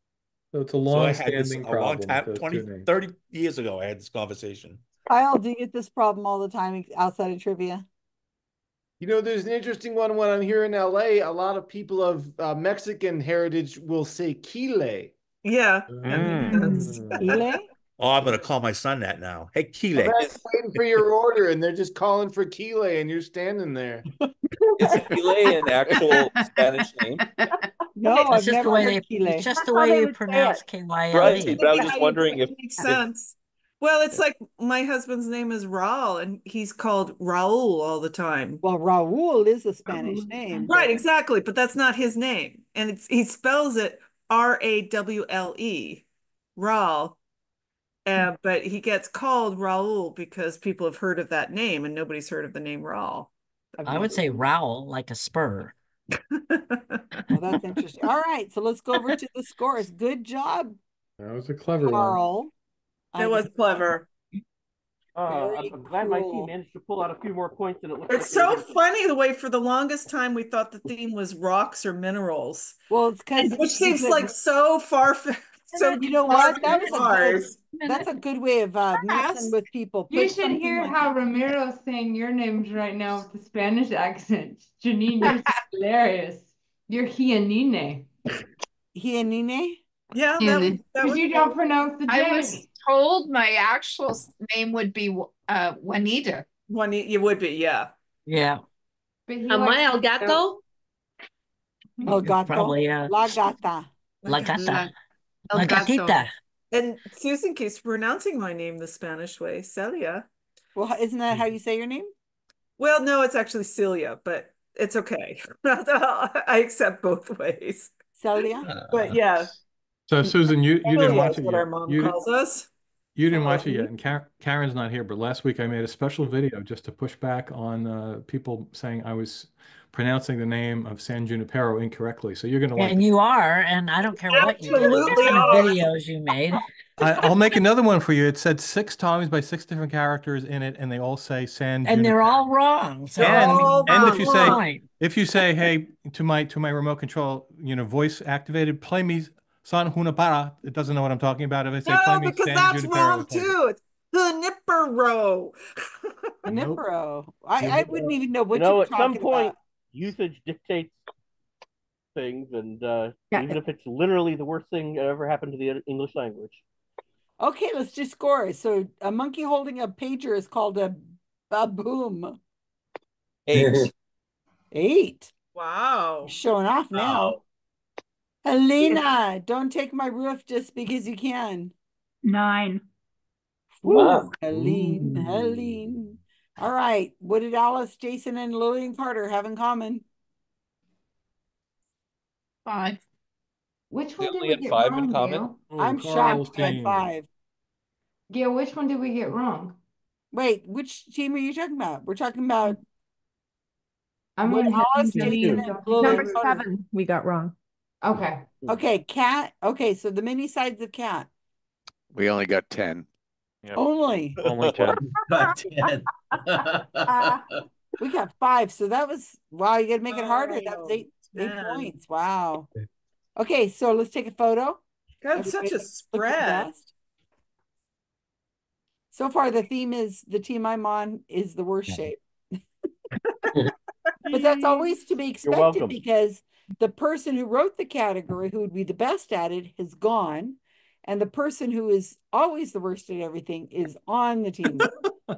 So it's a So I this long-standing a long time, those 20, 30 years ago. I had this conversation. Kyle, do you get this problem all the time outside of trivia? You know, there's an interesting one when I'm here in LA. A lot of people of uh, Mexican heritage will say Kile. Yeah. Mm. Ile? Oh, I'm gonna call my son that now. Hey, Kile. That's waiting for your order, and they're just calling for Kile, and you're standing there. Is Chile an actual Spanish name? No, It's just the way they, Chile. it's just the way they you pronounce it. K Y L Right, E. but I was just wondering if it Makes if- sense. Well, it's like my husband's name is Raul, and he's called Raul all the time. Well, Raul is a Spanish name. Right, exactly, but that's not his name, and it's he spells it R A W L E, Raul. Uh, but he gets called Raul because people have heard of that name, and nobody's heard of the name Raul. I've would say rowl like a spur. Well, that's interesting. All right, so let's go over to the scores. Good job, That was a clever one. That was clever. Uh, I'm, I'm glad my team managed to pull out a few more points than it looks It's like. so they funny the way for the longest time we thought the theme was rocks or minerals, Well, it's because which seems like so far. So you know what? That was a good, that's a good way of uh, messing with people. You should hear like how Ramiro's saying your names right now with the Spanish accent. Janine, you're hilarious. You're Hianine. Hianine. Yeah, Yeah, that, that Because was you don't pronounce the I J. was told my actual name would be uh, Juanita. one. You would be, yeah. Yeah, But Am I to El Gato? El Oh, gato, probably uh, la gata. la gata, La- la El Gato. gatita. And Susan keeps pronouncing my name the Spanish way, Celia. Well, isn't that how you say your name? Well, no, it's actually Celia, but it's okay. I accept both ways. Celia. But yeah, So Susan, you, you didn't watch it what yet. our mom You didn't- calls us. You didn't watch it yet, and Kar- Karen's not here, but last week I made a special video just to push back on uh, people saying I was pronouncing the name of San Junipero incorrectly. So you're going to like And you are, and I don't care what you do. Absolutely The videos you made. I, I'll make another one for you. It said six times by six different characters in it, and they all say San And they're all wrong. So And, all and if you say wrong. if you say, hey, to my to my remote control, you know, voice activated, play me San Junipero, it doesn't know what I'm talking about. If I say play me because San that's Junipero, wrong it plays it. too. It's Junipero. Nipro. I, I wouldn't even know what you know, you were at some point, about. Usage dictates things, and uh, Yeah. even if it's literally the worst thing that ever happened to the English language. Okay, let's just score. So a monkey holding a pager is called a baboom. Eight. Eight. Wow. Showing off now. Helena, don't take my roof just because you can. Nine. Woo, Wow. Helene, Helene. All right. What did Alice, Jason, and Lillian Carter have in common? Five. Which They one did only we had get five in wrong, common? Gail? I'm Karl's shocked at five. Gail, which one did we get wrong? Wait, which team are you talking about? We're talking about I'm what gonna Alice, have to Jason, and Lillian Number Carter. seven, we got wrong. Okay. Okay, cat. Okay, so the many sides of cat We only got ten. Only. Only ten. Got 10. Uh, we got five, so that was wow. You got to make it harder. That was eight, eight man. points. Wow. Okay, so let's take a photo. Got such a spread. So far, the theme is the team I'm on is the worst shape. But that's always to be expected because the person who wrote the category, who would be the best at it, has gone. And the person who is always the worst at everything is on the team.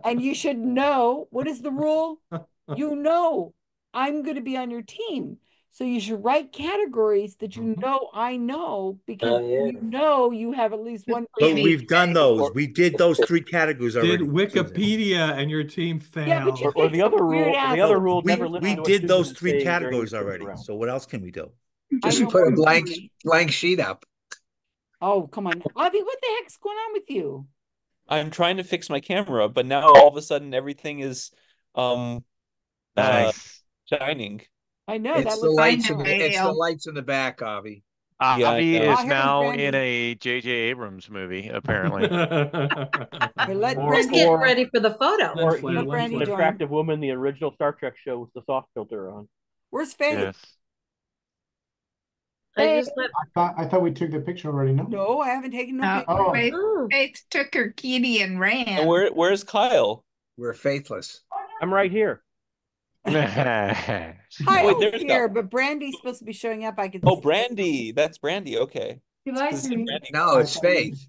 and you should know what is the rule? You know, I'm going to be on your team. So you should write categories that you mm-hmm. know I know because Oh, yeah. you know you have at least one But we've done those. We did those three categories already. Did Wikipedia and your team fail? Yeah, but you Or, or the other rule, the other rule We, never we listen to what did those three categories already. So what else can we do? Just put a blank blank sheet up. Oh, come on. Avi, what the heck's going on with you? I'm trying to fix my camera, but now all of a sudden everything is um uh, shining. I know It's that the lights in the, it's the lights in the back, Avi. Yeah, Avi know. Oh, is now in a J.J. Abrams movie, apparently. Okay, let Or- Just Brandy, getting ready for the photo. Lens Or flare, you, lens Brandy an flare. join. attractive woman, the original Star Trek show with the soft filter on. where's Faith? yes. I just let. I thought I thought we took the picture already. No. No, I haven't taken no No, picture. Oh. Faith, Oh. Faith took her kitty and ran. And where where's Kyle? We're faithless. I'm right here. Kyle's Wait, there's here, no- but Brandy's supposed to be showing up. I can Oh, see. Brandy. That's Brandy. Okay. You lied This to is me. Brandy. No, it's Faith.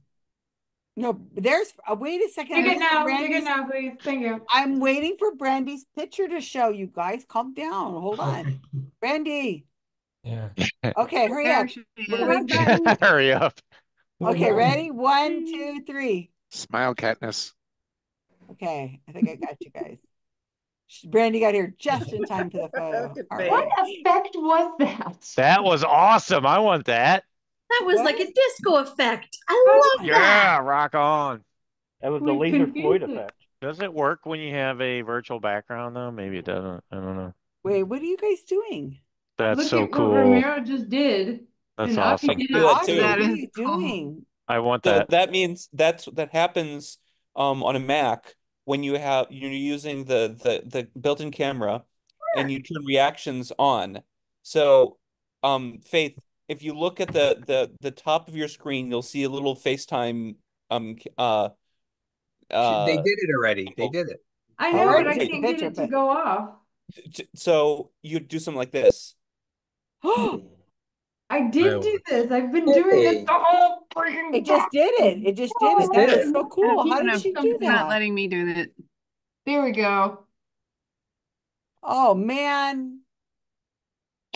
No, there's. Uh, wait a second. Take I'm it waiting for now. Take Brandy's- it now, please. Thank you. I'm waiting for Brandy's picture to show you guys. Calm down. Hold on. Brandy. Yeah. Okay, hurry up. she We're is. waiting for you. Hurry up. Okay, ready? One, two, three. Smile, Katniss. Okay, I think I got you guys. Sh- Brandy got here just in time for the photo. Look at All me. right. What effect was that? That was awesome. I want that. That was What? like a disco effect. I love that. Yeah, rock on. That was the We laser Floyd effect. Does it work when you have a virtual background though? Maybe it doesn't. I don't know. Wait, what are you guys doing? That's Look so at cool. what Romero just did. That's and Avi awesome. did do that too. What are you doing? I want So that. that means that's that happens um on a Mac when you have you're using the the the built-in camera and you turn reactions on. So um Faith, if you look at the the the top of your screen, you'll see a little FaceTime um uh uh they did it already. They did it. I know, but I can't get it to go off. so you do something like this. I did do this. I've been doing this the whole freaking It just did it. It just did it. That is so cool. How did she do something's Not that? letting me do that. There we go. Oh man,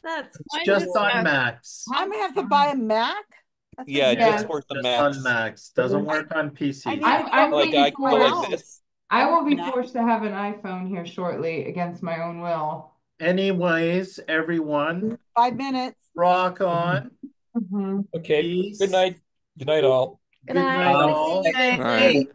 That's just on Macs. I'm gonna have to buy a Mac. That's Yeah, it amazing. just works on Just Macs. on Macs. Doesn't work on I PC. need I'm, I'm Like I go like this. I will be forced to have an iPhone here shortly against my own will. Anyways, everyone, Five minutes. rock on. Okay. Good night. Good night, all. Good night. Um, Hey,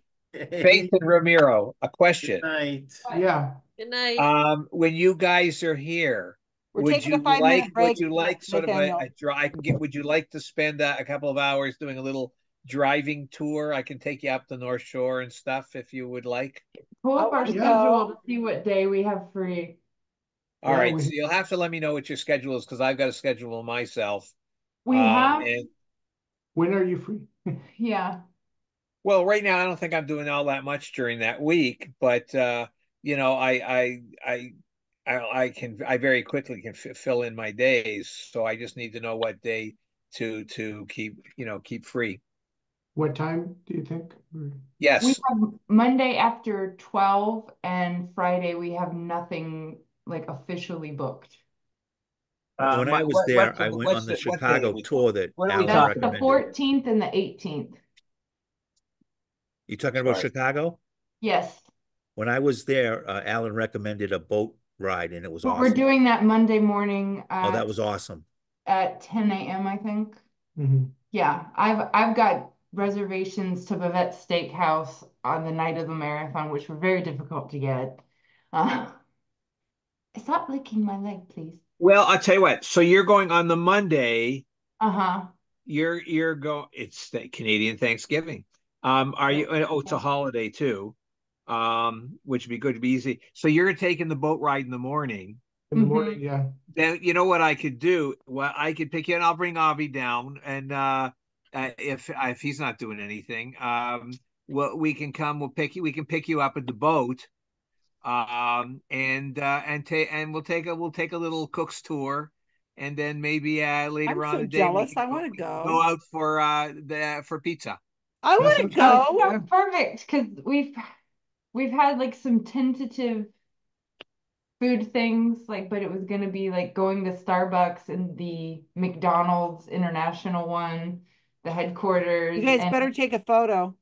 Faith and Ramiro, a question. Night. Yeah. Good night. Um, when you guys are here, We're would taking a you like, break, would you like sort of a, Nathaniel. a dri- I can get, would you like to spend a, a couple of hours doing a little driving tour? I can take you up the North Shore and stuff if you would like. Pull up I our schedule go. to see what day we have free. All Yeah, right, we- so you'll have to let me know what your schedule is because I've got to schedule myself. We Um, have, and When are you free? yeah. Well, right now I don't think I'm doing all that much during that week, but uh, you know, I I I I, I can I very quickly can f fill in my days, so I just need to know what day to to keep you know keep free. What time do you think? Yes. We have Monday after twelve and Friday we have nothing like officially booked. Uh, When I was what- there, what's the- I went what's on the the- what day Chicago are we tour that What are we Alan That's the recommended. fourteenth and the eighteenth. You talking about Chicago? Yes, When I was there, uh, Alan recommended a boat ride and it was but we're awesome. doing that Monday morning Oh, that at, was awesome. at ten AM, I think. Mm-hmm. Yeah, I've I've got reservations to Bavette Steakhouse on the night of the marathon, which were very difficult to get. Uh, stop licking my leg, please. Well, I'll tell you what. So you're going on the Monday. Uh-huh. You're you're going. It's the Canadian Thanksgiving. Um, are you? Oh, it's a holiday too. Um, which would be good to be easy. So you're taking the boat ride in the morning. In the morning, yeah. Then you know what I could do? Well, I could pick you and I'll bring Avi down, and uh, uh, if if he's not doing anything, um, well, we can come. We'll pick you. We can pick you up at the boat, um, and uh, and take and we'll take a we'll take a little cook's tour, and then maybe uh later I'm on so the day jealous. I want to go go. out for uh the for pizza. I want to go. Yeah, perfect, because we've we've had like some tentative food things, like, but it was gonna be like going to Starbucks and the McDonald's International one, the headquarters. You guys and better take a photo.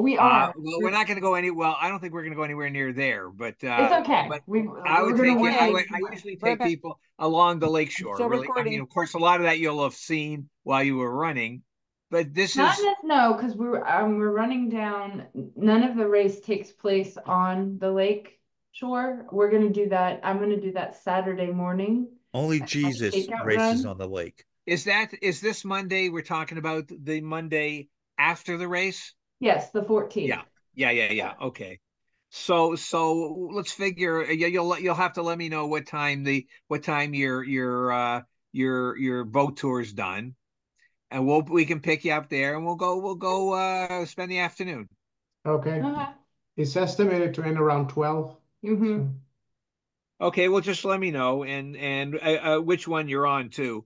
We Uh, are. well, we're not going to go any. Well, I don't think we're going to go anywhere near there. But uh, It's okay. But We I would gonna take you. I, would. I usually take back. people along the lakeshore. still Really, I mean, of course, a lot of that you'll have seen while you were running. But this Not is that, no, because we're um we're running down. None of the race takes place on the lake shore. We're gonna do that. I'm gonna do that Saturday morning. Only Jesus races run. on the lake. is that is this Monday? We're talking about the Monday after the race. Yes, the 14th. Yeah, yeah, yeah, yeah. Okay. So so let's figure. Yeah, you'll you'll have to let me know what time the what time your your uh your your boat tour's done, and we'll we can pick you up there, and we'll go we'll go uh spend the afternoon. Okay. Uh-huh. It's estimated to end around 12. Mm-hmm. Okay, well just let me know and and uh, uh, which one you're on too,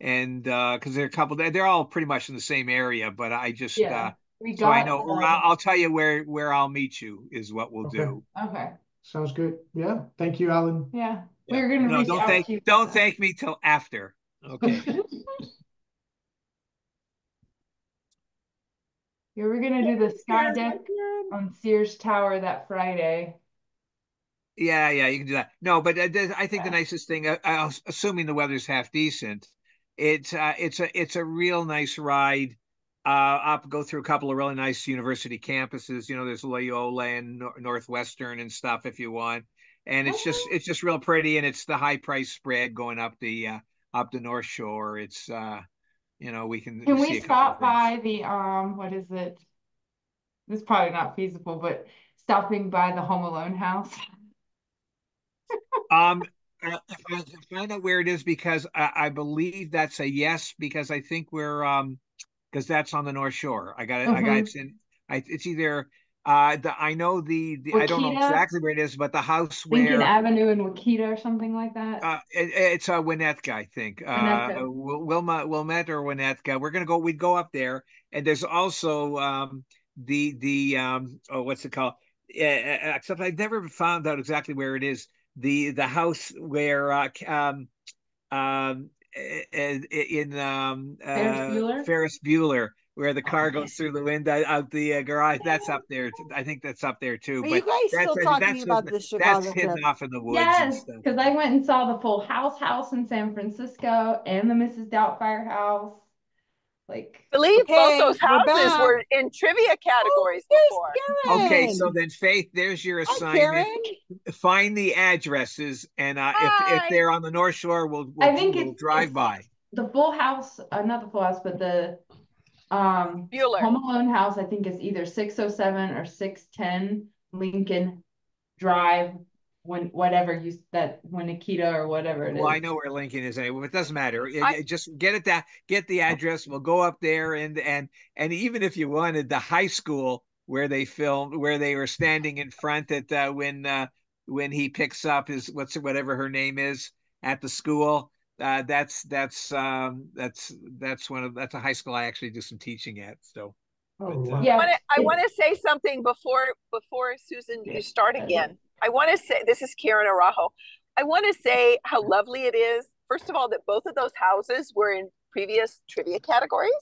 and uh because there are a couple they're, they're all pretty much in the same area, but I just Yeah, uh we so I know, or I'll I'll tell you where where I'll meet you is what we'll Okay. do. Okay. Sounds good. Yeah. Thank you, Alan. Yeah. Yeah. We're gonna No, reach don't out thank to you. don't thank me till after. Okay. Yeah, we're gonna do the sky deck on Sears Tower that Friday. Yeah, yeah, you can do that. No, but uh, there's- I think the nicest thing, uh, uh, assuming the weather's half decent, it's uh, it's a it's a real nice ride. Uh, up go through a couple of really nice university campuses. You know, there's Loyola and Northwestern and stuff if you want, and it's just it's just real pretty, and it's the high price spread going up the uh, up the North Shore. It's uh, you know, we can Can we stop by the, um, what is it? This is probably not feasible, but stopping by the Home Alone house. Um, uh, I find out where it is because I, I believe that's a yes because I think we're um because that's on the North Shore. I got it. I got Mhm. it's in. I it's either uh the I know the, the I don't know exactly where it is, but the house Lincoln where Avenue in Wakita or something like that. uh it, it's a Winnetka, I think. Uh, Winnetka. Wil- Wilma Wilmette or Winnetka. We're gonna go. We'd go up there, and there's also um the the um oh what's it called? Yeah, except I've never found out exactly where it is. The the house where uh um um in um Ferris uh, Bueller? Ferris Bueller where the car goes through the window out the uh, garage. That's up there. I think that's up there too. Are but you guys that's still a- talking that's about hidden- the Chicago That's hidden trip? off in the woods and Yes, because I went and saw the Full House house in San Francisco and the Mrs. Doubtfire house. Like Believe both those houses back. were in trivia categories before. Okay, so then Faith, there's your assignment. Find the addresses and uh, if, if they're on the North Shore, we'll, we'll, think we'll it's- drive it's- by. the full house, uh, not the full house, but the um Bueller. Home Alone house, I think is either six oh seven or six ten Lincoln Drive. When whatever you that when Nikita or whatever it is. Well, I know where Lincoln is anyway, but it doesn't matter. It- I- it just get it that get the address. We'll go up there and and and even if you wanted the high school where they filmed, where they were standing in front at uh, when uh, when he picks up his what's whatever her name is at the school. Uh, that's that's um, that's that's one of that's a high school I actually do some teaching at. So Oh, but, uh, Yeah. I wanna- I want to say something before before Susan you start again. I want to say this is Karen Arajo. I want to say how lovely it is. First of all, that both of those houses were in previous trivia categories,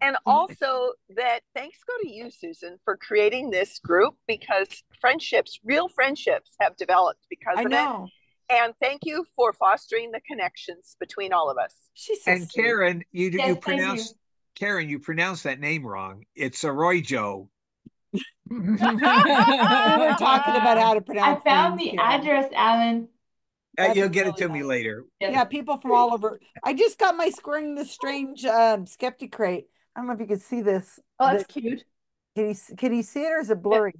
and also that thanks go to you, Susan, for creating this group because friendships, real friendships, have developed because I of know. it. And thank you for fostering the connections between all of us. She's so and Karen, you Yes, you thank pronounce Karen, you pronounce that name wrong. It's Arroyo. We were talking about how to pronounce. I pronounce found the Karen. address, Alan. Uh, you'll get it to me later. Yeah, people from all over. I just got my Squaring the Strange um, skeptic crate. I don't know if you can see this. Oh, that's The- cute. Can you can you see it or is it blurry?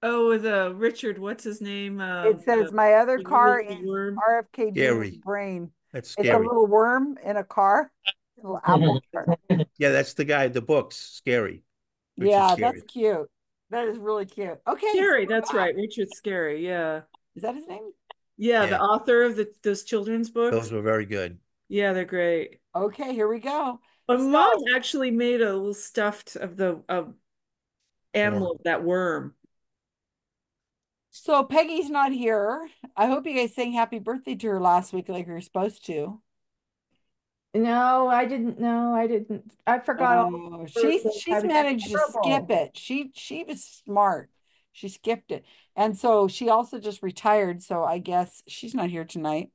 Oh, with uh, Richard, what's his name? Uh, It says uh, my other car little is. RFK Jr.'s brain. That's scary. It's a little worm in a car. Little apple car. Yeah, that's the guy, the books, scary. Richard Yeah, that's cute. That is really cute. Okay. Scary, so- that's right. Richard Scarry. Yeah. Is that his name? Yeah, Yeah. the author of the those children's books. Those were very good. Yeah, they're great. Okay, here we go. My mom actually made a little stuffed of the of animal of that worm. So Peggy's not here. I hope you guys sang happy birthday to her last week like you were supposed to. No, I didn't know. I didn't. I forgot. all Oh, the she's she's managed to skip it. She she was smart. She skipped it. And so she also just retired, so I guess she's not here tonight.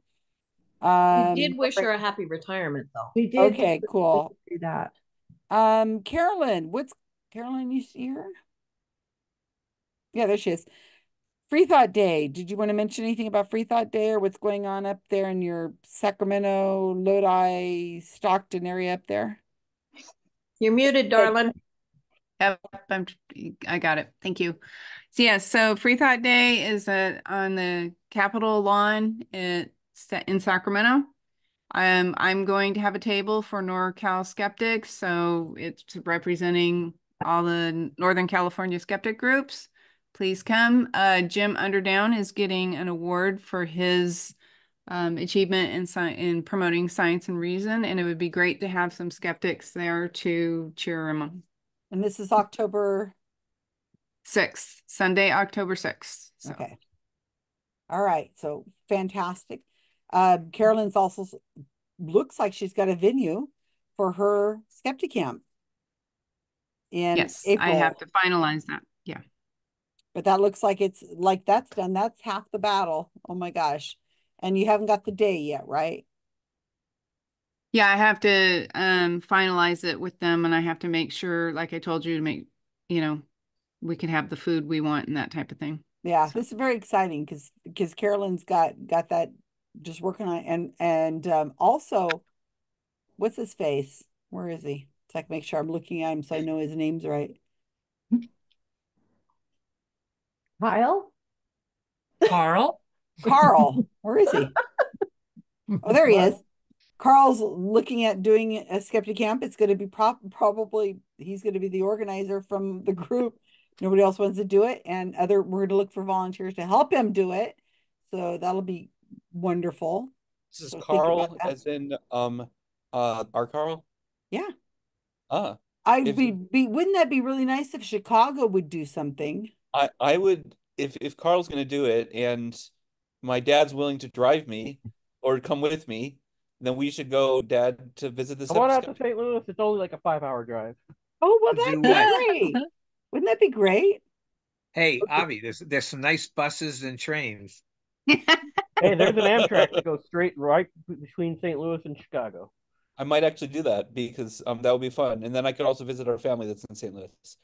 Um We did wish her a happy retirement, though. We did. Okay, we cool. did Do that. Um Carolyn, what's Carolyn, you see her? Yeah, there she is. Free Thought Day. Did you want to mention anything about Free Thought Day or what's going on up there in your Sacramento, Lodi, Stockton area up there? You're muted, darling. Yep, I'm, I got it. Thank you. So yeah, so Free Thought Day is uh on the Capitol lawn at, Sa- in Sacramento. Um, I'm going to have a table for NorCal skeptics, so it's representing all the Northern California skeptic groups. Please come. Uh, Jim Underdown is getting an award for his um, achievement in sci- in promoting science and reason, and it would be great to have some skeptics there to cheer him on. And this is October 6th, Sunday, October 6th. So. Okay. All right. So fantastic. Uh, Carolyn's also looks like she's got a venue for her skeptic camp in Yes, April. I have to finalize that. Yeah. But that looks like it's like that's done. That's half the battle. Oh my gosh. And you haven't got the day yet, right? Yeah, I have to um finalize it with them and I have to make sure, like I told you, to make, you know, we can have the food we want and that type of thing. Yeah, this is very exciting because because Carolyn's got got that just working on it. and and um also what's his face? Where is he? So I can make sure I'm looking at him so I know his name's right. Kyle? Karl? Karl, where is he? Oh, there he is. Karl's looking at doing a skeptic camp. It's going to be prob probably he's going to be the organizer from the group. Nobody else wants to do it, and other we're going to look for volunteers to help him do it. So that'll be wonderful. This is So Karl, as in um, uh, our Karl. Yeah, Ah, I'd If- be, be wouldn't that be really nice if Chicago would do something? I I would if if Karl's gonna do it and my dad's willing to drive me or come with me, then we should go, Dad, to visit the Come on out skeptic. to St. Louis. It's only like a five-hour drive. Oh well, To that be great? Wouldn't that be great? Hey, Avi, there's there's some nice buses and trains. Hey, there's an Amtrak that goes straight right between St. Louis and Chicago. I might actually do that because um that would be fun, and then I could also visit our family that's in St. Louis.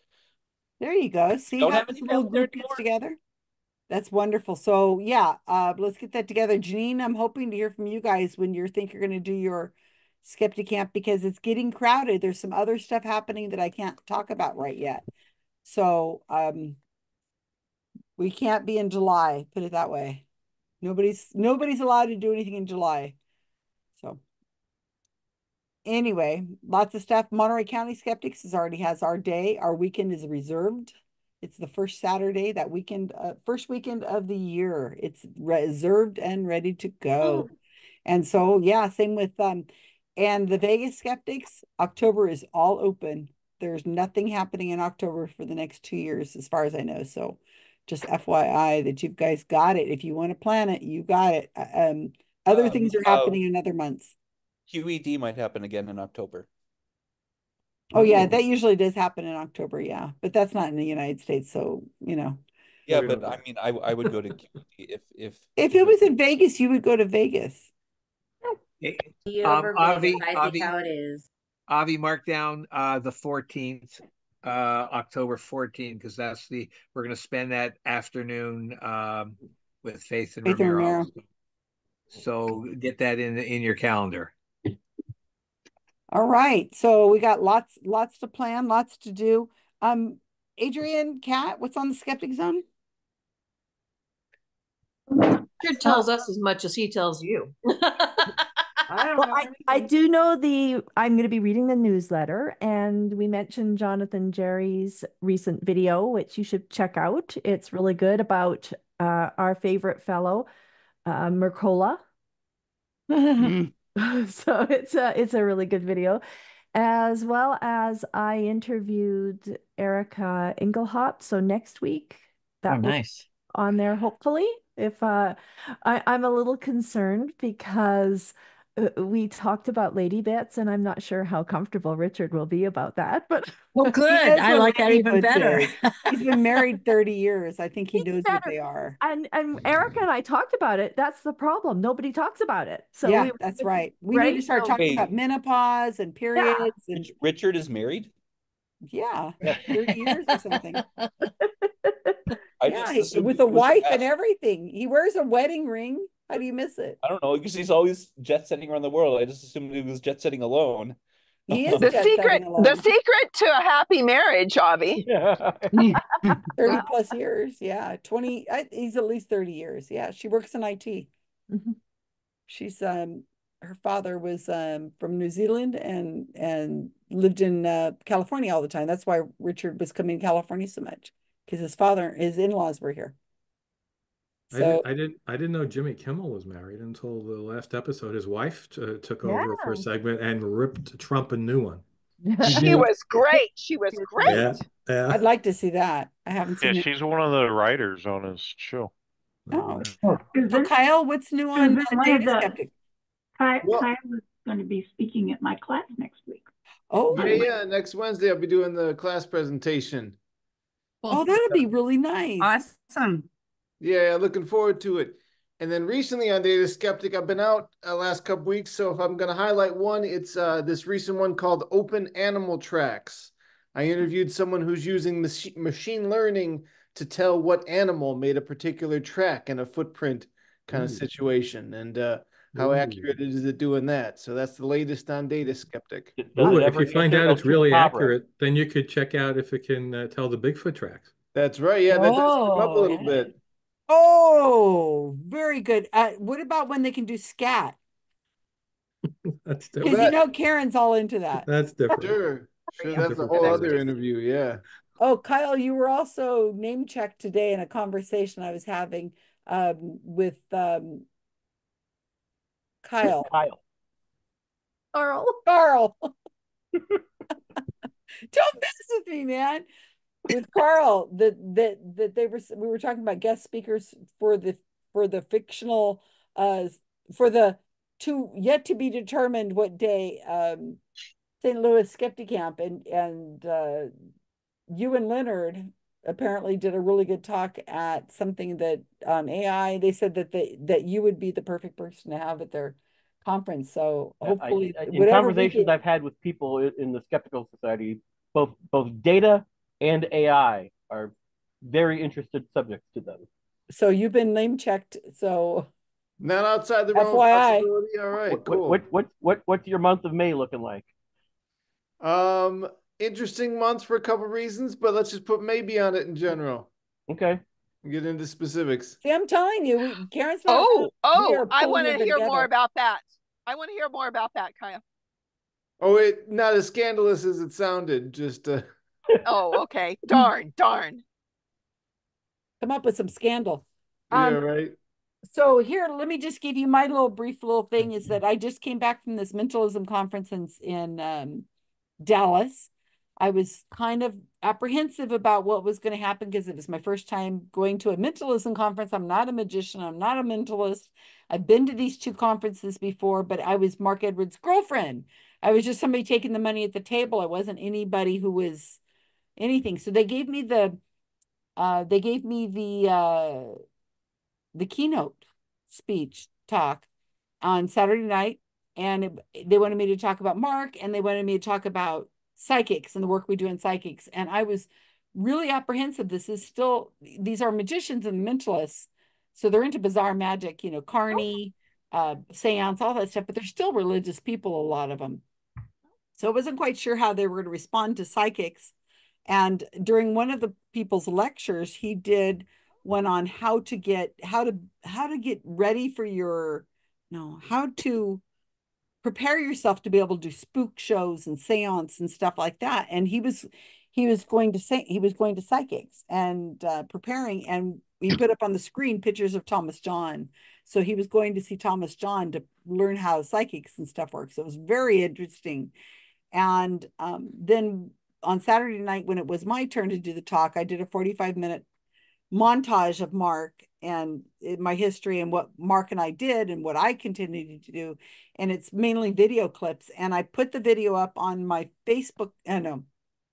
There you go. See Don't how have this little group gets together? That's wonderful. So yeah, uh, let's get that together. Janine, I'm hoping to hear from you guys when you think you're going to do your skeptic camp because it's getting crowded. There's some other stuff happening that I can't talk about right yet. So um, we can't be in July, put it that way. Nobody's nobody's allowed to do anything in July. Anyway, lots of stuff. Monterey County Skeptics has already has our day. Our weekend is reserved. It's the first Saturday that weekend, uh, first weekend of the year. It's reserved and ready to go. And so, yeah, same with um, and the Vegas Skeptics. October is all open. There's nothing happening in October for the next two years, as far as I know. So, just FYI that you guys got it. If you want to plan it, you got it. Uh, Um, other Um, things are happening in other months. QED might happen again in October. Oh yeah, that usually does happen in October, yeah. But that's not in the United States, so you know. Yeah, but I mean, I I would go to QED if if If it was in Vegas, you would go to Vegas. Um, Avi, Vegas, Avi, how it is. Avi, mark down uh, the 14th, uh, October 14th, because that's the we're going to spend that afternoon um, with Faith and Faith and Ramiro. Ramiro. So get that in in your calendar. All right. So we got lots lots to plan, lots to do. Um Adrienne, Kat, what's on the skeptic zone? Richard tells us as much as he tells you. I, well, I, I do know the I'm going to be reading the newsletter, and we mentioned Jonathan Jarry's recent video, which you should check out. It's really good about uh, our favorite fellow, uh, Mercola. so it's a it's a really good video, as well as I interviewed Erica Engelhop. So next week, that Oh, nice. on there hopefully. If uh, I, I'm a little concerned because Uh, uh, we talked about lady bits, and I'm not sure how comfortable Richard will be about that. But Well, good. I like that even better. He's been married 30 years. I think he knows what they are. and and Erica and I talked about it. That's the problem. Nobody talks about it. So yeah, we- that's right. We need to start talking Wait. about menopause and periods and Richard is married. yeah, 30 years or something. I Yeah, just he- with a was wife and everything. He wears a wedding ring. How do you miss it? I don't know because he's always jet setting around the world. I just assumed he was jet setting alone. He is The secret, setting the secret to a happy marriage, Avi. 30 plus years. Yeah. 20, I, he's at least 30 years. Yeah. She works in IT. Mhm. She's, um, her father was, um, from New Zealand and, and lived in, uh, California all the time. That's why Richard was coming to California so much because his father, his in-laws were here. I didn't, I didn't, I didn't know Jimmy Kimmel was married until the last episode. His wife uh, took over for a segment and ripped Trump a new one. She was great. She was great. Yeah, yeah. I'd like to see that. I haven't Yeah, seen it. she's one of the writers on his show. Oh. So Kyle, what's new on Susan, uh, Data the- Skeptic? Kai, Well- Kai was going to be speaking at my class next week. Oh, Yeah, yeah. Next Wednesday, I'll be doing the class presentation. oh, that'd be really nice. Awesome. Yeah, yeah, looking forward to it. And then recently on Data Skeptic, I've been out uh, last couple weeks. So if I'm going to highlight one, it's uh, this recent one called Open Animal Tracks. I interviewed someone who's using mach- machine learning to tell what animal made a particular track in a footprint kind of situation and uh, how Ooh. accurate is it doing that. So that's the latest on Data Skeptic. Does Ooh, if ever you find out it's really Chupacabra? accurate, then you could check out if it can uh, tell the Bigfoot tracks. That's right. Yeah, that does come up a Oh, little yeah. bit. Oh, very good. Uh, what about when they can do scat? That's Because different. you know Karen's all into that. That's different. Sure. Sure. That's a whole other interview. Yeah. Oh, Kyle, you were also name checked today in a conversation I was having um, with um, Kyle. Kyle. Karl. Karl. Don't mess with me, man. With Karl, that that that they were we were talking about guest speakers for the for the fictional uh for the to yet to be determined what day um St. Louis Skeptic Camp and and uh you and Leonard apparently did a really good talk at something that on AI they said that they that you would be the perfect person to have at their conference. So hopefully, I- in conversations I've had with people in the skeptical society, both both data and AI are very interested subjects to them. So you've been name checked. So Not outside the realm of FYI. possibility. All right, What, cool. what, what, what, what's your month of May looking like? Um, interesting month for a couple reasons, but let's just put maybe on it in general. Okay. Get into specifics. See, I'm telling you, we, Karen's. Oh, oh, I want to it hear more about that. I want to hear more about that, Kaya. Oh, it not as scandalous as it sounded. Just uh, Oh, okay. Darn, darn. Come up with some scandal. yeah, Um, right. So here, let me just give you my little brief little thing is that I just came back from this mentalism conference in, in um, Dallas. I was kind of apprehensive about what was going to happen because it was my first time going to a mentalism conference. I'm not a magician. I'm not a mentalist. I've been to these two conferences before, but I was Mark Edwards' girlfriend. I was just somebody taking the money at the table. I wasn't anybody who was anything. So they gave me the, uh, they gave me the, uh, the keynote speech talk on Saturday night, and it, they wanted me to talk about Mark, and they wanted me to talk about psychics and the work we do in psychics. And I was really apprehensive. This is still these are magicians and mentalists, so they're into bizarre magic, you know, Carney, uh, seance, all that stuff. But they're still religious people, a lot of them. So I wasn't quite sure how they were going to respond to psychics. And during one of the people's lectures, he did one on how to get how to how to get ready for your no how to prepare yourself to be able to do spook shows and seance and stuff like that. And he was he was going to say he was going to psychics and uh, preparing and he put up on the screen pictures of Thomas John. So he was going to see Thomas John to learn how psychics and stuff works. So it was very interesting. And um, then on Saturday night, when it was my turn to do the talk, I did a 45 minute montage of Mark and my history and what Mark and I did and what I continued to do. And it's mainly video clips. And I put the video up on my Facebook. I know,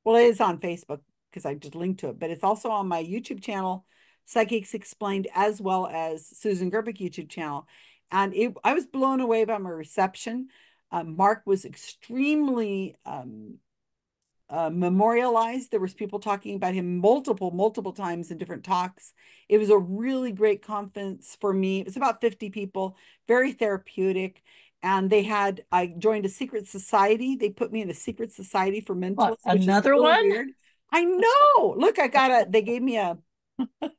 well, it is on Facebook because I just linked to it, but it's also on my YouTube channel, Psychics Explained, as well as Susan Gerbic YouTube channel. And it, I was blown away by my reception. Um, Mark was extremely um, uh, memorialized. There was people talking about him multiple, multiple times in different talks. It was a really great conference for me. It was about 50 people, very therapeutic. And they had, I joined a secret society. They put me in a secret society for mentalists. which is another one? Weird. I know. Look, I got a, they gave me a,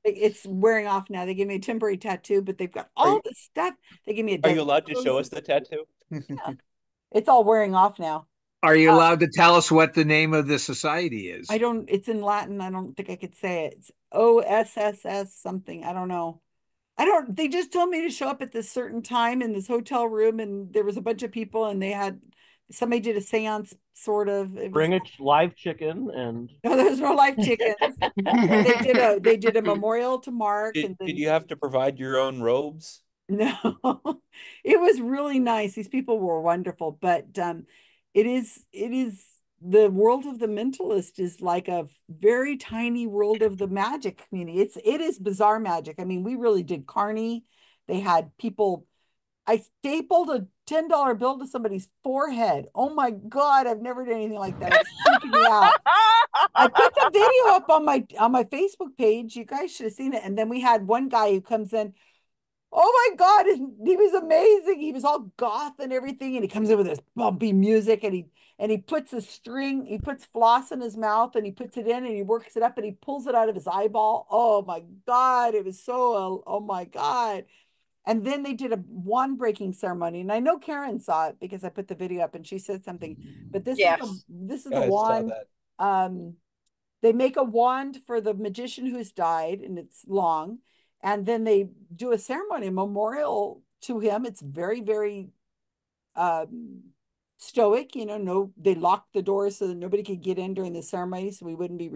it's wearing off now. They gave me a temporary tattoo, but they've got all this stuff. They gave me a Are you allowed to show us the tattoo? It's all wearing off now. Are you Uh, allowed to tell us what the name of the society is? I don't, it's in Latin. I don't think I could say it. It's O S S S something. I don't know. I don't, they just told me to show up at this certain time in this hotel room and there was a bunch of people and they had, somebody did a seance sort of. It was, Bring a ch- live chicken and no, there's no live chickens. They did a, they did a memorial to Mark Did, and did you have to provide your own robes? no, it was really nice. These people were wonderful, but um, it is, it is, the world of the mentalist is like a very tiny world of the magic community. It's it is bizarre magic. I mean, we really did Carney. They had people. I stapled a ten dollar bill to somebody's forehead. Oh my god! I've never done anything like that. It's freaking me out. I put the video up on my on my Facebook page. You guys should have seen it. And then we had one guy who comes in. Oh my God, he was amazing. He was all goth and everything. And he comes in with this bumpy music and he and he puts a string, he puts floss in his mouth and he puts it in and he works it up and he pulls it out of his eyeball. Oh my God, it was so uh, oh my God. And then they did a wand breaking ceremony. And I know Karen saw it because I put the video up and she said something. But this Yes. is the, this is the saw wand. Um, they make a wand for the magician who's died and it's long and then they do a ceremony memorial to him. It's very very um stoic you know no they locked the doors so that nobody could get in during the ceremony so we wouldn't be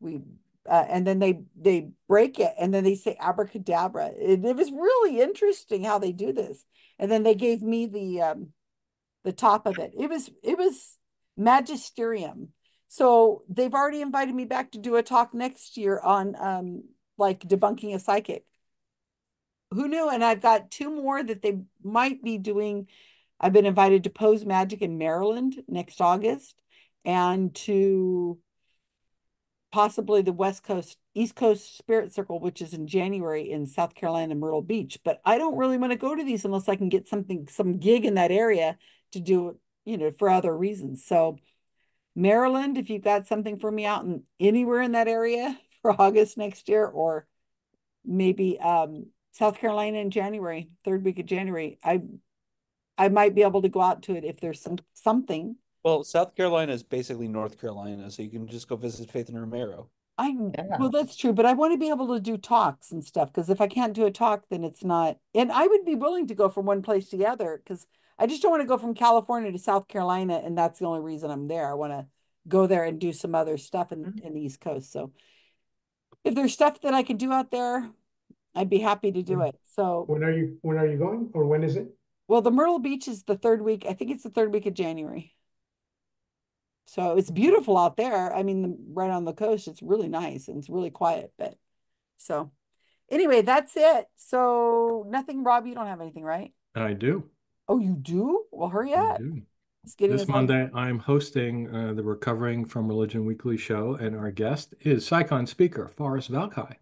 we uh, and then they they break it and then they say abracadabra. It, it was really interesting how they do this. And then they gave me the um the top of it. It was it was magisterium. So they've already invited me back to do a talk next year on um like debunking a psychic. Who knew? And I've got two more that they might be doing I've been invited to Pose Magic in Maryland next August and to possibly the West Coast, East Coast Spirit Circle, which is in January in South Carolina, Myrtle Beach. But I don't really want to go to these unless I can get something, some gig in that area to do you know, for other reasons. So Maryland, if you've got something for me out in anywhere in that area for August next year, or maybe um, South Carolina in January, third week of January, I I might be able to go out to it if there's some something. Well, South Carolina is basically North Carolina, so you can just go visit Faith and Romero. I well, that's true, but I want to be able to do talks and stuff because if I can't do a talk, then it's not. And I would be willing to go from one place to the other because I just don't want to go from California to South Carolina, and that's the only reason I'm there. I want to go there and do some other stuff in, in the East Coast. So if there's stuff that I can do out there, I'd be happy to do it. So When are you, when are you going or when is it? well, the Myrtle Beach is the third week. I think it's the third week of January. So it's mm. beautiful out there. I mean, the, right on the coast, it's really nice and it's really quiet. But so anyway, that's it. So nothing, Rob, you don't have anything, right? I do. Oh, you do? Well, hurry I up. Do. It's getting This Monday, I'm hosting uh, the Recovering from Religion Weekly show, and our guest is CSICon speaker Forrest Valkai.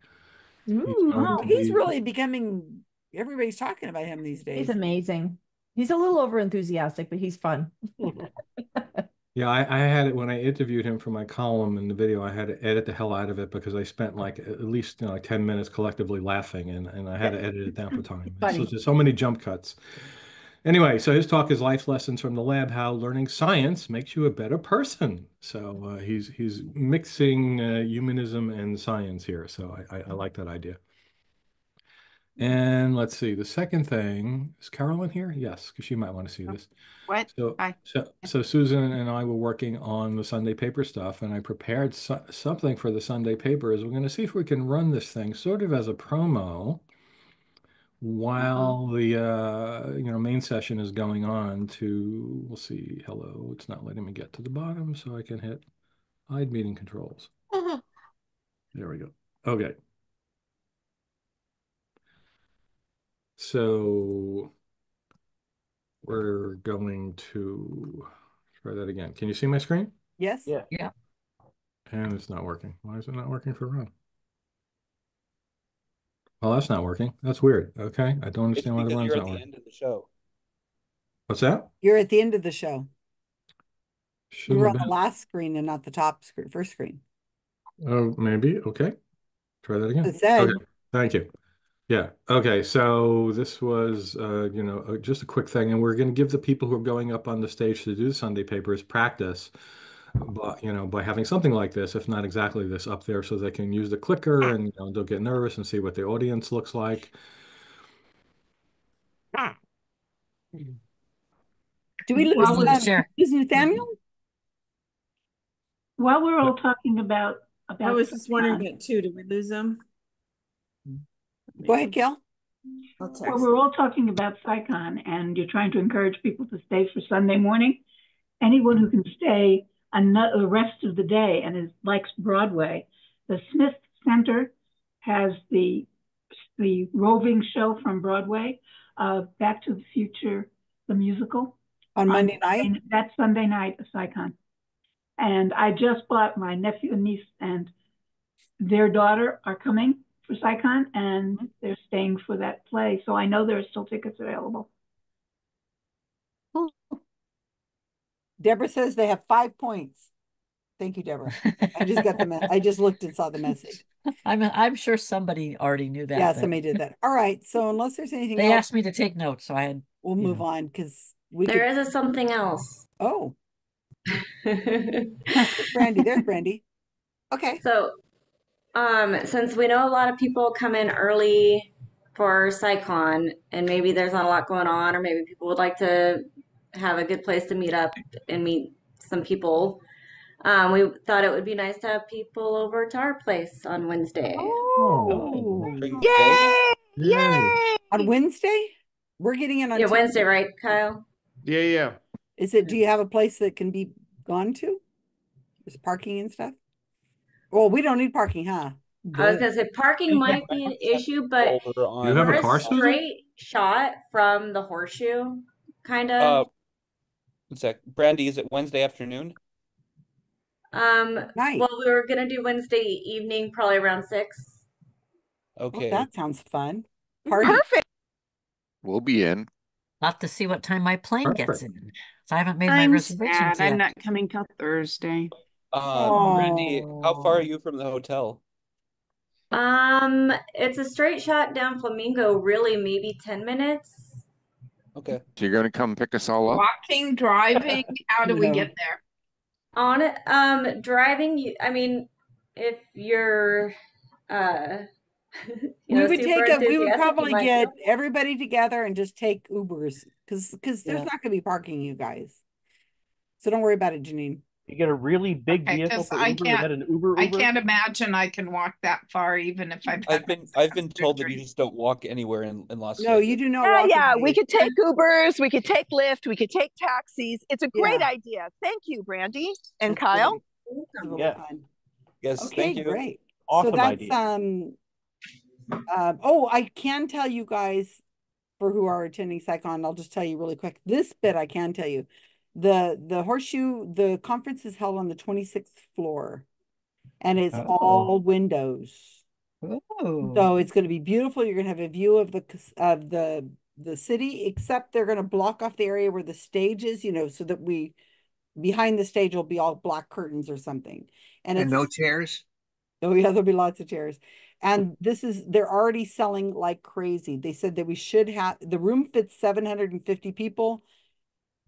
Ooh, going to he's be- really becoming, everybody's talking about him these days. He's amazing. He's a little over enthusiastic, but he's fun. Yeah, I, I had it when I interviewed him for my column in the video. I had to edit the hell out of it because I spent like at least you know, like 10 minutes collectively laughing and, and I had to edit it down for time. So there's so many jump cuts. Anyway, so his talk is life lessons from the lab, how learning science makes you a better person. So uh, he's he's mixing uh, humanism and science here. So I, I, I like that idea. And let's see, the second thing, is Carolyn here? Yes, because she might want to see this. What? So, Hi. so, so Susan and I were working on the Sunday paper stuff, and I prepared so something for the Sunday paper. Is we're going to see if we can run this thing sort of as a promo while the uh, you know main session is going on. To we'll see. Hello, it's not letting me get to the bottom, so I can hit hide meeting controls. There we go. Okay. So we're going to try that again. Can you see my screen? Yes? Yeah. Yeah. And it's not working. Why is it not working for Ron? Well, that's not working. That's weird. Okay. I don't It's understand why the because Ron's you're not at the working. end of the show. What's that? You're at the end of the show. You Shouldn't were have on the been. last screen and not the top screen, first screen. Oh, maybe. Okay. Try that again. It said. Okay. Thank you. Yeah. Okay. So this was, uh, you know, uh, just a quick thing, and we're going to give the people who are going up on the stage to do the Sunday papers practice, but you know, by having something like this, if not exactly this, up there, so they can use the clicker and you know, they'll get nervous and see what the audience looks like. Do we lose, Well, we'll um, Nathaniel? While we're all talking about about I was just wondering CSICon, that too. Did we lose them? Go ahead, Gail. Well, we're all talking about CSICon, and you're trying to encourage people to stay for Sunday morning. Anyone who can stay ano- the rest of the day and is, likes Broadway, the Smith Center has the the roving show from Broadway, uh, Back to the Future, the musical. On Monday night? and That Sunday night, a CSICon. And I just bought my nephew and niece and their daughter are coming for CSICon and they're staying for that play. So I know there are still tickets available. Deborah says they have five points. Thank you, Deborah. I just got the, me- I just looked and saw the message. I'm I'm sure somebody already knew that. Yeah, but somebody did that. All right. So unless there's anything They else, asked me to take notes, so I had. we'll move know. on because we There could. is a something else. Oh, Brandy. There's Brandy. Okay. So, um, since we know a lot of people come in early for CSICon, and maybe there's not a lot going on, or maybe people would like to have a good place to meet up and meet some people, um, we thought it would be nice to have people over to our place on Wednesday. Oh, Yay! Yay! On Wednesday? We're getting in on Yeah, Tuesday. Wednesday, right, Kyle? Yeah, yeah. Is it, do you have a place that can be gone to? Is parking and stuff? Well, we don't need parking, huh? I was gonna say parking might be an issue, but You have a car, Susan? straight shot from the horseshoe kind Uh, of. one sec. Brandy, is it Wednesday afternoon? Um, Night. well, we were gonna do Wednesday evening, probably around six. Okay. that sounds fun. Party. Perfect. We'll be in. I'll have to see what time my plane gets in. So I haven't made my I'm reservations sad. I'm yet. not coming till Thursday. Uh, Brandy, how far are you from the hotel? Um, it's a straight shot down Flamingo, really, maybe 10 minutes. Okay. So you're gonna come pick us all up? Walking, driving, how do we No. get there? On it, um, driving, you, I mean, if you're, uh, you We know, would take a, we would probably get go. everybody together and just take Ubers because because there's not gonna be parking, you guys. So don't worry about it, Janine. You get a really big Okay, vehicle 'cause for I Uber. Is can't- an Uber? I can't imagine I can walk that far, even if I've I've been I've been told that you just don't walk anywhere in, in Las No, Vegas. you do not Yeah, walk yeah. We could take Ubers, we could take Lyft, we could take taxis. It's a great Yeah. idea. Thank you, Brandy and That's Kyle. great. It's really Yeah. Yes, Okay, thank you. great. Awesome so that's idea. um um oh I can tell you guys for who are attending CSICon, I'll just tell you really quick. This bit I can tell you. The the horseshoe, the conference is held on the 26th floor and it's Oh. all windows. Oh. So it's going to be beautiful. You're going to have a view of the of the the city, except they're going to block off the area where the stage is, you know, so that we behind the stage will be all black curtains or something. And And it's no chairs? Oh yeah, there'll be lots of chairs. And this is they're already selling like crazy. They said that we should have the room fits 750 people.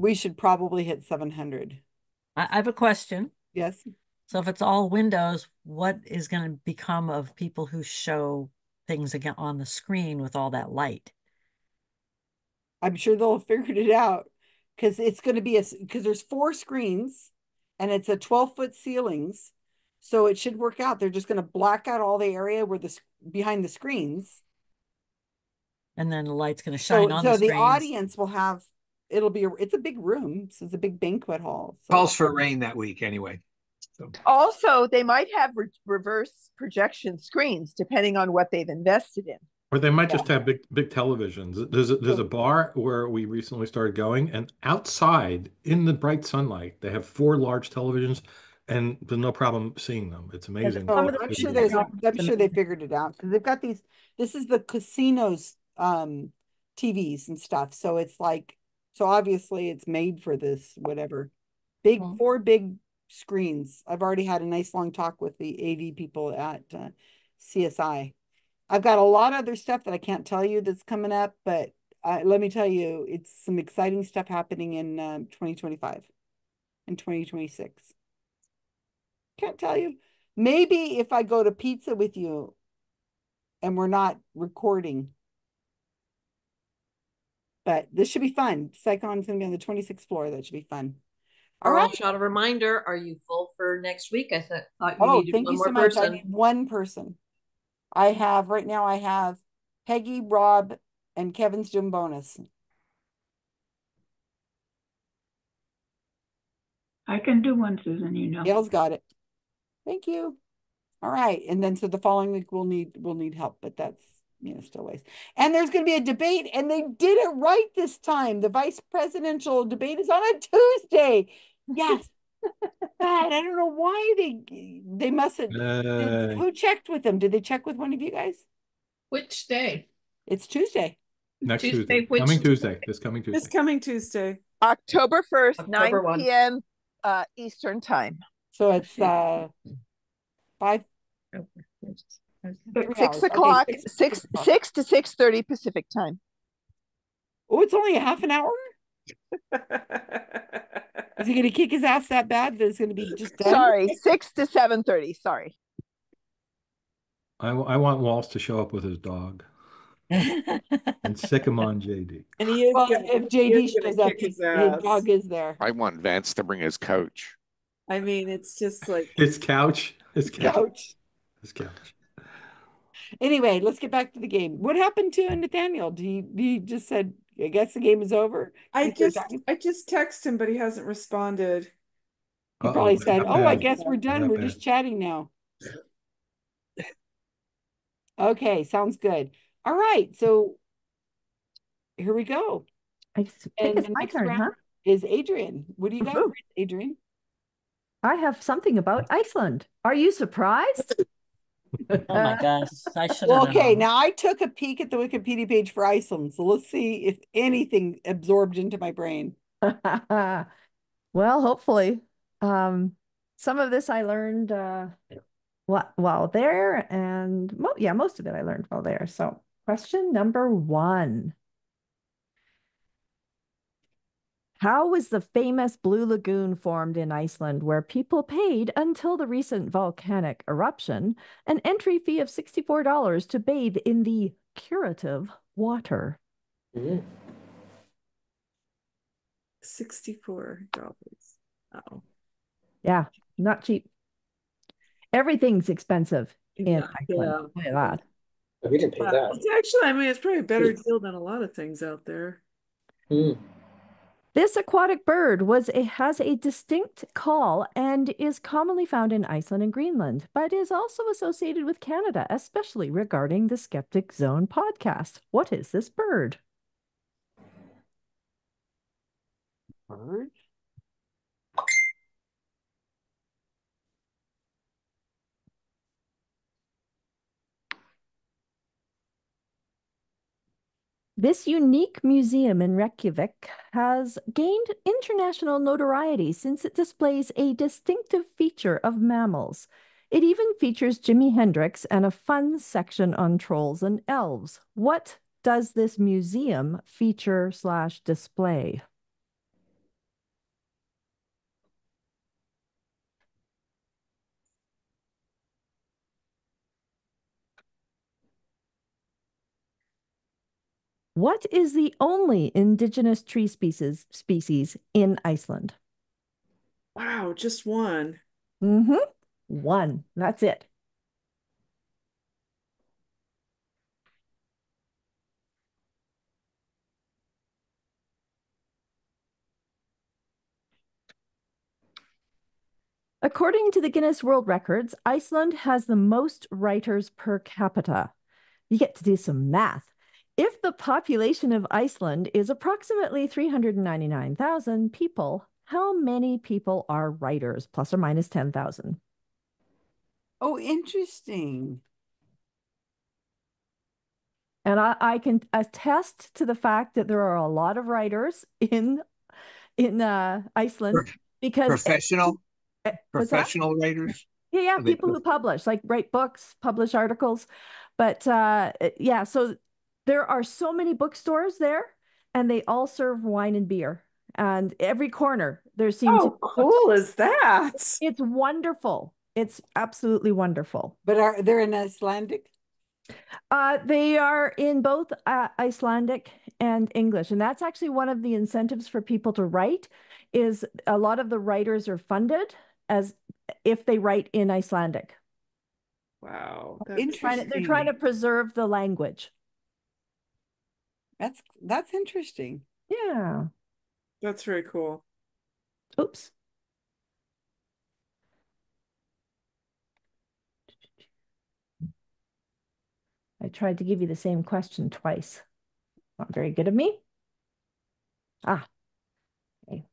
We should probably hit 700. I, I have a question. Yes. So if it's all windows, what is going to become of people who show things again on the screen with all that light? I'm sure they'll have figured it out because it's going to be a because there's four screens and it's a 12 foot ceilings. So it should work out. They're just going to black out all the area where the behind the screens. And then the light's going to So shine on so the the audience will have it'll be a, it's a big room. So it's a big banquet hall. So Calls for rain that week anyway. So Also, they might have re- reverse projection screens depending on what they've invested in. Or they might just have big big televisions. There's a, there's a bar where we recently started going, and outside in the bright sunlight, they have four large televisions, and there's no problem seeing them. It's amazing. Oh, I'm sure there's, I'm sure they figured it out because they've got these, this is the casinos, um, TVs and stuff. So it's like, so obviously it's made for this, whatever. Big, four big screens. I've already had a nice long talk with the AV people at uh, CSI. I've got a lot of other stuff that I can't tell you that's coming up, but uh, let me tell you, it's some exciting stuff happening in um, 2025 and 2026. Can't tell you. Maybe if I go to pizza with you and we're not recording. But this should be fun. CSICon's gonna be on the 26th floor. That should be fun. All Karl right. shot a reminder. Are you full for next week? I thought, thought you Oh, needed thank one you more so much. I person. need one person. I have right now I have Peggy, Rob, and Kevin's doing bonus. I can do one, Susan, you know. Gail's got it. Thank you. All right. And then so the following week we'll need we'll need help, but that's you know still ways. And there's gonna be a debate, and they did it right this time. The vice presidential debate is on a Tuesday. Yes. God, I don't know why they they must have Yay. who checked with them? Did they check with one of you guys? Which day? It's Tuesday. Next Tuesday, Tuesday, which coming Tuesday? Tuesday, this coming Tuesday. This coming Tuesday. October 1st, 9 1. p.m. Uh, Eastern time. So it's uh five Six Three hours. Okay, o'clock, six- six six o'clock. six to six thirty Pacific time. Oh, it's only a half an hour? Is he gonna kick his ass that bad that it's gonna be just done? Sorry, six to seven thirty. Sorry. I, I want Walz to show up with his dog and sic him on JD. And he is Well, gonna- if he JD is shows up, his his dog is there. I want Vance to bring his couch. I mean, it's just like His couch, his couch, Couch. his couch. Anyway, let's get back to the game. What happened to Nathaniel? Do you, he just said, I guess the game is over? I just? I just text him, but he hasn't responded. He Uh-oh, probably what said, Oh, I happened? guess we're done. What We're happened? just chatting now. Okay, sounds good. All right, so here we go. I think And it's the my next turn, huh? is Adrienne. What do you got, Woohoo. Adrienne? I have something about Iceland. Are you surprised? Oh my gosh, I should Well, okay, known. now I took a peek at the Wikipedia page for Iceland, so let's see if anything absorbed into my brain. well, hopefully. Um, some of this I learned uh, while there, and mo yeah, most of it I learned while there. So, question number one. How was the famous Blue Lagoon formed in Iceland, where people paid until the recent volcanic eruption an entry fee of $64 to bathe in the curative water? Mm. Sixty-four dollars. Oh, Yeah, not cheap. Everything's expensive in Yeah, Iceland. yeah. I'll tell you that. We didn't pay Wow. that. It's actually, I mean, it's probably a better hmm. deal than a lot of things out there. Hmm. This aquatic bird was a, has a distinct call and is commonly found in Iceland and Greenland, but is also associated with Canada, especially regarding the Skeptic Zone podcast. What is this bird? Bird? This unique museum in Reykjavik has gained international notoriety since it displays a distinctive feature of mammals. It even features Jimi Hendrix and a fun section on trolls and elves. What does this museum feature slash display? What is the only indigenous tree species species in Iceland? Wow, just one. Mm-hmm. One. That's it. According to the Guinness World Records, Iceland has the most writers per capita. You get to do some math. If the population of Iceland is approximately 399,000 people, how many people are writers, plus or minus 10,000? Oh, interesting. And I, I can attest to the fact that there are a lot of writers in in uh, Iceland because Professional, Eh, professional writers. Yeah, yeah, people who publish, like write books, publish articles. But uh, yeah, so there are so many bookstores there, and they all serve wine and beer. And every corner there seems How cool is that? It's wonderful. It's absolutely wonderful. But are they're in Icelandic? Uh, they are in both uh, Icelandic and English, and that's actually one of the incentives for people to write. Is a lot of the writers are funded as if they write in Icelandic. Wow, They're trying to, they're trying to preserve the language. That's that's interesting. Yeah. That's very cool. Oops. I tried to give you the same question twice. Not very good of me. Ah. Okay.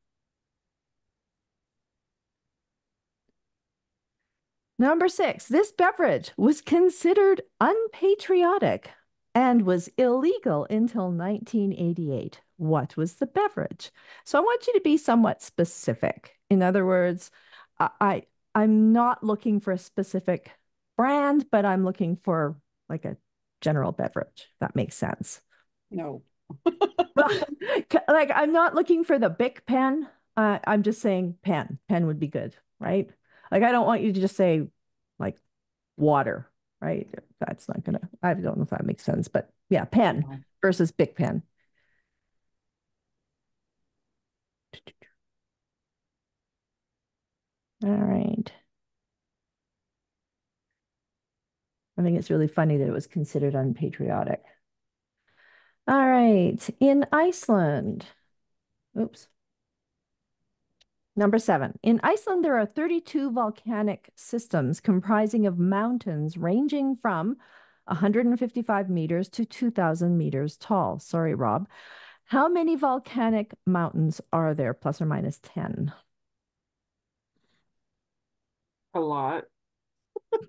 Number six, this beverage was considered unpatriotic and was illegal until 1988. What was the beverage? So I want you to be somewhat specific. In other words, I, I I'm not looking for a specific brand, but I'm looking for like a general beverage. That makes sense. No. like I'm not looking for the Bic pen. Uh, I'm just saying pen. Pen would be good, right? Like I don't want you to just say like water, right? That's not gonna. I don't know if that makes sense, but yeah, pen versus big pen. All right. I think it's really funny that it was considered unpatriotic. All right, in Iceland, oops. Number seven, in Iceland, there are 32 volcanic systems comprising of mountains ranging from 155 meters to 2,000 meters tall. Sorry, Rob. How many volcanic mountains are there, plus or minus 10? A lot.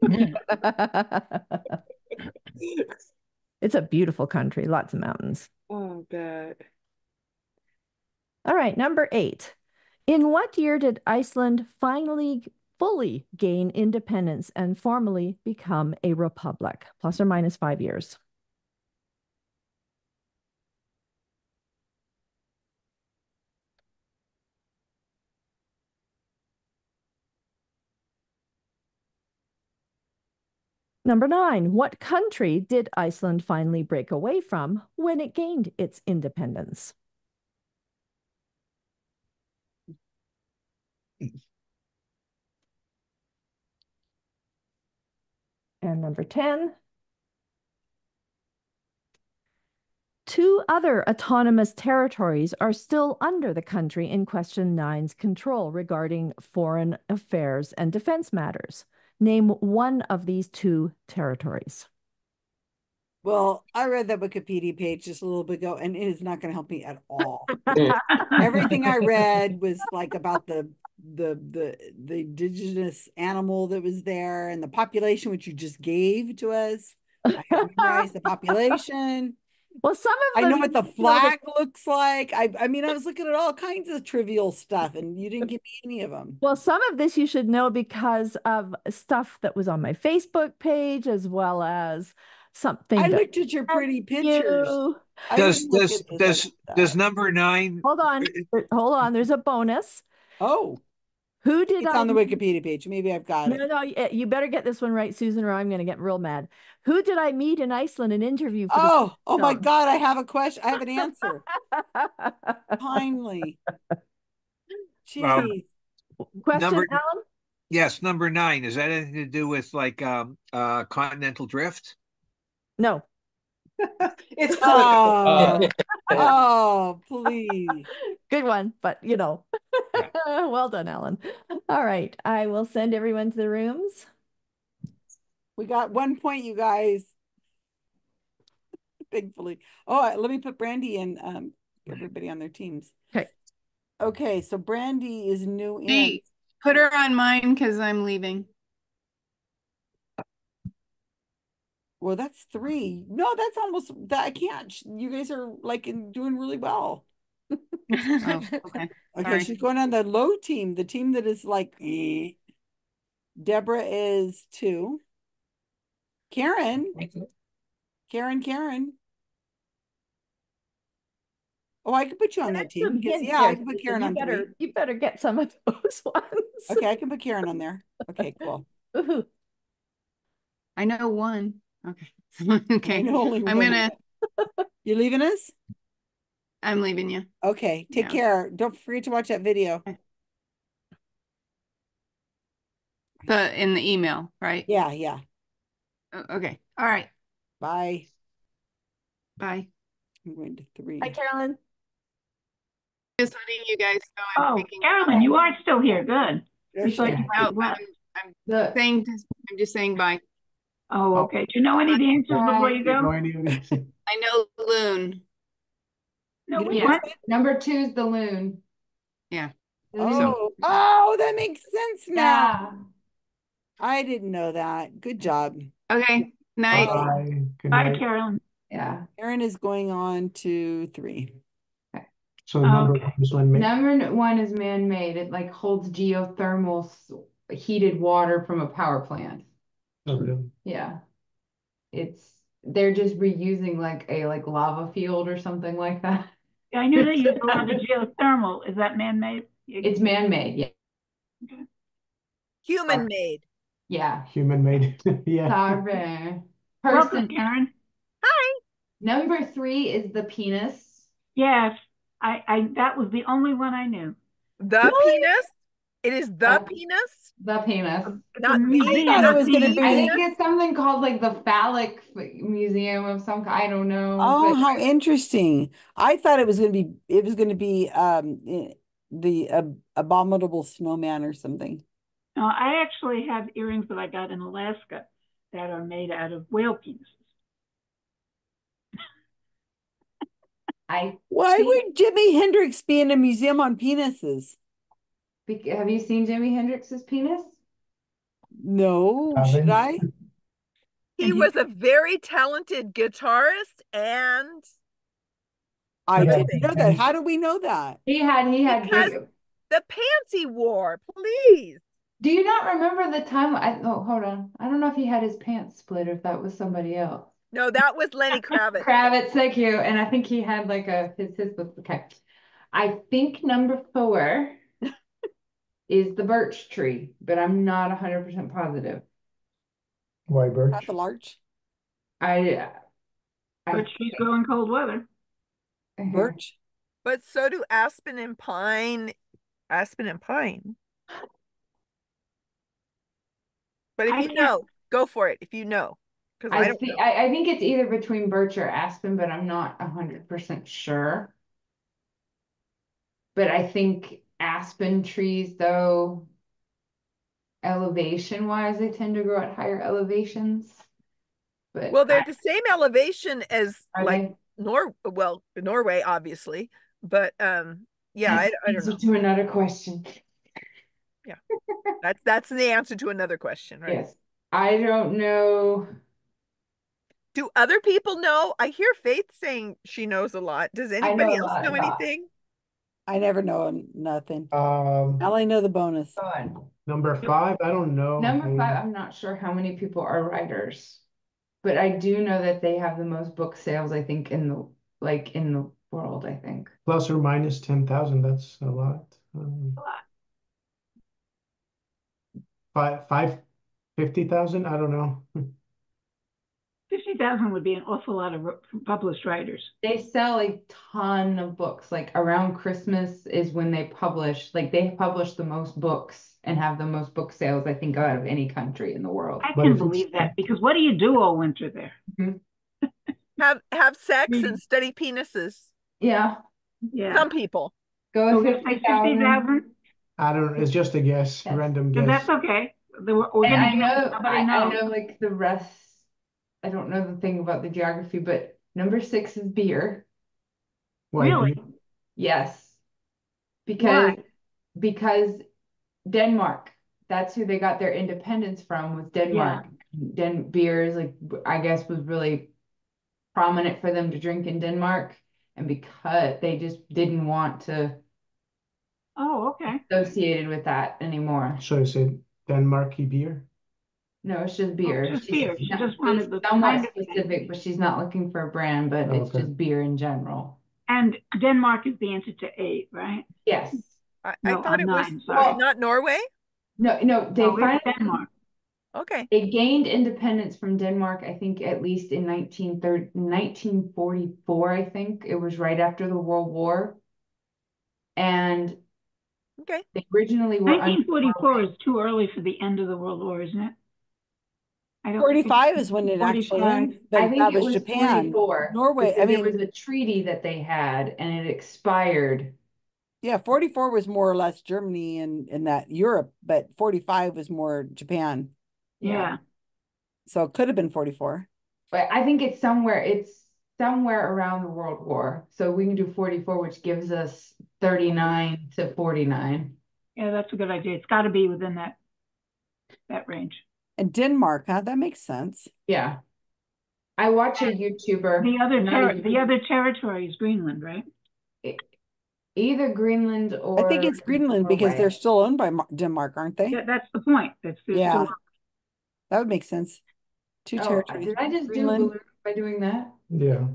It's a beautiful country, lots of mountains. Oh, bad. All right, number eight. In what year did Iceland finally fully gain independence and formally become a republic? Plus or minus five years. Number nine, what country did Iceland finally break away from when it gained its independence? And number 10, two other autonomous territories are still under the country in question nine's control regarding foreign affairs and defense matters. Name one of these two territories. Well, I read that Wikipedia page just a little bit ago, and it is not going to help me at all. Everything I read was like about the the the the indigenous animal that was there and the population, which you just gave to us. I memorized the population. Well, some of I know what the you know, flag looks like. I I mean, I was looking at all kinds of trivial stuff, and you didn't give me any of them. Well, some of this you should know because of stuff that was on my Facebook page as well as something. I that looked at your pretty pictures. you- Does does this does does number nine? Hold on, hold on. There's a bonus. Oh, Who did it's I on the Wikipedia page. Maybe I've got No, it. no, y- you better get this one right, Susan, or I'm going to get real mad. Who did I meet in Iceland and interview for the Oh, oh my? God! I have a question. I have an answer. Finally. Um, Jeez. Question, number- Alan? Yes, number nine. Is that anything to do with like um uh continental drift? No. It's Oh, oh, please. Good one, but you know. well done, Alan. All right, I will send everyone to the rooms. We got one point, you guys. Thankfully. Oh, let me put Brandy and um everybody on their teams. Okay. Okay, so Brandy is new in. Put her on mine because I'm leaving. Well, that's three. No, that's almost that I can't. You guys are like in, doing really well. Oh, okay. Okay, Sorry. she's going on the low team, the team that is like eh. Deborah is two. Karen. Karen, Karen. Oh, I can put you on that team because yeah, I here, can put Karen you on better, three. You better get some of those ones. Okay, I can put Karen on there. Okay, cool. Woohoo. I know one. Okay. okay. I know only I'm gonna. You leaving us? I'm leaving you. Okay, take Yeah. care. Don't forget to watch that video. The in the email, right? Yeah, yeah. Okay. All right. Bye. Bye. I'm going to three. Hi, Carolyn. Just letting you guys know I'm Oh. Carolyn, you are still here. Good. There We she thought is. you No. I'm, I'm saying. I'm just saying bye. Oh, oh, okay. Do you know any of the answers before you go? idea what it is. I know Loon. No, You we know what? what? Number two is the loon. Yeah. Oh, oh, that makes sense now. Yeah. I didn't know that. Good job. Okay. Night. Bye. Good Bye. Carolyn. Yeah. Aaron is going on to three. So number Okay. this one, maybe. Number one is man-made. It like holds geothermal heated water from a power plant. Oh, really? Yeah. It's they're just reusing like a like lava field or something like that. Yeah, I knew they used a lot of geothermal. Is that man-made? It's man-made. Yeah. Human made. Oh, yeah. Human made. yeah. Sorry. Welcome, Person. Karen. Number three is the penis. Yes, I, I, that was the only one I knew. The penis? It is the Oh. penis? The penis. Not a the museum I thought it was gonna be- I think it's something called like the phallic museum of some kind. I don't know. Oh, but- how interesting. I thought it was going to be it was going to be um the ab abominable snowman or something. Uh, I actually have earrings that I got in Alaska that are made out of whale penises. I Why think- would Jimi Hendrix be in a museum on penises? Bec- Have you seen Jimi Hendrix's penis? No, should Haven't. I? He was a very talented guitarist and I Yeah, didn't know that. How do we know that? He had he had Because- big- the pants he wore, please. Do you not remember the time I oh hold on. I don't know if he had his pants split or if that was somebody else. No, that was Lenny Kravitz. Kravitz, thank you. And I think he had like a his his was okay. I think number four is the birch tree, but I'm not hundred percent positive. Why birch? Not the larch? I I But she's growing cold weather. Birch? But so do aspen and pine. Aspen and pine. But if I you can't- know, go for it. If you know, because I I don't think. I, I think it's either between birch or aspen, but I'm not hundred percent sure. But I think aspen trees, though, elevation wise, they tend to grow at higher elevations. But Well, they're I- the same elevation as like they? Nor well, Norway, obviously. But um, yeah, I, I don't Answer know. To another question. Yeah, that's that's the answer to another question, right? Yes. I don't know. Do other people know? I hear Faith saying she knows a lot. Does anybody a else lot know anything? I never know nothing. Um, I only know the bonus. Go on. number five, I don't know. Number five, I'm not sure how many people are writers, but I do know that they have the most book sales, I think, in the like in the world, I think. Plus or minus ten thousand, that's a lot. Um, Five, five, fifty thousand, I don't know. Fifty thousand would be an awful lot of published writers. They sell a ton of books. Like around Christmas is when they publish, like they publish the most books and have the most book sales, I think, out of any country in the world. I can if believe that because what do you do all winter there? Have have sex Mm. and study penises. Yeah. Yeah. Some people. Go So with we're gonna say fifty thousand. I don't, it's just a guess, Yes. random Then guess. that's okay. The- We're, we're And gonna I give know, somebody I, I know like the rest, I don't know the thing about the geography, but number six is beer. Why Really? do- Yes. Because Why? because Denmark, that's who they got their independence from was Denmark. Den beer is like I guess was really prominent for them to drink in Denmark. And because they just didn't want to Oh, okay. associated with that anymore. So is it Denmarky beer? No, it's just oh, beer. just She's beer. She not- just wanted she's the somewhat kind of- specific, but she's not looking for a brand, but Oh, it's okay. just beer in general. And Denmark is the answer to eight, right? Yes. I, I No, thought I'm it was, nine, was sorry. not Norway? No, no, they No, it's Denmark. Okay. They gained independence from Denmark, I think, at least in 1930, 1944, I think. It was right after the World War. And Okay. they originally were under Nineteen forty-four is too early for the end of the World War, isn't it? I don't think- 45 is when it actually 45. ended, I but think that it was was Japan. 44. Norway, I mean, there was a treaty that they had and it expired. yeah, 44 was more or less Germany and, and that Europe, but 45 was more Japan. Yeah. So it could have been 44. But I think it's somewhere, it's somewhere around the World War. So we can do 44, which gives us 39 to 49. Yeah, that's a good idea. It's gotta be within that, that range. And Denmark, huh? That makes sense. Yeah. I watch a YouTuber. The other, not ter- a the other territory is Greenland, right? Either Greenland or I think it's Greenland because they're still owned by Denmark, aren't they? Yeah, that's the point. That's the. Yeah. That would make sense. Two Oh, territories. did I just do Greenland. balloon by doing that? Yeah.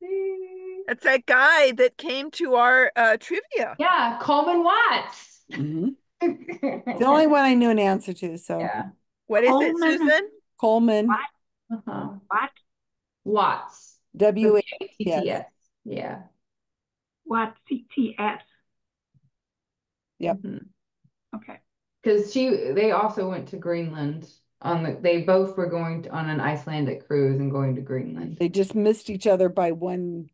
It's that guy that came to our uh, trivia. Yeah, Coleman Watts. Mhm. It's the only one I knew an answer to. So Yeah. What is it, Susan? Coleman, Uh-huh. What? Watts. W A TTS. Yeah. What? CTS. Yep. Okay. Because she, they also went to Greenland on the, they both were going to, on an Icelandic cruise and going to Greenland. They just missed each other by one.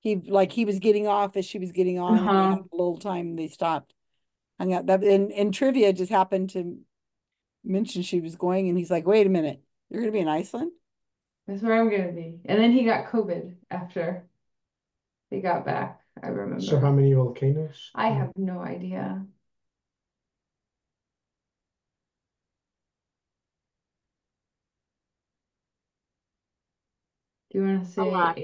He like he was getting off as she was getting on. Uh-huh. had a little time they stopped. Hung out that in in trivia just happened to mention she was going, and he's like, "Wait a minute, you're gonna be in Iceland?" That's where I'm gonna be. And then he got COVID after. they got back. I remember. So how many volcanoes? I have no idea. Do you want to say lot.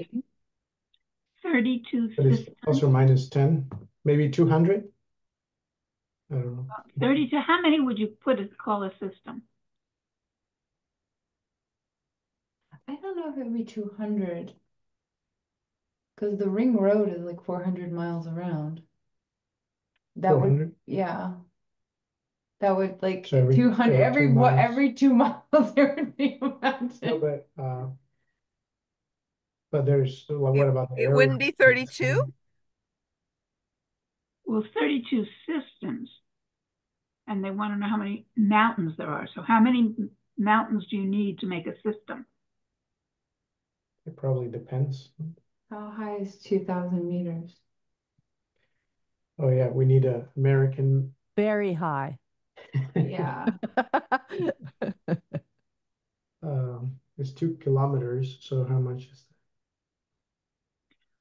32 But it's plus or minus ten, maybe two hundred? I don't know. 32. How many would you put as call a system? I don't know if it would be two hundred. Cause the ring road is like four hundred miles around. That would, 400? yeah. That would like So every- two hundred, uh, every two what, miles. every two miles there would be a No, mountain. but, uh, but there's, well, what about the It wouldn't be thirty-two? Well, 32 systems. And they want to know how many mountains there are. So how many mountains do you need to make a system? It probably depends. How high is two thousand meters? Oh, yeah, we need a American, Very high. Yeah, um, it's two kilometers, so how much is that?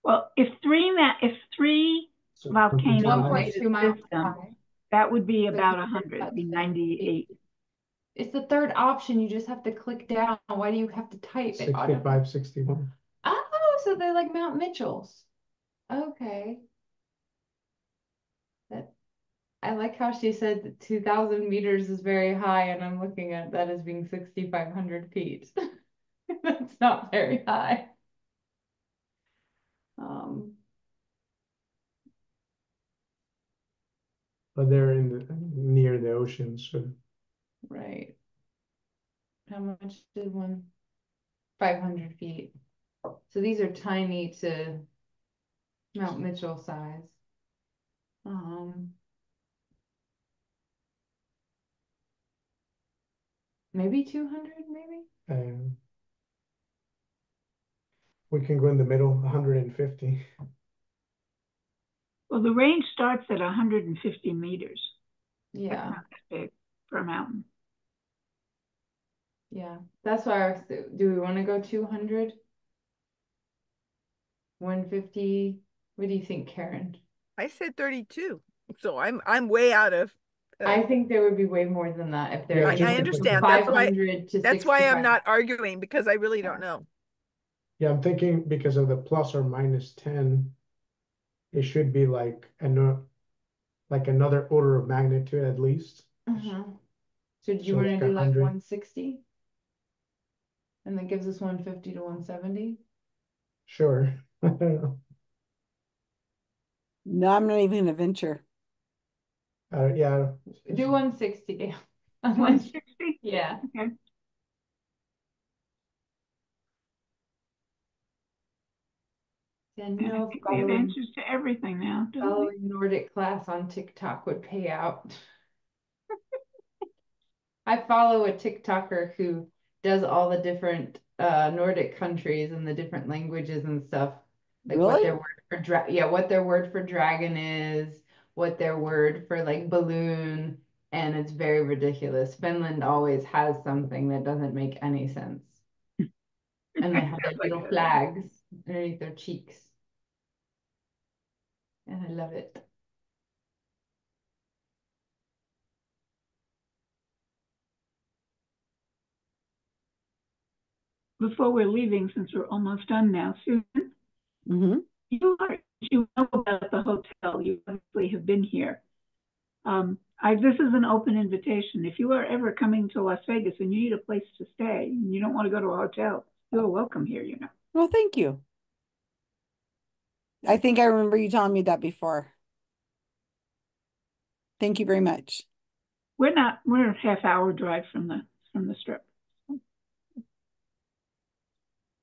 Well, if three ma- if three So volcanoes One point made two a miles high. That would be about you a could hundred, cut it'd be seven ninety-eight. It's the third option, you just have to click down, why do you have to type it? auto- sixty-five, sixty-one? Oh, so they're like Mount Mitchell's. Okay. That, I like how she said that two thousand meters is very high, and I'm looking at that as being sixty-five hundred feet. That's not very high. Um, But they're in the, near the ocean, so right. How much did one? Five hundred feet. So these are tiny to Mount Mitchell size. Um. Maybe two hundred, maybe? um, we can go in the middle, hundred and fifty. Well, the range starts at hundred and fifty meters. That's Yeah, not that big for a mountain. yeah. That's why I was, do we want to go two hundred? One fifty? What do you think, Karen? I said thirty-two, so I'm, I'm way out of. uh, I think there would be way more than that if there. I, I understand, that's why, that's why I'm not arguing, because I really don't know. Yeah, I'm thinking because of the plus or minus ten, it should be like ano- like another order of magnitude at least. Uh-huh. So do you So wanna like do like 100. one sixty? And that gives us one fifty to one seventy? Sure. I don't know. No, I'm not even gonna venture. Uh, yeah, Do one sixty. One sixty? Yeah. Okay. Yeah, And no, I think we have following, answers to everything now, don't we? following Nordic class on TikTok would pay out. I follow a TikToker who does all the different uh Nordic countries and the different languages and stuff. Like what Really? their word for dra yeah, what their word for dragon is, what their word for like balloon, and it's very ridiculous. Finland always has something that doesn't make any sense. And they have like little flags underneath their cheeks. And I love it. Before we're leaving, since we're almost done now, Susan, Mm-hmm. you are, you know about the hotel. You obviously have been here. Um, I, this is an open invitation. If you are ever coming to Las Vegas and you need a place to stay and you don't want to go to a hotel, you're welcome here, you know. Well, thank you. I think I remember you telling me that before. Thank you very much. We're not, we're a half hour drive from the, from the strip.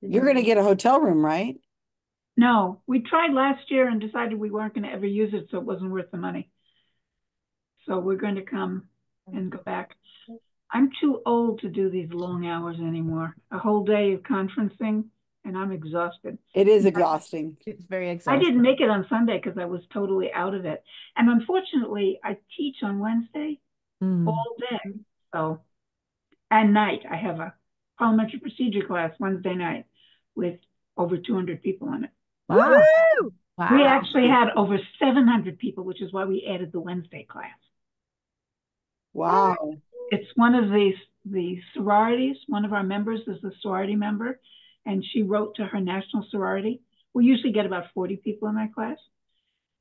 You're gonna get a hotel room, right? No, we tried last year and decided we weren't going to ever use it, so it wasn't worth the money. So we're going to come and go back. I'm too old to do these long hours anymore. A whole day of conferencing, and I'm exhausted. It is exhausting. It's very exhausting. I didn't make it on Sunday because I was totally out of it. And unfortunately, I teach on Wednesday Mm. all day. So, and night, I have a parliamentary procedure class Wednesday night with over 200 people in it. Wow. Woo! We actually had over seven hundred people, which is why we added the Wednesday class. Wow. It's one of the, the sororities, one of our members is a sorority member, and she wrote to her national sorority. We usually get about forty people in that class.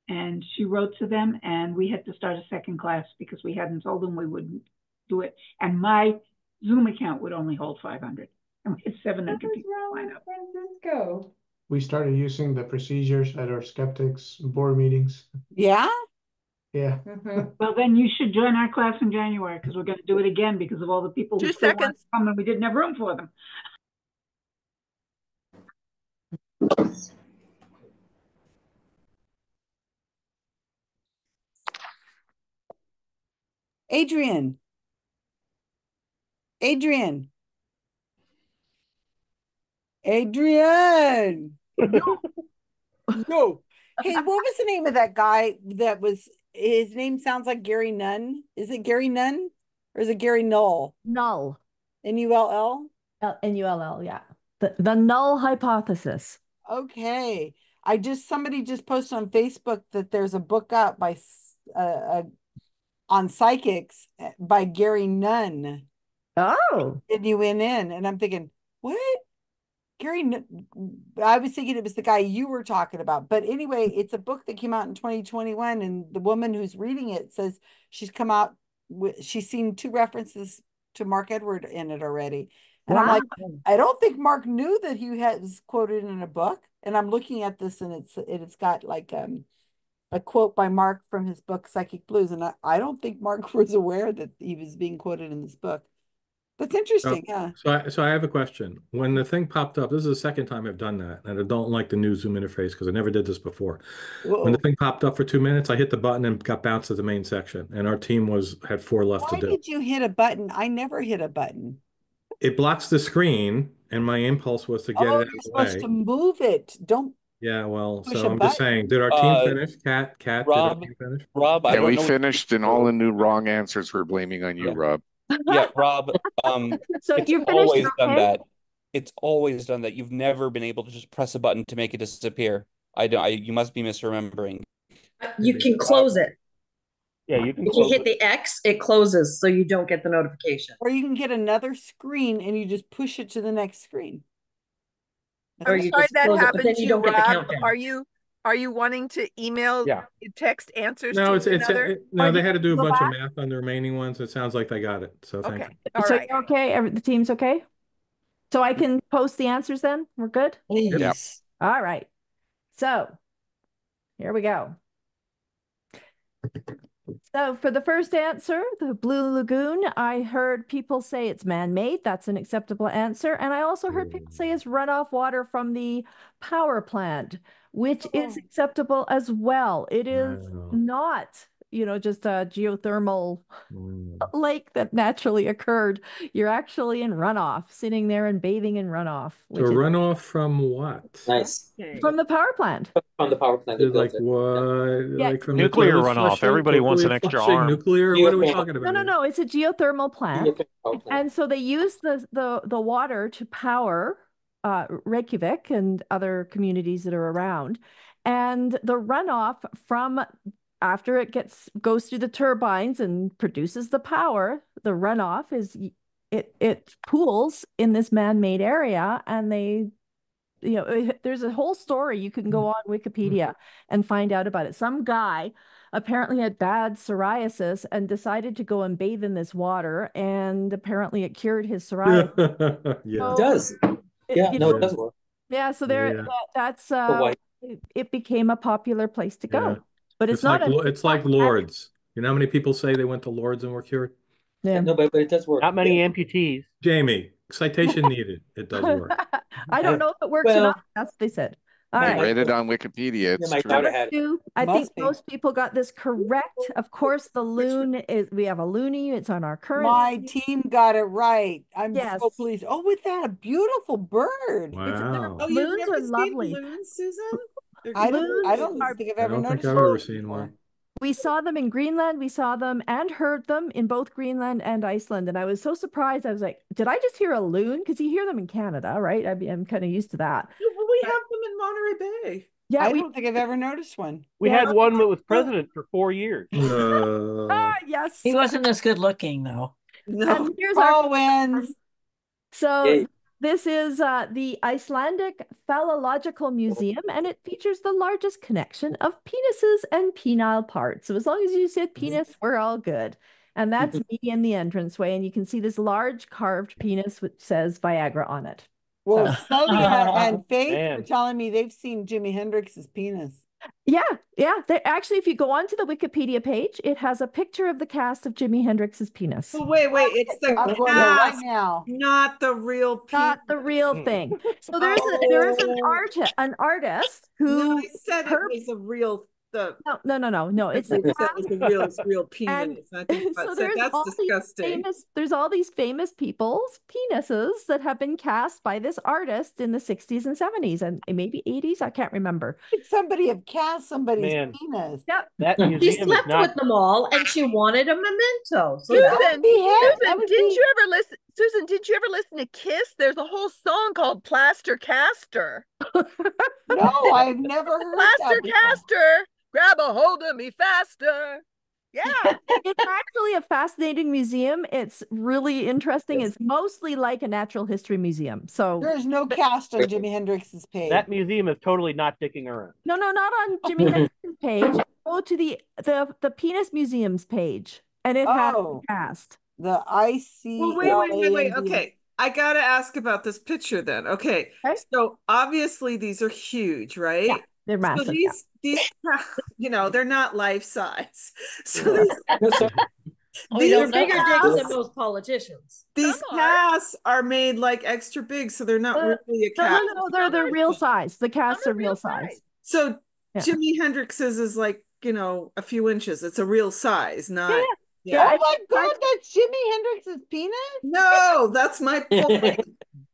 And she wrote to them, and we had to start a second class because we hadn't told them we wouldn't do it. And my Zoom account would only hold five hundred, and we had seven hundred people line up. Francisco. We started using the procedures at our skeptics board meetings. Yeah? Yeah. Well, then you should join our class in January because we're going to do it again because of all the people who Two still want to seconds. come and we didn't have room for them. Adrienne. Adrienne. Adrienne. No. no. Hey, what was the name of that guy that was his name sounds like Gary Nunn? Is it Gary Nunn or is it Gary Null? Null. N U L L? N U L L, yeah. The the null hypothesis. Okay. I just somebody just posted on Facebook that there's a book out by uh, uh on psychics uh, by Gary Nunn. Oh. and you went in, and I'm thinking, what? Gary, I was thinking it was the guy you were talking about, but anyway, it's a book that came out in 2021, and the woman who's reading it says she's come out with she's seen two references to Mark Edward in it already. And I'm like, I don't think Mark knew that he has quoted in a book. And I'm looking at this and it's it's got like um a quote by Mark from his book Psychic Blues. And I, I don't think Mark was aware that he was being quoted in this book. That's interesting, yeah. So I, so I have a question. When the thing popped up, this is the second time I've done that, and I don't like the new Zoom interface because I never did this before. When the thing popped up for two minutes, I hit the button and got bounced to the main section, and our team was had four left Why to do. Why did you hit a button? I never hit a button. It blocks the screen, and my impulse was to get Oh, it out you're of the supposed way. to move it. Don't Yeah, well, so I'm just saying, did our team Uh, finish? Kat, Kat, did our Rob, team finish? Rob, I Yeah, we know. finished and all the new wrong answers we're blaming on you, Rob. Yeah, Rob, um, So it's you finished, always done okay? that. It's always done that. You've never been able to just press a button to make it disappear. I don't, I, you must be misremembering. You can close it. Yeah, you can If you hit it. the X, it closes so you don't get the notification. Or you can get another screen and you just push it to the next screen. Or I'm you sorry that close it, happened to you you, don't get the Rob. Are you are you wanting to email Yeah. text answers No, to it's it's another? it- no, Or they had to do a go bunch of math on the remaining ones. It sounds like they got it. So thank Okay. you. All So right. you're okay? Every, the team's okay? So I can post the answers then? We're good? Yes. All right. So here we go. So for the first answer, the Blue Lagoon, I heard people say it's man-made. That's an acceptable answer. And I also heard people say it's mm. runoff water from the power plant, which is oh. acceptable as well. It is Wow. not, you know, just a geothermal Mm. lake that naturally occurred. You're actually in runoff, sitting there and bathing in runoff, So which is runoff from what? Nice. from the power plant. From the power plant. they like it. what? Yeah. Like from Nuclear toilet runoff. flushing, Everybody wants an extra arm. Nuclear. What are we talking about? No, no, no. It's a geothermal plant. Geothermal plant. And so they use the the the water to power uh, Reykjavik and other communities that are around. And the runoff from after it gets goes through the turbines and produces the power, the runoff is it it pools in this man-made area and they you know it- there's a whole story you can go mm-hmm. on mm-hmm. Wikipedia and find out about it. Some guy apparently had bad psoriasis and decided to go and bathe in this water and apparently it cured his psoriasis. yeah. It does. It- Yeah, no, know, it does work. Yeah, so there Yeah. that, that's uh it, it became a popular place to go. Yeah. But it's, It's not like a it's like Lourdes. You know how many people say they went to Lourdes and were cured? yeah. No, but, but it does work. Not many amputees. Jamie, citation needed. It does work. I don't know if it works or not. That's what they said. All my- right. Read it on Wikipedia. It's my true. daughter Number had it. two, I Must think be. most people got this correct. Of course, the loon is we have a loony. It's on our current. My team got it right. I'm Yes. so pleased. Oh, with that, a beautiful bird. Wow. Oh, you've Loons are lovely. Loons, Susan? They're I don't, I don't think I've I ever don't think noticed I've ever seen before. one. We saw them in Greenland. We saw them and heard them in both Greenland and Iceland. And I was so surprised. I was like, did I just hear a loon? Because you hear them in Canada, right? I mean, I'm kind of used to that. No, but we have them in Monterey Bay. Yeah, I we- don't think I've ever noticed one. We Yeah. had one that was president for four years. Ah, yes. He wasn't as good looking though. And here's Paul our wins. So Yay. This is uh, the Icelandic Phallological Museum, and it features the largest connection of penises and penile parts. So as long as you said penis, we're all good. And that's me in the entranceway, and you can see this large carved penis which says Viagra on it. Well, So- Sylvia and Faith Man. were telling me they've seen Jimi Hendrix's penis. Yeah, yeah. They actually, if you go onto the Wikipedia page, it has a picture of the cast of Jimi Hendrix's penis. Oh, wait, wait, it's the I'm going there right cast, now. not the real penis. Not the real hmm. thing. So there's a, there is an oh. art an artist No, who I said her- it was a real, the. no no no no no it's the It was a real, it's real penis. I think so that's, there's that's all these famous there's all these famous people's penises that have been cast by this artist in the 60s and 70s and maybe 80s I can't remember. Somebody have cast somebody's Man. penis? Yep. That She slept not. with them all and she wanted a memento. So Susan, that- be Susan, didn't be- you ever listen? Susan, did you ever listen to Kiss? There's a whole song called Plaster Caster. No, I've never heard Plaster that before. Caster, grab a hold of me faster. Yeah. it's actually a fascinating museum. It's really interesting. It's mostly like a natural history museum. So There's no cast on Jimi Hendrix's page. That museum is totally not dicking around. no no not on Jimi Hendrix's page. Go to the the the penis museums page and it has Oh. the cast. The I C. Well, wait, wait, wait, wait. Okay. I gotta ask about this picture then. Okay. Okay. So obviously these are huge, right? Yeah, they're So massive. yeah. these these you know, they're not life size. So these, Oh, these they're bigger dicks than casts- most politicians. these Some casts are made like extra big, so they're not Uh, really a cast. no, no, they're the real size. The casts are are real real size. size. So Yeah. Jimi Hendrix's is like, you know, a few inches. It's a real size, not Yeah, yeah. Oh my God, that's Jimi Hendrix's penis? No, that's my point.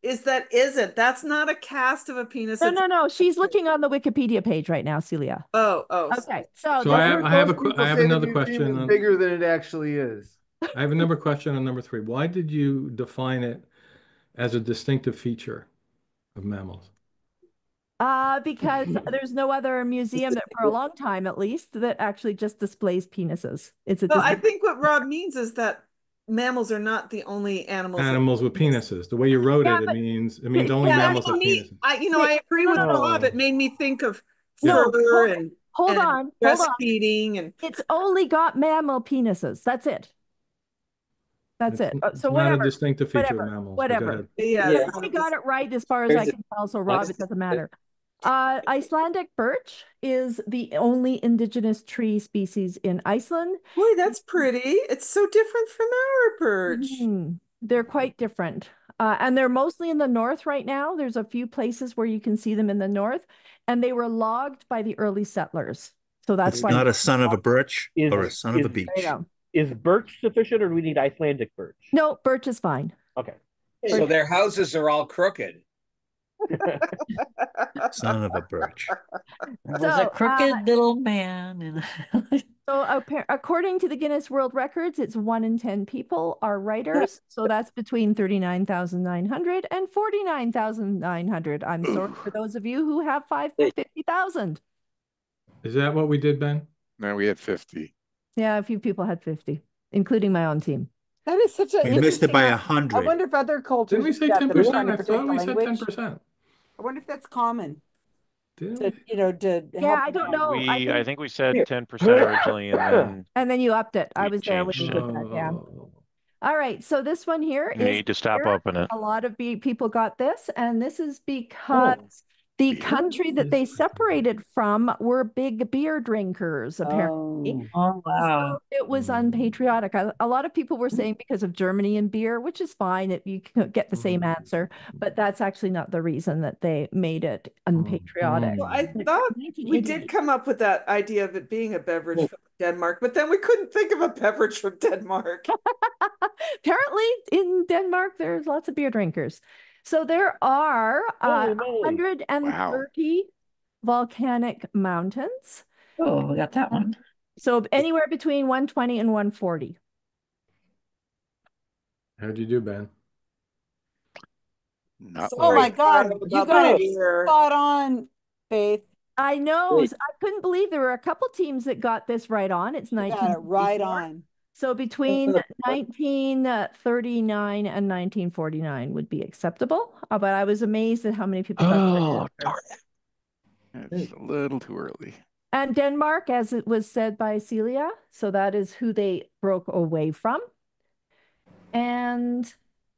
Is that isn't that's not a cast of a penis. No, no, no. She's looking on the Wikipedia page right now, Celia. Oh, oh. Okay, so, So I have, I have a, Those que- people I have another question on, Bigger than it actually is. I have another question on number three. Why did you define it as a distinctive feature of mammals? uh, because there's no other museum that, for a long time at least, that actually just displays penises. It's a No, I think what Rob means is that mammals are not the only animals. Animals with penises. The way you wrote Yeah, it, it but- means it means only Yeah, mammals to have me, penises. I, you know, I agree with No, no, Rob. no. It made me think of No, fur hold- and hold and on, hold on. breastfeeding and It's only got mammal penises. That's it. That's It's it. Uh, n- So not a distinctive feature of Whatever. mammals. Whatever. ahead. yeah, You that's only got it right as far as I There's a- can tell, so Rob, it doesn't matter. Uh, Icelandic birch is the only indigenous tree species in Iceland. Boy, that's pretty. It's so different from our birch. Mm, they're quite different. Uh, and they're mostly in the north right now. There's a few places where you can see them in the north, and they were logged by the early settlers. So that's why It's why. not a son of a birch Is- or a son of a beech. There you go. Is birch sufficient, or do we need Icelandic birch? No, birch is fine. Okay. So their houses are all crooked. Son of a birch. There was a crooked uh, little man and So according to the Guinness World Records, it's one in 10 people are writers. So that's between 39,900 and 49,900. I'm sorry for those of you who have five fifty thousand. Is that what we did, Ben? No, we had fifty. Yeah, a few people had 50, including my own team. That is such a We missed it by a interesting- I wonder if other cultures Didn't we say ten that are trying percent? to I thought the we said ten percent. I wonder if that's common Didn't to, you know, to Yeah, help I don't know. We, I I think, think we said ten percent originally, and then and then you upped it. I was there when you changed that. Yeah. Oh. All right. So this one here You is need to stop beer. upping it. A lot of people got this, and this is oh. because the country that they separated from were big beer drinkers, apparently. Oh. oh wow. So it was unpatriotic. A, a lot of people were saying because of Germany and beer, which is fine if you can get the same mm. answer, but that's actually not the reason that they made it unpatriotic. Well, I mm. thought we did come up with that idea of it being a beverage from Denmark, but then we couldn't think of a beverage from Denmark. Apparently, in Denmark, there's lots of beer drinkers. So there are uh, Holy moly. 130 volcanic mountains. Oh, we got that one. So anywhere between 120 and 140. How'd you do, Ben? Not Oh my God, you got the it spot on, Faith. I know. Wait. I couldn't believe there were a couple teams that got this right on. It's You got it right on. So between uh, uh, uh. 1939 and 1949 would be acceptable. Uh, But I was amazed at how many people Oh, darn answers. it. It's a little too early. And Denmark, as it was said by Celia, so that is who they broke away from. And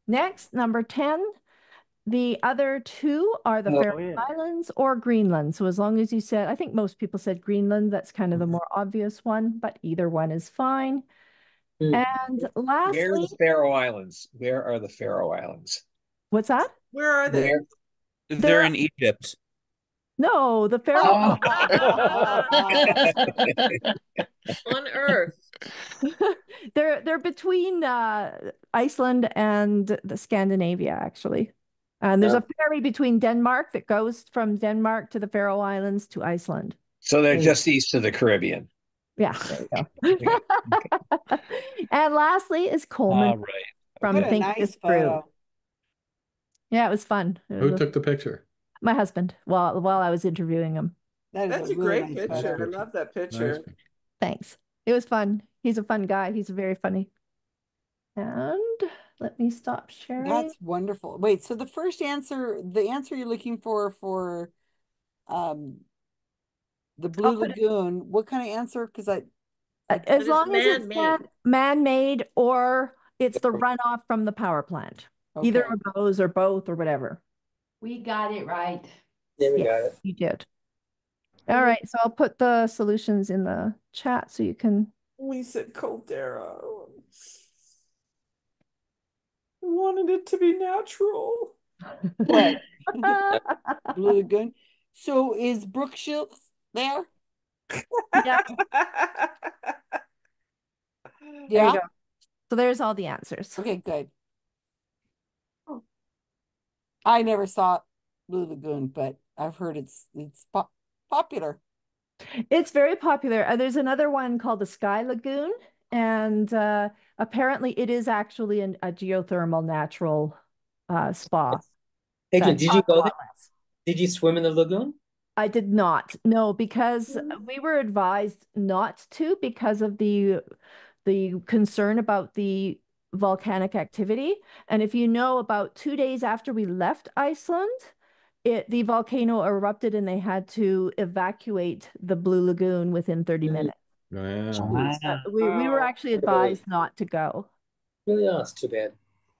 next, number 10, the other two are the Oh, Faroe yeah. Islands or Greenland. So as long as you said, I think most people said Greenland, that's kind of the mm-hmm. more obvious one, but either one is fine. And lastly, Where are the Faroe Islands? Where are the Faroe Islands? what's that? Where are they? Where? They're in Egypt. No, the Faroe. Oh. On Earth. they're they're between uh, Iceland and the Scandinavia, actually. And there's a ferry between Denmark that goes from Denmark to the Faroe Islands to Iceland. So they're just east of the Caribbean. Yeah, there you go. and lastly is Coleman All right. from What a Think nice This Through. Yeah, it was fun. It Who was- took the picture? my husband while while I was interviewing him. That is That's a really great nice picture. photo. I love that picture. picture. Thanks. It was fun. He's a fun guy. He's very funny. And let me stop sharing. That's wonderful. Wait, so the first answer, the answer you're looking for for um the Blue put it- Lagoon, what kind of answer? Because I Uh, As long as it's man-made. man, man-made or it's the runoff from the power plant. Either of those or both or whatever. We got it right. There we got it. you did. All right, so I'll put the solutions in the chat so you can. We said Caldera. Wanted it to be natural. what? Blue Lagoon. So is Brooke Shields there? Yeah. There you Yeah. go. So there's all the answers. Okay, good. I never saw Blue Lagoon, but I've heard it's it's pop popular. It's very popular. Uh, there's another one called the Sky Lagoon, and uh, apparently it is actually an, a geothermal natural uh, spa. Adrienne, that did you go there? Did you swim in the lagoon? I did not. No, because mm. we were advised not to because of the the concern about the volcanic activity. And if you know, about two days after we left Iceland, it the volcano erupted and they had to evacuate the Blue Lagoon within 30 mm. minutes. Wow. So we, we were actually advised not to go. Really? that's too bad.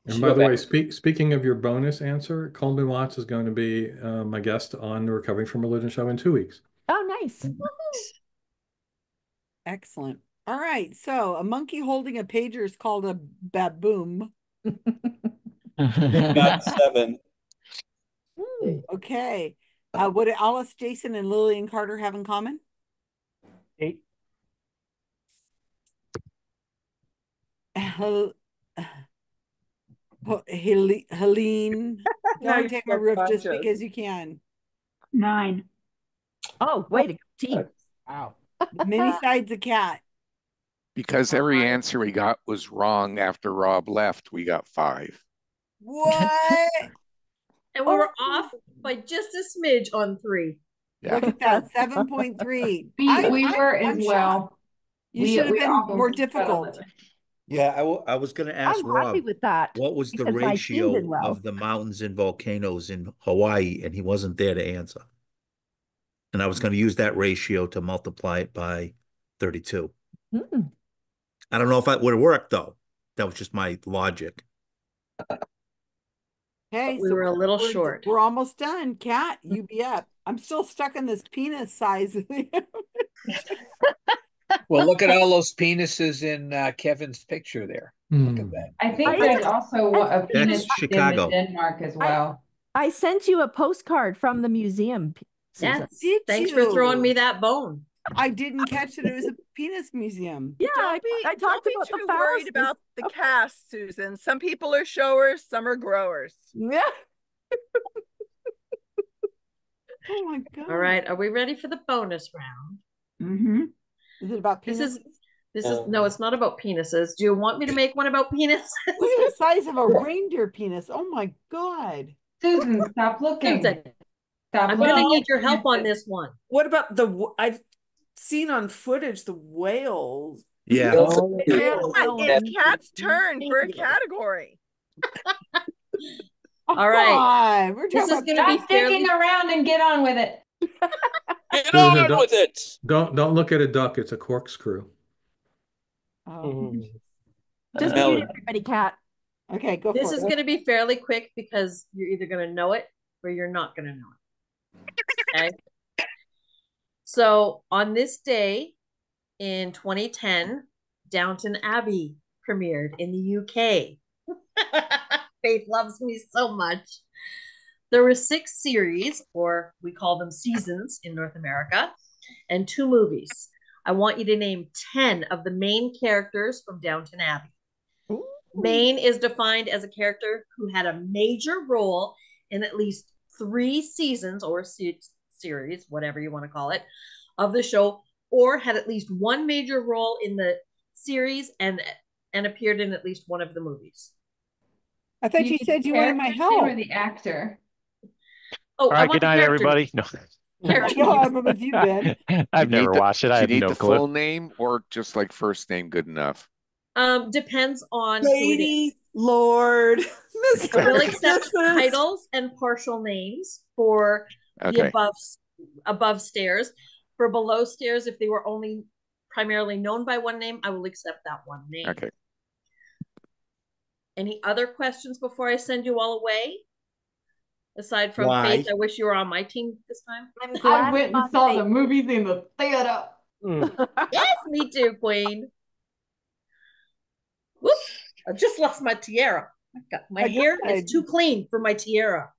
And by the way, speak, speaking of your bonus answer, Coleman Watts is going to be uh, my guest on the Recovering from Religion show in two weeks. Oh, nice. Excellent. All right. So a monkey holding a pager is called a baboom. Got seven. Okay. Uh, what do Alice, Jason, and Lillian Carter have in common? Eight. Hel- Ho- Hel- Helene, Now don't you take my got roof just because you can. Nine. Oh, way to team. Wow. Many sides of cat. Because every answer we got was wrong after Rob left, we got five. What? And we were oh. off by just a smidge on three. Look at that, seven point three. We, we were as well. You We- should have we been more got difficult. Yeah, I, w- I was going to ask I'm happy Rob, with that. what was the because my team ratio well. of the mountains and volcanoes in Hawaii? And he wasn't there to answer. And I was going to use that ratio to multiply it by 32. Hmm. I don't know if that would have worked though. That was just my logic. Hey, we so were a we're- little we're- short. We're almost done. Kat, you be up. I'm still stuck in this penis size. Well, look at all those penises in uh, Kevin's picture there. Look at that. I think I- there's also a That's penis in Denmark as well. I sent you a postcard from the museum. Susan. Yes. Did Thanks for throwing me that bone. I didn't catch that it was a penis museum. Yeah, I, Don't be, I don't talked be about too the worried phallus. about the cast, Susan. Some people are showers, some are growers. Yeah. Oh my god. All right, are we ready for the bonus round? Mm-hmm. Is it about This penises? is this is oh. no, it's not about penises. Do you want me to make one about penises? Look at the size of a reindeer penis. Oh my god. Susan, stop looking. Susan, stop I'm gonna need your help on this one. What about the, I've seen on footage, the whales. Yeah. Oh, It's Kat's turn for a category. All right. we're This is gonna be Stop sticking fairly. around and get on with it. Get Susan, on don't- with it. Don't don't look at a duck. It's a corkscrew. Oh. Just Melon. mute everybody, Kat. Okay, go This for is gonna be fairly quick because you're either gonna know it or you're not gonna know it. Okay. So on this day in 2010, Downton Abbey premiered in the UK. Faith loves me so much. There were six series, or we call them seasons in North America, and two movies. I want you to name 10 of the main characters from Downton Abbey. Main is defined as a character who had a major role in at least three seasons or se- series, whatever you want to call it, of the show, or had at least one major role in the series and and appeared in at least one of the movies. I thought you said you wanted my help. Or the actor. Oh, All I right, want good night, everybody. No, No. I'm with you, Ben. I've You never the- watched it. I you have need no the clue. full name or just like first name good enough? Um, depends on who it is. Lady, Lord, Mr. I will accept titles and partial names for the above above stairs. For below stairs, if they were only primarily known by one name, I will accept that one name. Okay. Any other questions before I send you all away? Aside from Why? Faith, I wish you were on my team this time. I'm I went and saw face- the movies in the theater. Hmm. yes, me too, Queen. Whoop! I just lost my tiara. My My hair God. is too clean for my tiara.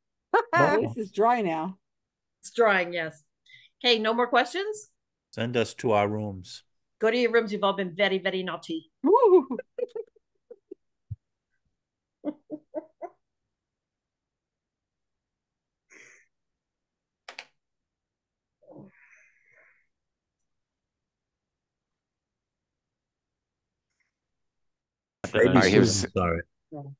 Oh. This is dry now. It's drying, yes. Okay, no more questions? Send us to our rooms. Go to your rooms. You've all been very, very naughty. Woo. Maybe I have Susan s- saw it.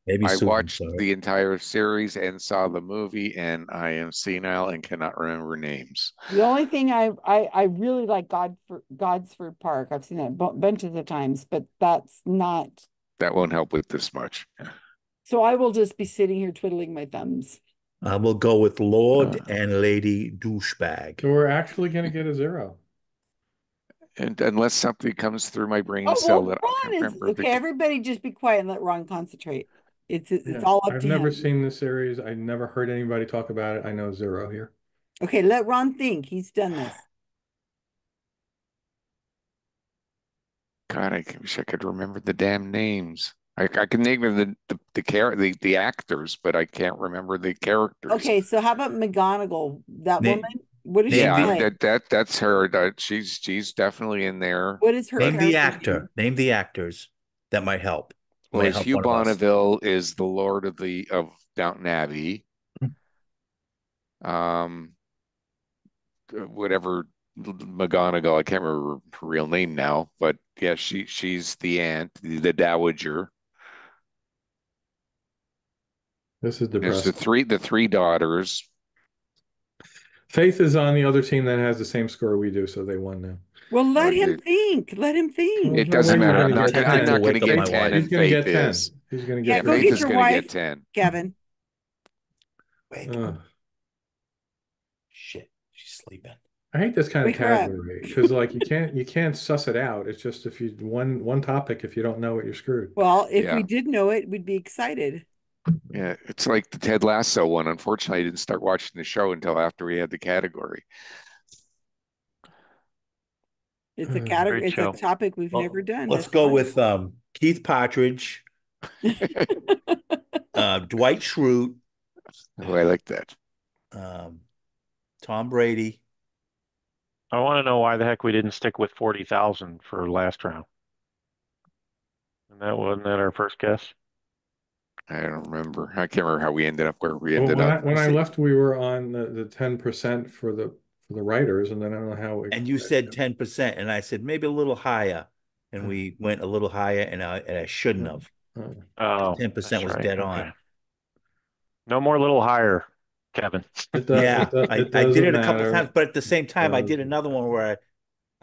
Maybe I Susan watched saw it. the entire series and saw the movie, and I am senile and cannot remember names. The only thing I I I really like Godford Godsford Park. I've seen that bu- bunches of times, but that's not. That won't help with this much. So I will just be sitting here twiddling my thumbs. I will go with Lord Uh. and Lady Douchebag. So we're actually going to get a zero. And unless something comes through my brain Oh, cell well, that I can't is remember. the- okay. Everybody, just be quiet and let Ron concentrate. It's it's Yeah. all up to you. I've to never him. seen this series. I never heard anybody talk about it. I know zero here. Okay, let Ron think. He's done this. God, I wish I could remember the damn names. I, I can name the the the, char- the the actors, but I can't remember the characters. Okay, so how about McGonagall? That Name- woman. What is she Yeah, that that that's her. That she's she's definitely in there. What is her Name the actor. Name the actors. That might help. Well, Might help Hugh one of us. Bonneville is the Lord of the of Downton Abbey. Um, uh, whatever McGonagall, I can't remember her real name now, but yeah, she she's the aunt, the, the dowager. This is There's the three the three daughters. Faith is on the other team that has the same score we do, so they won now. Well, let him dude. think. Let him think. It doesn't matter. I'm not gonna, I'm 10. not gonna get ten, He's going to get 10. He's going to Yeah, get go Faith get is your gonna wife, get ten. Kevin. Wake 10. up. Ugh. Shit. She's sleeping. I hate this kind of Wake her up. category because like you can't you can't suss it out. It's just if you one one topic, if you don't know it, you're screwed. Well, if Yeah. we did know it, we'd be excited. Yeah, it's like the Ted Lasso one. Unfortunately, I didn't start watching the show until after we had the category. It's a category. great It's show. a topic we've Well, never done. Let's That's go fine. with um, Keith Partridge, uh, Dwight Schrute, Oh, I like that. um, Tom Brady. I want to know why the heck we didn't stick with 40,000 for last round. And that wasn't that our first guess? I don't remember. I can't remember how we ended up where we Well, ended when I, up. when I See- left, we were on the the ten percent for the for the writers, and then I don't know how. it- And you said ten percent, and I said maybe a little higher, and we went a little higher, and I and I shouldn't have. Oh. Oh, Ten percent was right. dead Okay. on. No more little higher. Kevin. Does- Yeah, it does- I, it I did it a couple matter. times, but at the same time, I did another one where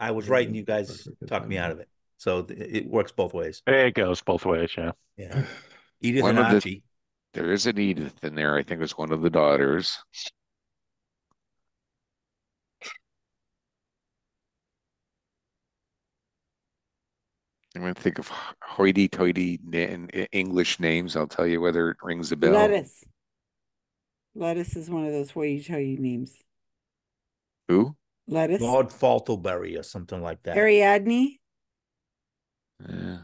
I, I was right and you guys talked me out of it. So it works both ways. It goes both ways, yeah. Yeah. Edith One and of the- There is an Edith in there. I think it's one of the daughters. I'm going to think of hoity-toity English names. I'll tell you whether it rings a bell. Lettuce. Lettuce is one of those way you tell you names. Who? Lettuce. Lord Falterbury or something like that. Ariadne. Yeah.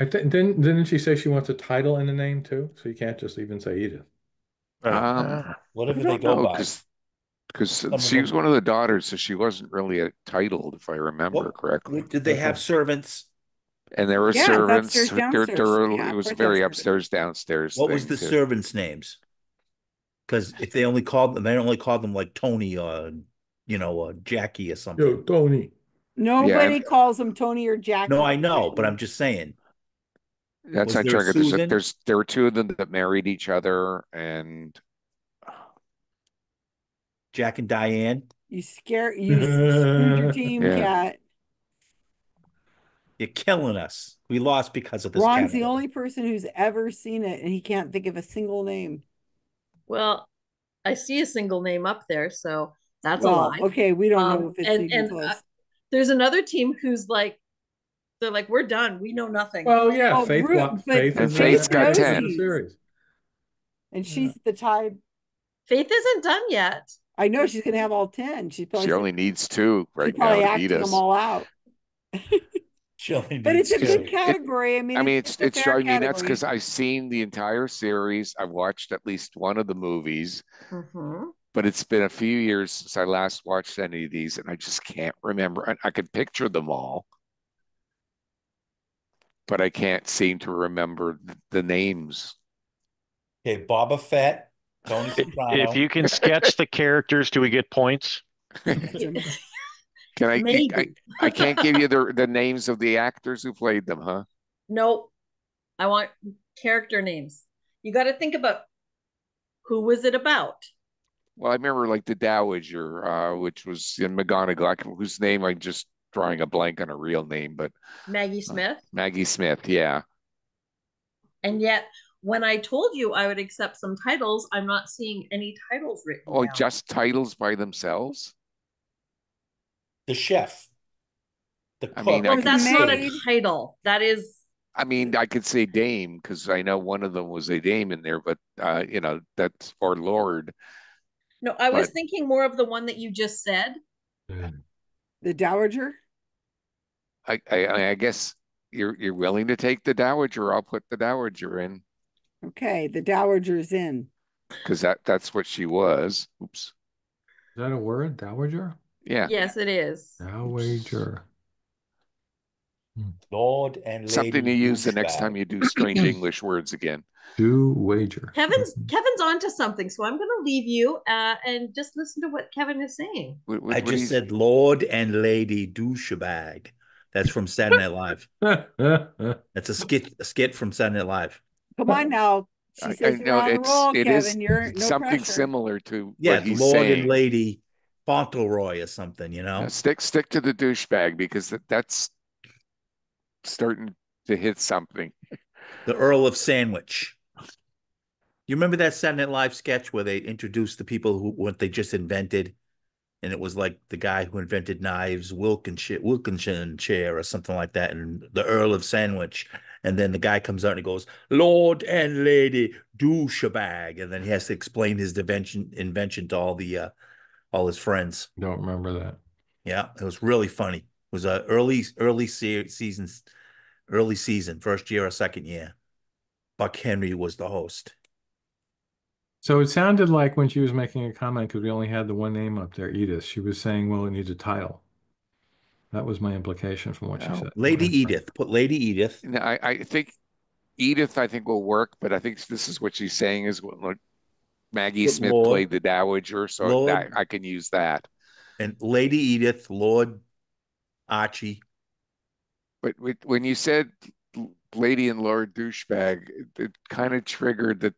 I think didn't didn't she say she wants a title and a name too? So you can't just even say Edith. Um, uh, Whatever they go know, by. Because she was one of the daughters, so she wasn't really a titled, if I remember Well, correctly. Did they have mm-hmm. servants? And there were Yeah, servants. upstairs, There, there downstairs. were, Yeah, it was very upstairs, downstairs. What was the too. servants' names? Because if they only called them, they only called them like Tony or you know, or Jackie or something. Yo, Tony. Nobody calls them Tony or Jackie. No, I know, but I'm just saying. That's Was not there true. There's, Susan? there's there were two of them that married each other, and Jack and Diane. You scare you screwed your team, Yeah. Kat. You're killing us. We lost because of this. Ron's the catalog. only person who's ever seen it, and he can't think of a single name. Well, I see a single name up there, so that's Well, a lie. okay, we don't know Um, if it's and even and close. uh, there's another team who's like, they're like, we're done. We know nothing. Well, yeah, Oh, Faith, Bru- wa- but Faith, And is in got the 10. series. And she's the type. Faith isn't done yet. I know she's gonna have all ten. She's probably she only needs two right she's now probably to acting beat us. them all out. But it's a good two. category. I mean, I mean, it's, it's a it's. fair I mean, that's because I've seen the entire series. I've watched at least one of the movies, Mm-hmm. but it's been a few years since I last watched any of these, and I just can't remember. I, I could picture them all, but I can't seem to remember the, the names. Okay, Boba Fett, Tony Soprano. If you can sketch the characters, do we get points? Can I? Maybe. I, I can't give you the the names of the actors who played them, huh? Nope. I want character names. You got to think about who was it about? Well, I remember like the Dowager, uh, which was in McGonagall, whose name I'm just drawing a blank on her real name, but Maggie Smith. Maggie Smith, yeah. And yet, when I told you I would accept some titles, I'm not seeing any titles written Oh, down. just titles by themselves? the chef. The I mean, cook. I Well, could that's not a title. That is I mean, I could say Dame because I know one of them was a Dame in there, but uh, you know, that's or Lord. no. I was thinking more of the one that you just said. The Dowager. I, I, I guess you're you're willing to take the Dowager. I'll put the Dowager in Okay, the Dowager's in. because that that's what she was. Oops. Is that a word? Dowager? Yeah. Yes, it is. Dowager. Lord and Lady Something to use the next time you do strange English words again. Do wager. Kevin's Kevin's on to something, so I'm going to leave you uh, and just listen to what Kevin is saying. What, what, I what just you- said Lord and Lady douchebag. That's from Saturday Night Live. That's a skit, a skit from Saturday Night Live. Come on now. She I, I says you're know on it's roll, it Kevin. is you're no something pressure. similar to Yeah, what he's Lord saying. and Lady Fauntleroy or something, you know? Uh, stick stick to the douchebag because that, that's starting to hit something. The Earl of Sandwich. You remember that Saturday Night Live sketch where they introduced the people who what they just invented? And it was like the guy who invented knives, Wilkinson, Wilkinson chair or something like that, and the Earl of Sandwich. And then the guy comes out and he goes, Lord and Lady douchebag. And then he has to explain his invention invention to all the uh all his friends. Don't remember that. Yeah, it was really funny. It was a early early se- seasons, early season, first year or second year. Buck Henry was the host. So it sounded like when she was making a comment, because we only had the one name up there, Edith, she was saying, well, it needs a title. That was my implication from what she said. Lady Edith. Put Lady Edith. No, I, I think Edith, I think will work, but I think this is what she's saying is what like, Maggie Good Smith Lord. played the Dowager, so Lord. that, I can use that. And Lady Edith, Lord Archie. But when you said Lady and Lord douchebag, it, it kind of triggered the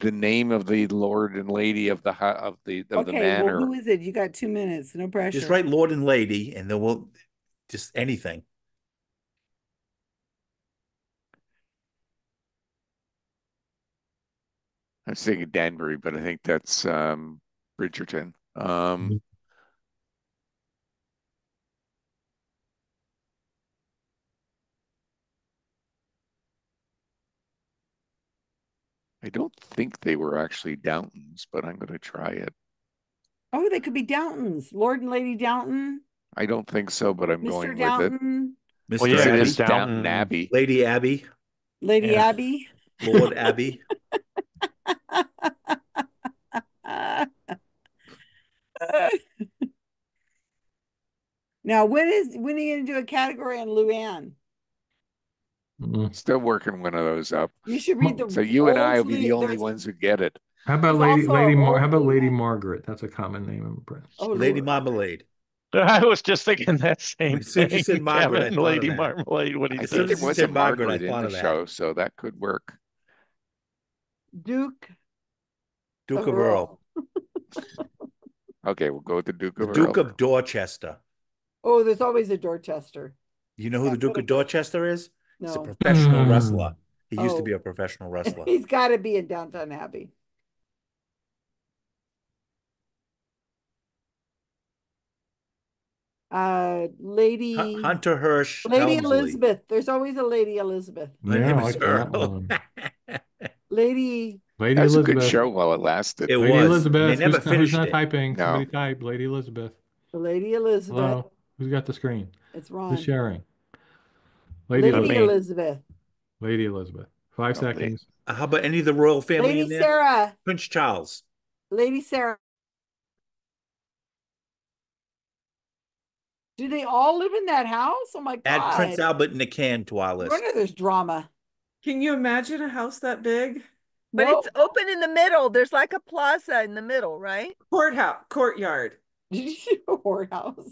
the name of the lord and lady of the hu- of the of the Okay, manor. well, who is it? You got two minutes. No pressure. Just write Lord and Lady, and then we'll just anything. I was thinking Danbury, but I think that's um Bridgerton. Um I don't think they were actually Downtons, but I'm going to try it. Oh, they could be Downtons. Lord and Lady Downton, I don't think so, but I'm Mr. going with it. Downton, Mr. Well, yeah, it Abbey, is Downton Abbey. Lady Abbey, Lady Yeah. Abby. Lord Abbey. Now, when is when are you going to do a category on Luann? Mm-hmm. Still working one of those up. You should read the. So you and I will be the only there's- ones who get it. How about There's Lady Lady Mar? How about Lady Margaret? That's a common name in Prince. Oh, Lady Lord. Marmalade. I was just thinking that same As soon you thing. said Margaret, Kevin, Lady. Marmalade. What he I As soon there was a said Margaret, I Margaret in the that. show, so that could work. Duke. Duke Of of Earl. Okay, we'll go with the Duke The of Duke Earl. of Dorchester. Oh, there's always a Dorchester. You know who Yeah, the Duke of Dorchester is? He's a professional Mm. wrestler. He used to Oh. be a professional wrestler. He's got to be in Downton Abbey. Uh, Lady Hu- Hunter Hirsch. Lady Helmsley. Elizabeth. There's always a Lady Elizabeth. My Yeah, name is like Earl. Lady Lady That was a good show while it lasted. It Lady was. Elizabeth. They never who's, who's not it. typing? No. Somebody type Lady Elizabeth. The Lady Elizabeth. Hello. Who's got the screen? It's Ron. Who's sharing? Lady, Lady Elizabeth. Elizabeth. Lady Elizabeth. Five seconds. Uh, How about any of the royal family Lady in there? Sarah. Prince Charles. Lady Sarah. Do they all live in that house? Oh my Add Prince Albert and the can to our list. wonder there's drama. Can you imagine a house that big? But Whoa. it's open in the middle. There's like a plaza in the middle, right? Courthouse, courtyard. Did you see a courthouse?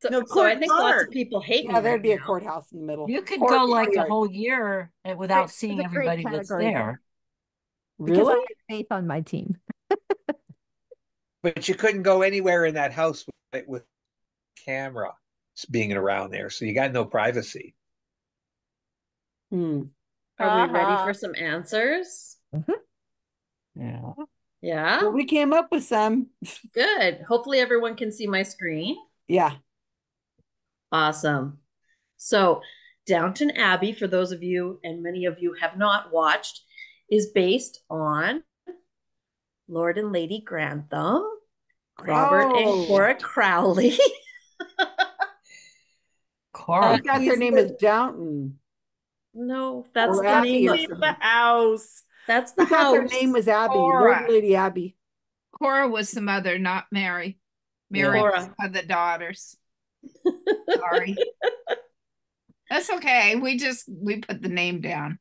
So, No, so I think lots of people hate me Yeah, there'd right be a courthouse in the middle. You could Or go like a whole year uh, without Great- seeing it's everybody that's category. there. Because I Really? have faith on my team. But you couldn't go anywhere in that house with, with camera being around there, so you got no privacy. Hmm. Are we ready Uh-huh. for some answers? Yeah. Yeah, Well, we came up with some. good. Hopefully everyone can see my screen. Yeah. Awesome. So, Downton Abbey, for those of you, and many of you have not watched, is based on Lord and Lady Grantham, Robert Oh. and Cora Crowley. Cora. I thought their name is Downton. no, that's Or the Abbey name of the house. that's the I thought their name was Abby. Lord Cora. and Lady Abby. Cora was the mother, not Mary. Yeah. Mary was Cora. one of the daughters. Sorry. That's okay. We just we put the name down.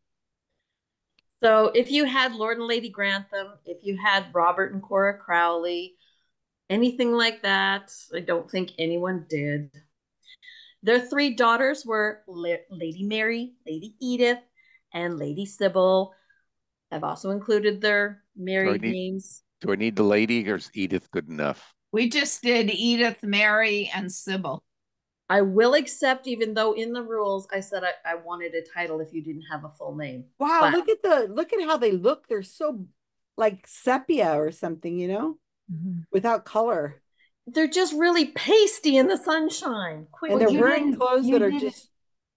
So if you had Lord and Lady Grantham, if you had Robert and Cora Crowley, anything like that, I don't think anyone did. Their three daughters were La- Lady Mary, Lady Edith, and Lady Sybil. I've also included their married need- names. Do I need the lady or is Edith good enough? We just did Edith, Mary, and Sybil. I will accept, even though in the rules I said I, I wanted a title if you didn't have a full name. Wow, But- look at the look at how they look. They're so like sepia or something, you know, Mhm. without color. They're just really pasty in the sunshine. Quit And they're your- wearing clothes you that are didn't- just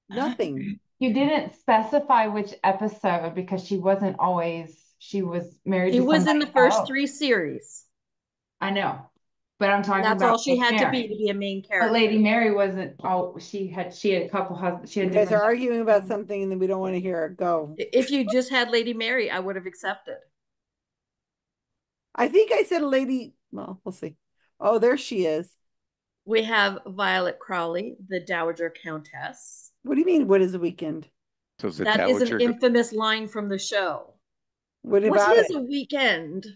nothing. You didn't specify which episode because she wasn't always, she was married It to was in the first else. three series. I know, but I'm talking That's about all she Lady had to be to be a main character. But Lady Mary wasn't, oh, she had, she had a couple husbands, she You had guys are different. arguing about something and then we don't want to hear it go. If you just had Lady Mary, I would have accepted. I think I said a lady. Well, we'll see. Oh, there she is. We have Violet Crowley, the Dowager Countess. What do you mean? What is a weekend? So is the That is dowager an infamous line from the show. What What about is it? a weekend?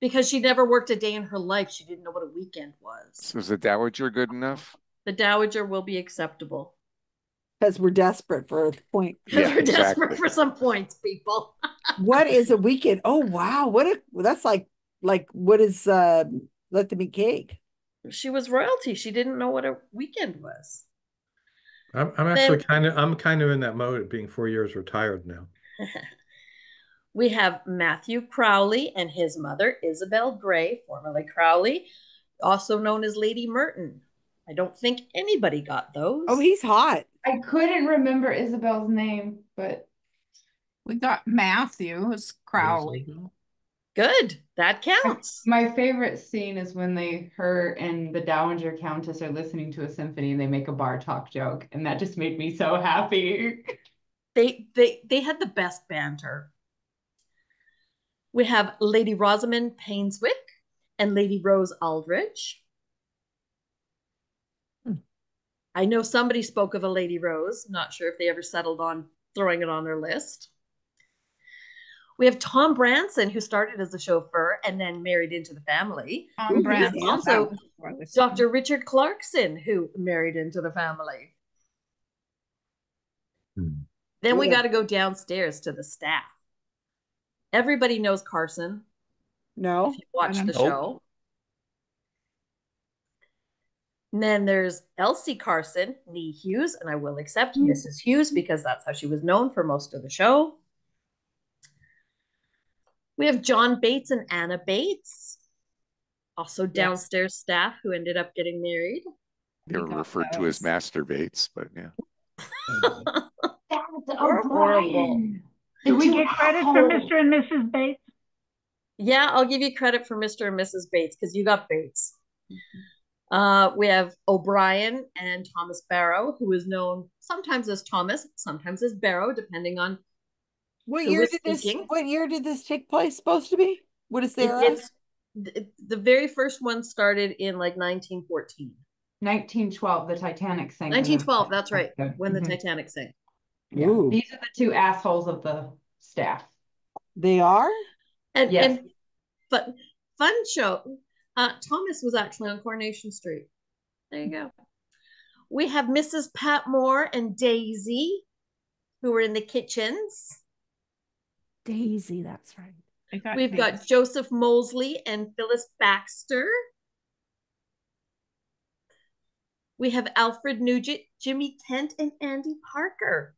Because she never worked a day in her life. She didn't know what a weekend was. So is the dowager good enough? The Dowager will be acceptable. Because we're desperate for a point. Because we're desperate for some points, people. what is a weekend? Oh wow, what a that's like like what is uh let them eat cake? She was royalty. She didn't know what a weekend was. I'm, I'm actually Then- kind of I'm kind of in that mode of being four years retired now. We have Matthew Crowley and his mother, Isabel Gray, formerly Crowley, also known as Lady Merton. I don't think anybody got those. Oh, he's hot. I couldn't remember Isabel's name, but We got Matthews Crowley. Good. That counts. my favorite scene is when they her and the Dowager Countess are listening to a symphony and they make a bar talk joke, and that just made me so happy. They they they had the best banter. We have Lady Rosamond Painswick and Lady Rose Aldridge. Hmm. I know somebody spoke of a Lady Rose. Not sure if they ever settled on throwing it on their list. We have Tom Branson, who started as a chauffeur and then married into the family. Tom We Branson. Also, Dr. Richard Clarkson, who married into the family. Hmm. Then we Yeah. got to go downstairs to the staff. Everybody knows Carson. No. If you watch the Nope. show. And then there's Elsie Carson, Nee Hughes, and I will accept Mrs. Hughes because that's how she was known for most of the show. We have John Bates and Anna Bates, also downstairs staff who ended up getting married. They were referred to as masturbates, but yeah. Horrible. Do we get credit for Mr. and Mrs. Bates? Yeah, I'll give you credit for Mr. and Mrs. Bates because you got Bates. Uh, we have O'Brien and Thomas Barrow, who is known sometimes as Thomas, sometimes as Barrow, depending on What who year was did this what year did this take place supposed to be? What is there? it's- th- the very first one started in like 1914. 1912, the Titanic sank. 1912, that's right, when the Mhm. Titanic sank. Yeah. Ooh. These are the two assholes of the staff. They are? And, Yes. and but fun show. Uh, Thomas was actually on Coronation Street. There you go. We have Mrs. Patmore and Daisy, who were in the kitchens. Daisy, that's right. Got We've got Joseph Molesley and Phyllis Baxter. We have Alfred Nugent, Jimmy Kent, and Andy Parker.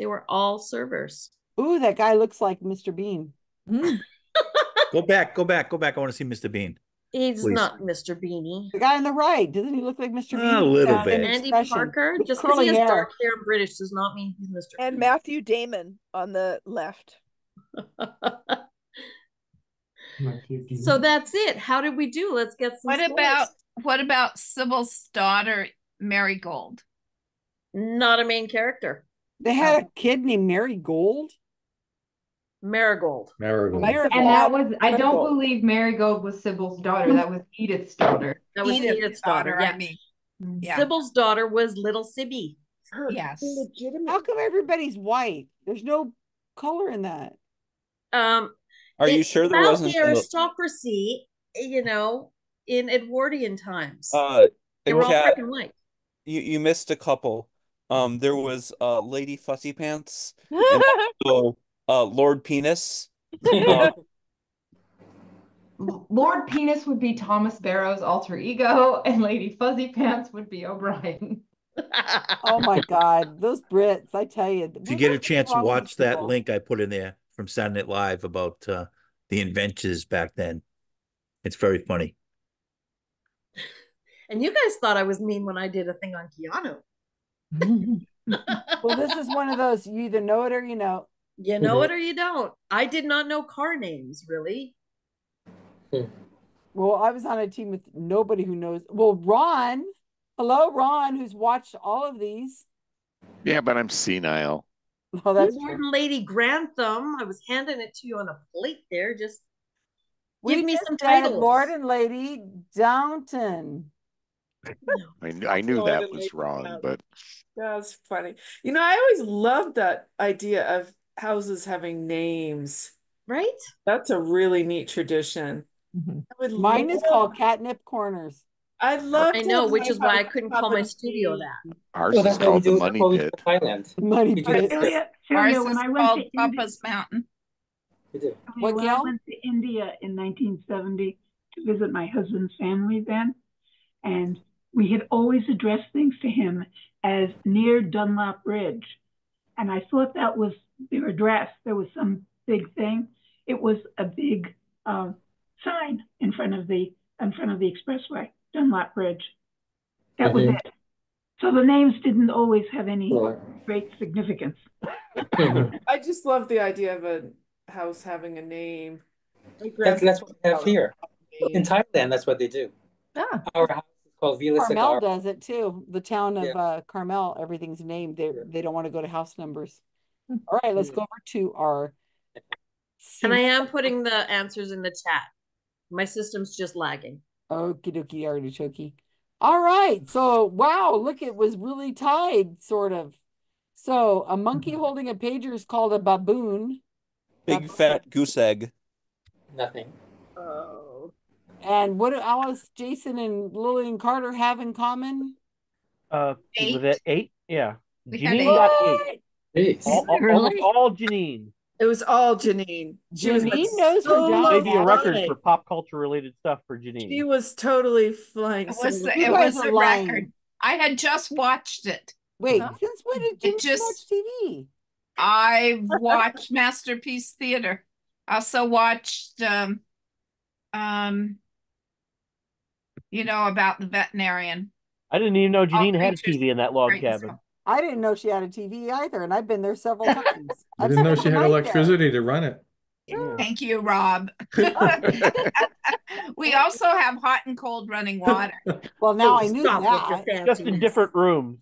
They were all servers. Ooh, that guy looks like Mr. Bean. Mm. Go back, go back, go back. I want to see Mr. Bean. He's Please. not Mr. Beanie. The guy on the right, doesn't he look like Mr. Bean? A little Yeah, bit. And Andy expression. Parker, With just because curly he has hair. dark hair and British does not mean he's Mr. And Bean. Matthew Damon on the left. So that's it. How did we do? Let's get some What scores. about what about Sybil's daughter, Marigold? not a main character? They had a kid named Mary Gold. Marigold. Marigold. Marigold. And that was, I don't Marigold. believe Marigold was Sybil's daughter. That was Edith's daughter. That was Edith's Edith's daughter. daughter, I yeah. mean. Yeah. Sybil's daughter was little Sibby. Yes. How come everybody's white? There's no color in that. Um, Are you sure there wasn't the aristocracy? You know, in Edwardian times, Uh, they were all Kat, freaking white. you you missed a couple. Um, there was uh Lady Fussy Pants and also uh Lord Penis. Uh, Lord Penis would be Thomas Barrow's alter ego, and Lady Fuzzy Pants would be O'Brien. Oh my God, those Brits! I tell you, If you get a chance, watch that link I put in there from Saturday Night Live about uh, the inventions back then. It's very funny. And you guys thought I was mean when I did a thing on Keanu. Well, this is one of those you either know it or you know. You know it or you don't. I did not know car names, really. Hmm. Well, I was on a team with nobody who knows. Well, Ron, hello, Ron, who's watched all of these. Yeah, but I'm senile. Oh, that's Lord true. and Lady Grantham. I was handing it to you on a plate there. Just We give me some said titles. Lord and Lady Downton. I, kn- I knew Lord that and was wrong, Downton. but That's funny. You know, I always loved that idea of houses having names. Right? That's a really neat tradition. Mm-hmm. I would Mine is called Catnip Corners. I love. I know, which is why I couldn't call my studio that. Ours Well, is that's why we called the. Money That's why we do Pit. it in Thailand. Money pit. it Ours Celia, when is I went called to India, Papa's Mountain. We do. What, when I went to India in 1970 to visit my husband's family then, and we had always addressed things to him as near Dunlop Ridge. And I thought that was their address. There was some big thing. It was a big uh, sign in front of the in front of the expressway, Dunlop Bridge. That was it. So the names didn't always have any Right. great significance. I just love the idea of a house having a name. That's that's what we have here. In. Thailand, that's what they do. Ah, Our house is called Villa Carmel Sagar. does it too. The town of Yeah. uh, Carmel, everything's named. They they don't want to go to house numbers. Hmm. All right, let's go over to our. And I am putting the answers in the chat. My system's just lagging. Okie dokie artichoke. All right. So wow, look, it was really tied, sort of. So a monkey holding a pager is called a baboon. Big fat goose egg. Nothing. Oh. And what do Alice, Jason, and Lillian Carter have in common? Uh, Eight. was it eight? Yeah. We Janine eight. got eight. Jeez. All, all, Really? almost all Janine. It was all Janine. She was like Janine knows her so job. Maybe a record for pop culture related stuff for Janine. She was totally flying. It was solo. You it was a lying. record. I had just watched it. Wait, Huh? since when did It you just- watch TV? I've watched Masterpiece Theater. I also watched um um you know about the veterinarian. I didn't even know Janine had a TV in that log cabin. stuff. I didn't know she had a TV either, and I've been there several times. I didn't know she had night there. electricity to run it. Thank you, Rob. we also have hot and cold running water. Well, now Oh, I knew stop with your that. Just in different rooms.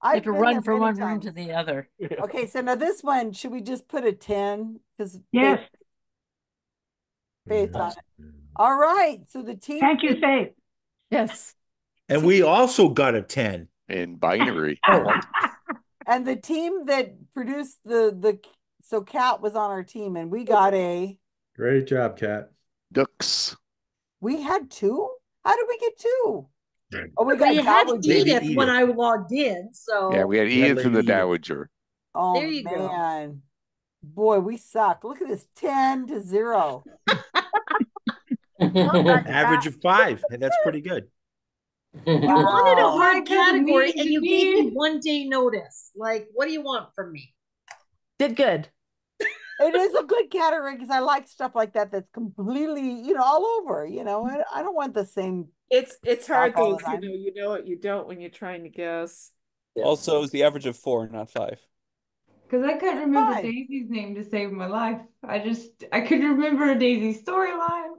I've to run from many one room to the other. Okay, so now this one, should we just put a 10? Because Yes. Faith on it. All right, so the team. Thank you, Faith. yes. And we also got a 10. In binary. Oh. And the team that produced the the so Kat was on our team, and we got a Great job, Kat. Ducks. we had two. How did we get two? Oh, we got We had Dowager. Maybe Edith when I logged in, so Yeah, we had Yeah, Edith and the Dowager. Oh There you go. man, boy, we suck. Look at this, ten to zero. Average of five. That's pretty good. you wanted a hard category and you gave me me- one day notice. Like, what do you want from me? Did good. It is a good category because I like stuff like that. That's completely, you know, all over. You know, I, I don't want the same. It's it's hard though. You know, you know what you don't when you're trying to guess. Also, it's the average of four, not five. Because I couldn't remember Fine. Daisy's name to save my life. I just I couldn't remember a Daisy's storyline.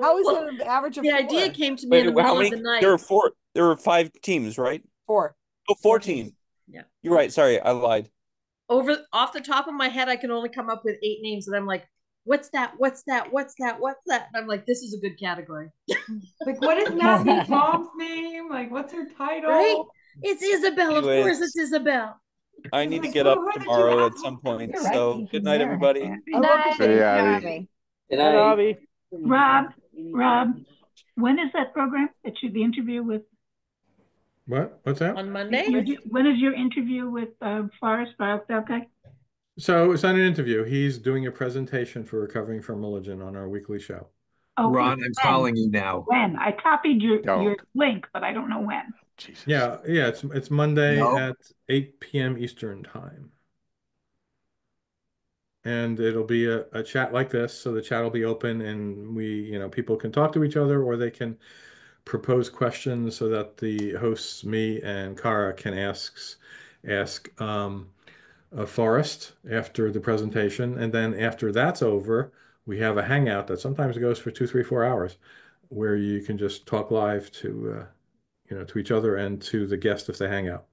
How is Well, it an average of The four? idea came to me in Wait, the how many? of the night. There were four. There were five teams, right? Four. Oh, four teams. Yeah. You're right. Sorry, I lied. Over off the top of my head, I can only come up with eight names, and I'm like, "What's that? What's that? What's that? What's that?" And I'm like, "This is a good category." Like, what is Matthew's mom's name? Like, what's her title? Right? It's Isabel, of course. It's Isabel. I need to get up who did you tomorrow at some point. Right, So good night, everybody. Yeah. I love Night. the Hey, same Abby. thing. Good night. Robbie. Rob, Rob, when is that program? It should be interview with? What? What's that? On Monday? you- When is your interview with uh, Forrest Okay. So it's not an interview. He's doing a presentation for recovering from religion on our weekly show. Okay. Ron, I'm When? calling you now. When? I copied your Don't. your link, but I don't know when. Jesus. Yeah, yeah. It's it's Monday No. at 8 p.m. Eastern time. And it'll be a, a chat like this, so the chat will be open and we, you know, people can talk to each other or they can propose questions so that the hosts, me and Kara, can ask ask um, uh, Forrest after the presentation, and then after that's over, we have a hangout that sometimes goes for two, three, four hours, where you can just talk live to uh, you know to each other and to the guest if they hang out.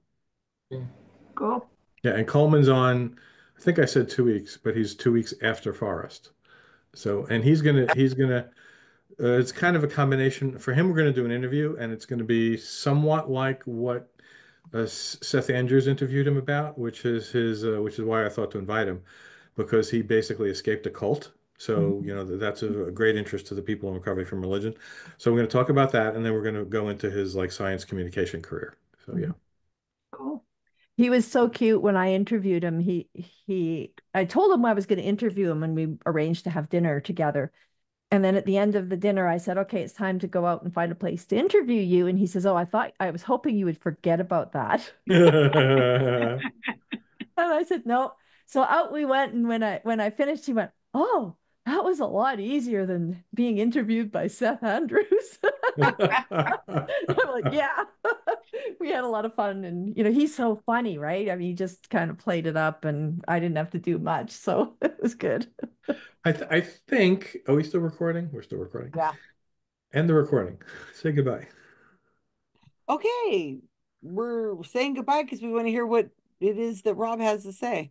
Cool. Yeah, and Coleman's on. I think I said two weeks, but he's two weeks after Forrest. So, and he's gonna he's gonna. Uh, it's kind of a combination for him. We're going to do an interview, and it's going to be somewhat like what uh, Seth Andrews interviewed him about, which is his, uh, which is why I thought to invite him, because he basically escaped a cult So, you know, that's a, a great interest to the people in recovery from religion. So we're going to talk about that, and then we're going to go into his like science communication career. So yeah. He was so cute when I interviewed him. He he I told him I was going to interview him and we arranged to have dinner together. And then at the end of the dinner, I said, okay, it's time to go out and find a place to interview you. And he says, Oh, I thought I was hoping you would forget about that. and I said, No. So out we went. And when I when I finished, he went, Oh, that was a lot easier than being interviewed by Seth Andrews. I'm like, yeah, we had a lot of fun. And, you know, he's so funny, right? I mean, he just kind of played it up and I didn't have to do much. So it was good. I th I think. Are we still recording? We're still recording. Yeah. End the recording. Say goodbye. Okay, we're saying goodbye because we want to hear what it is that Rob has to say.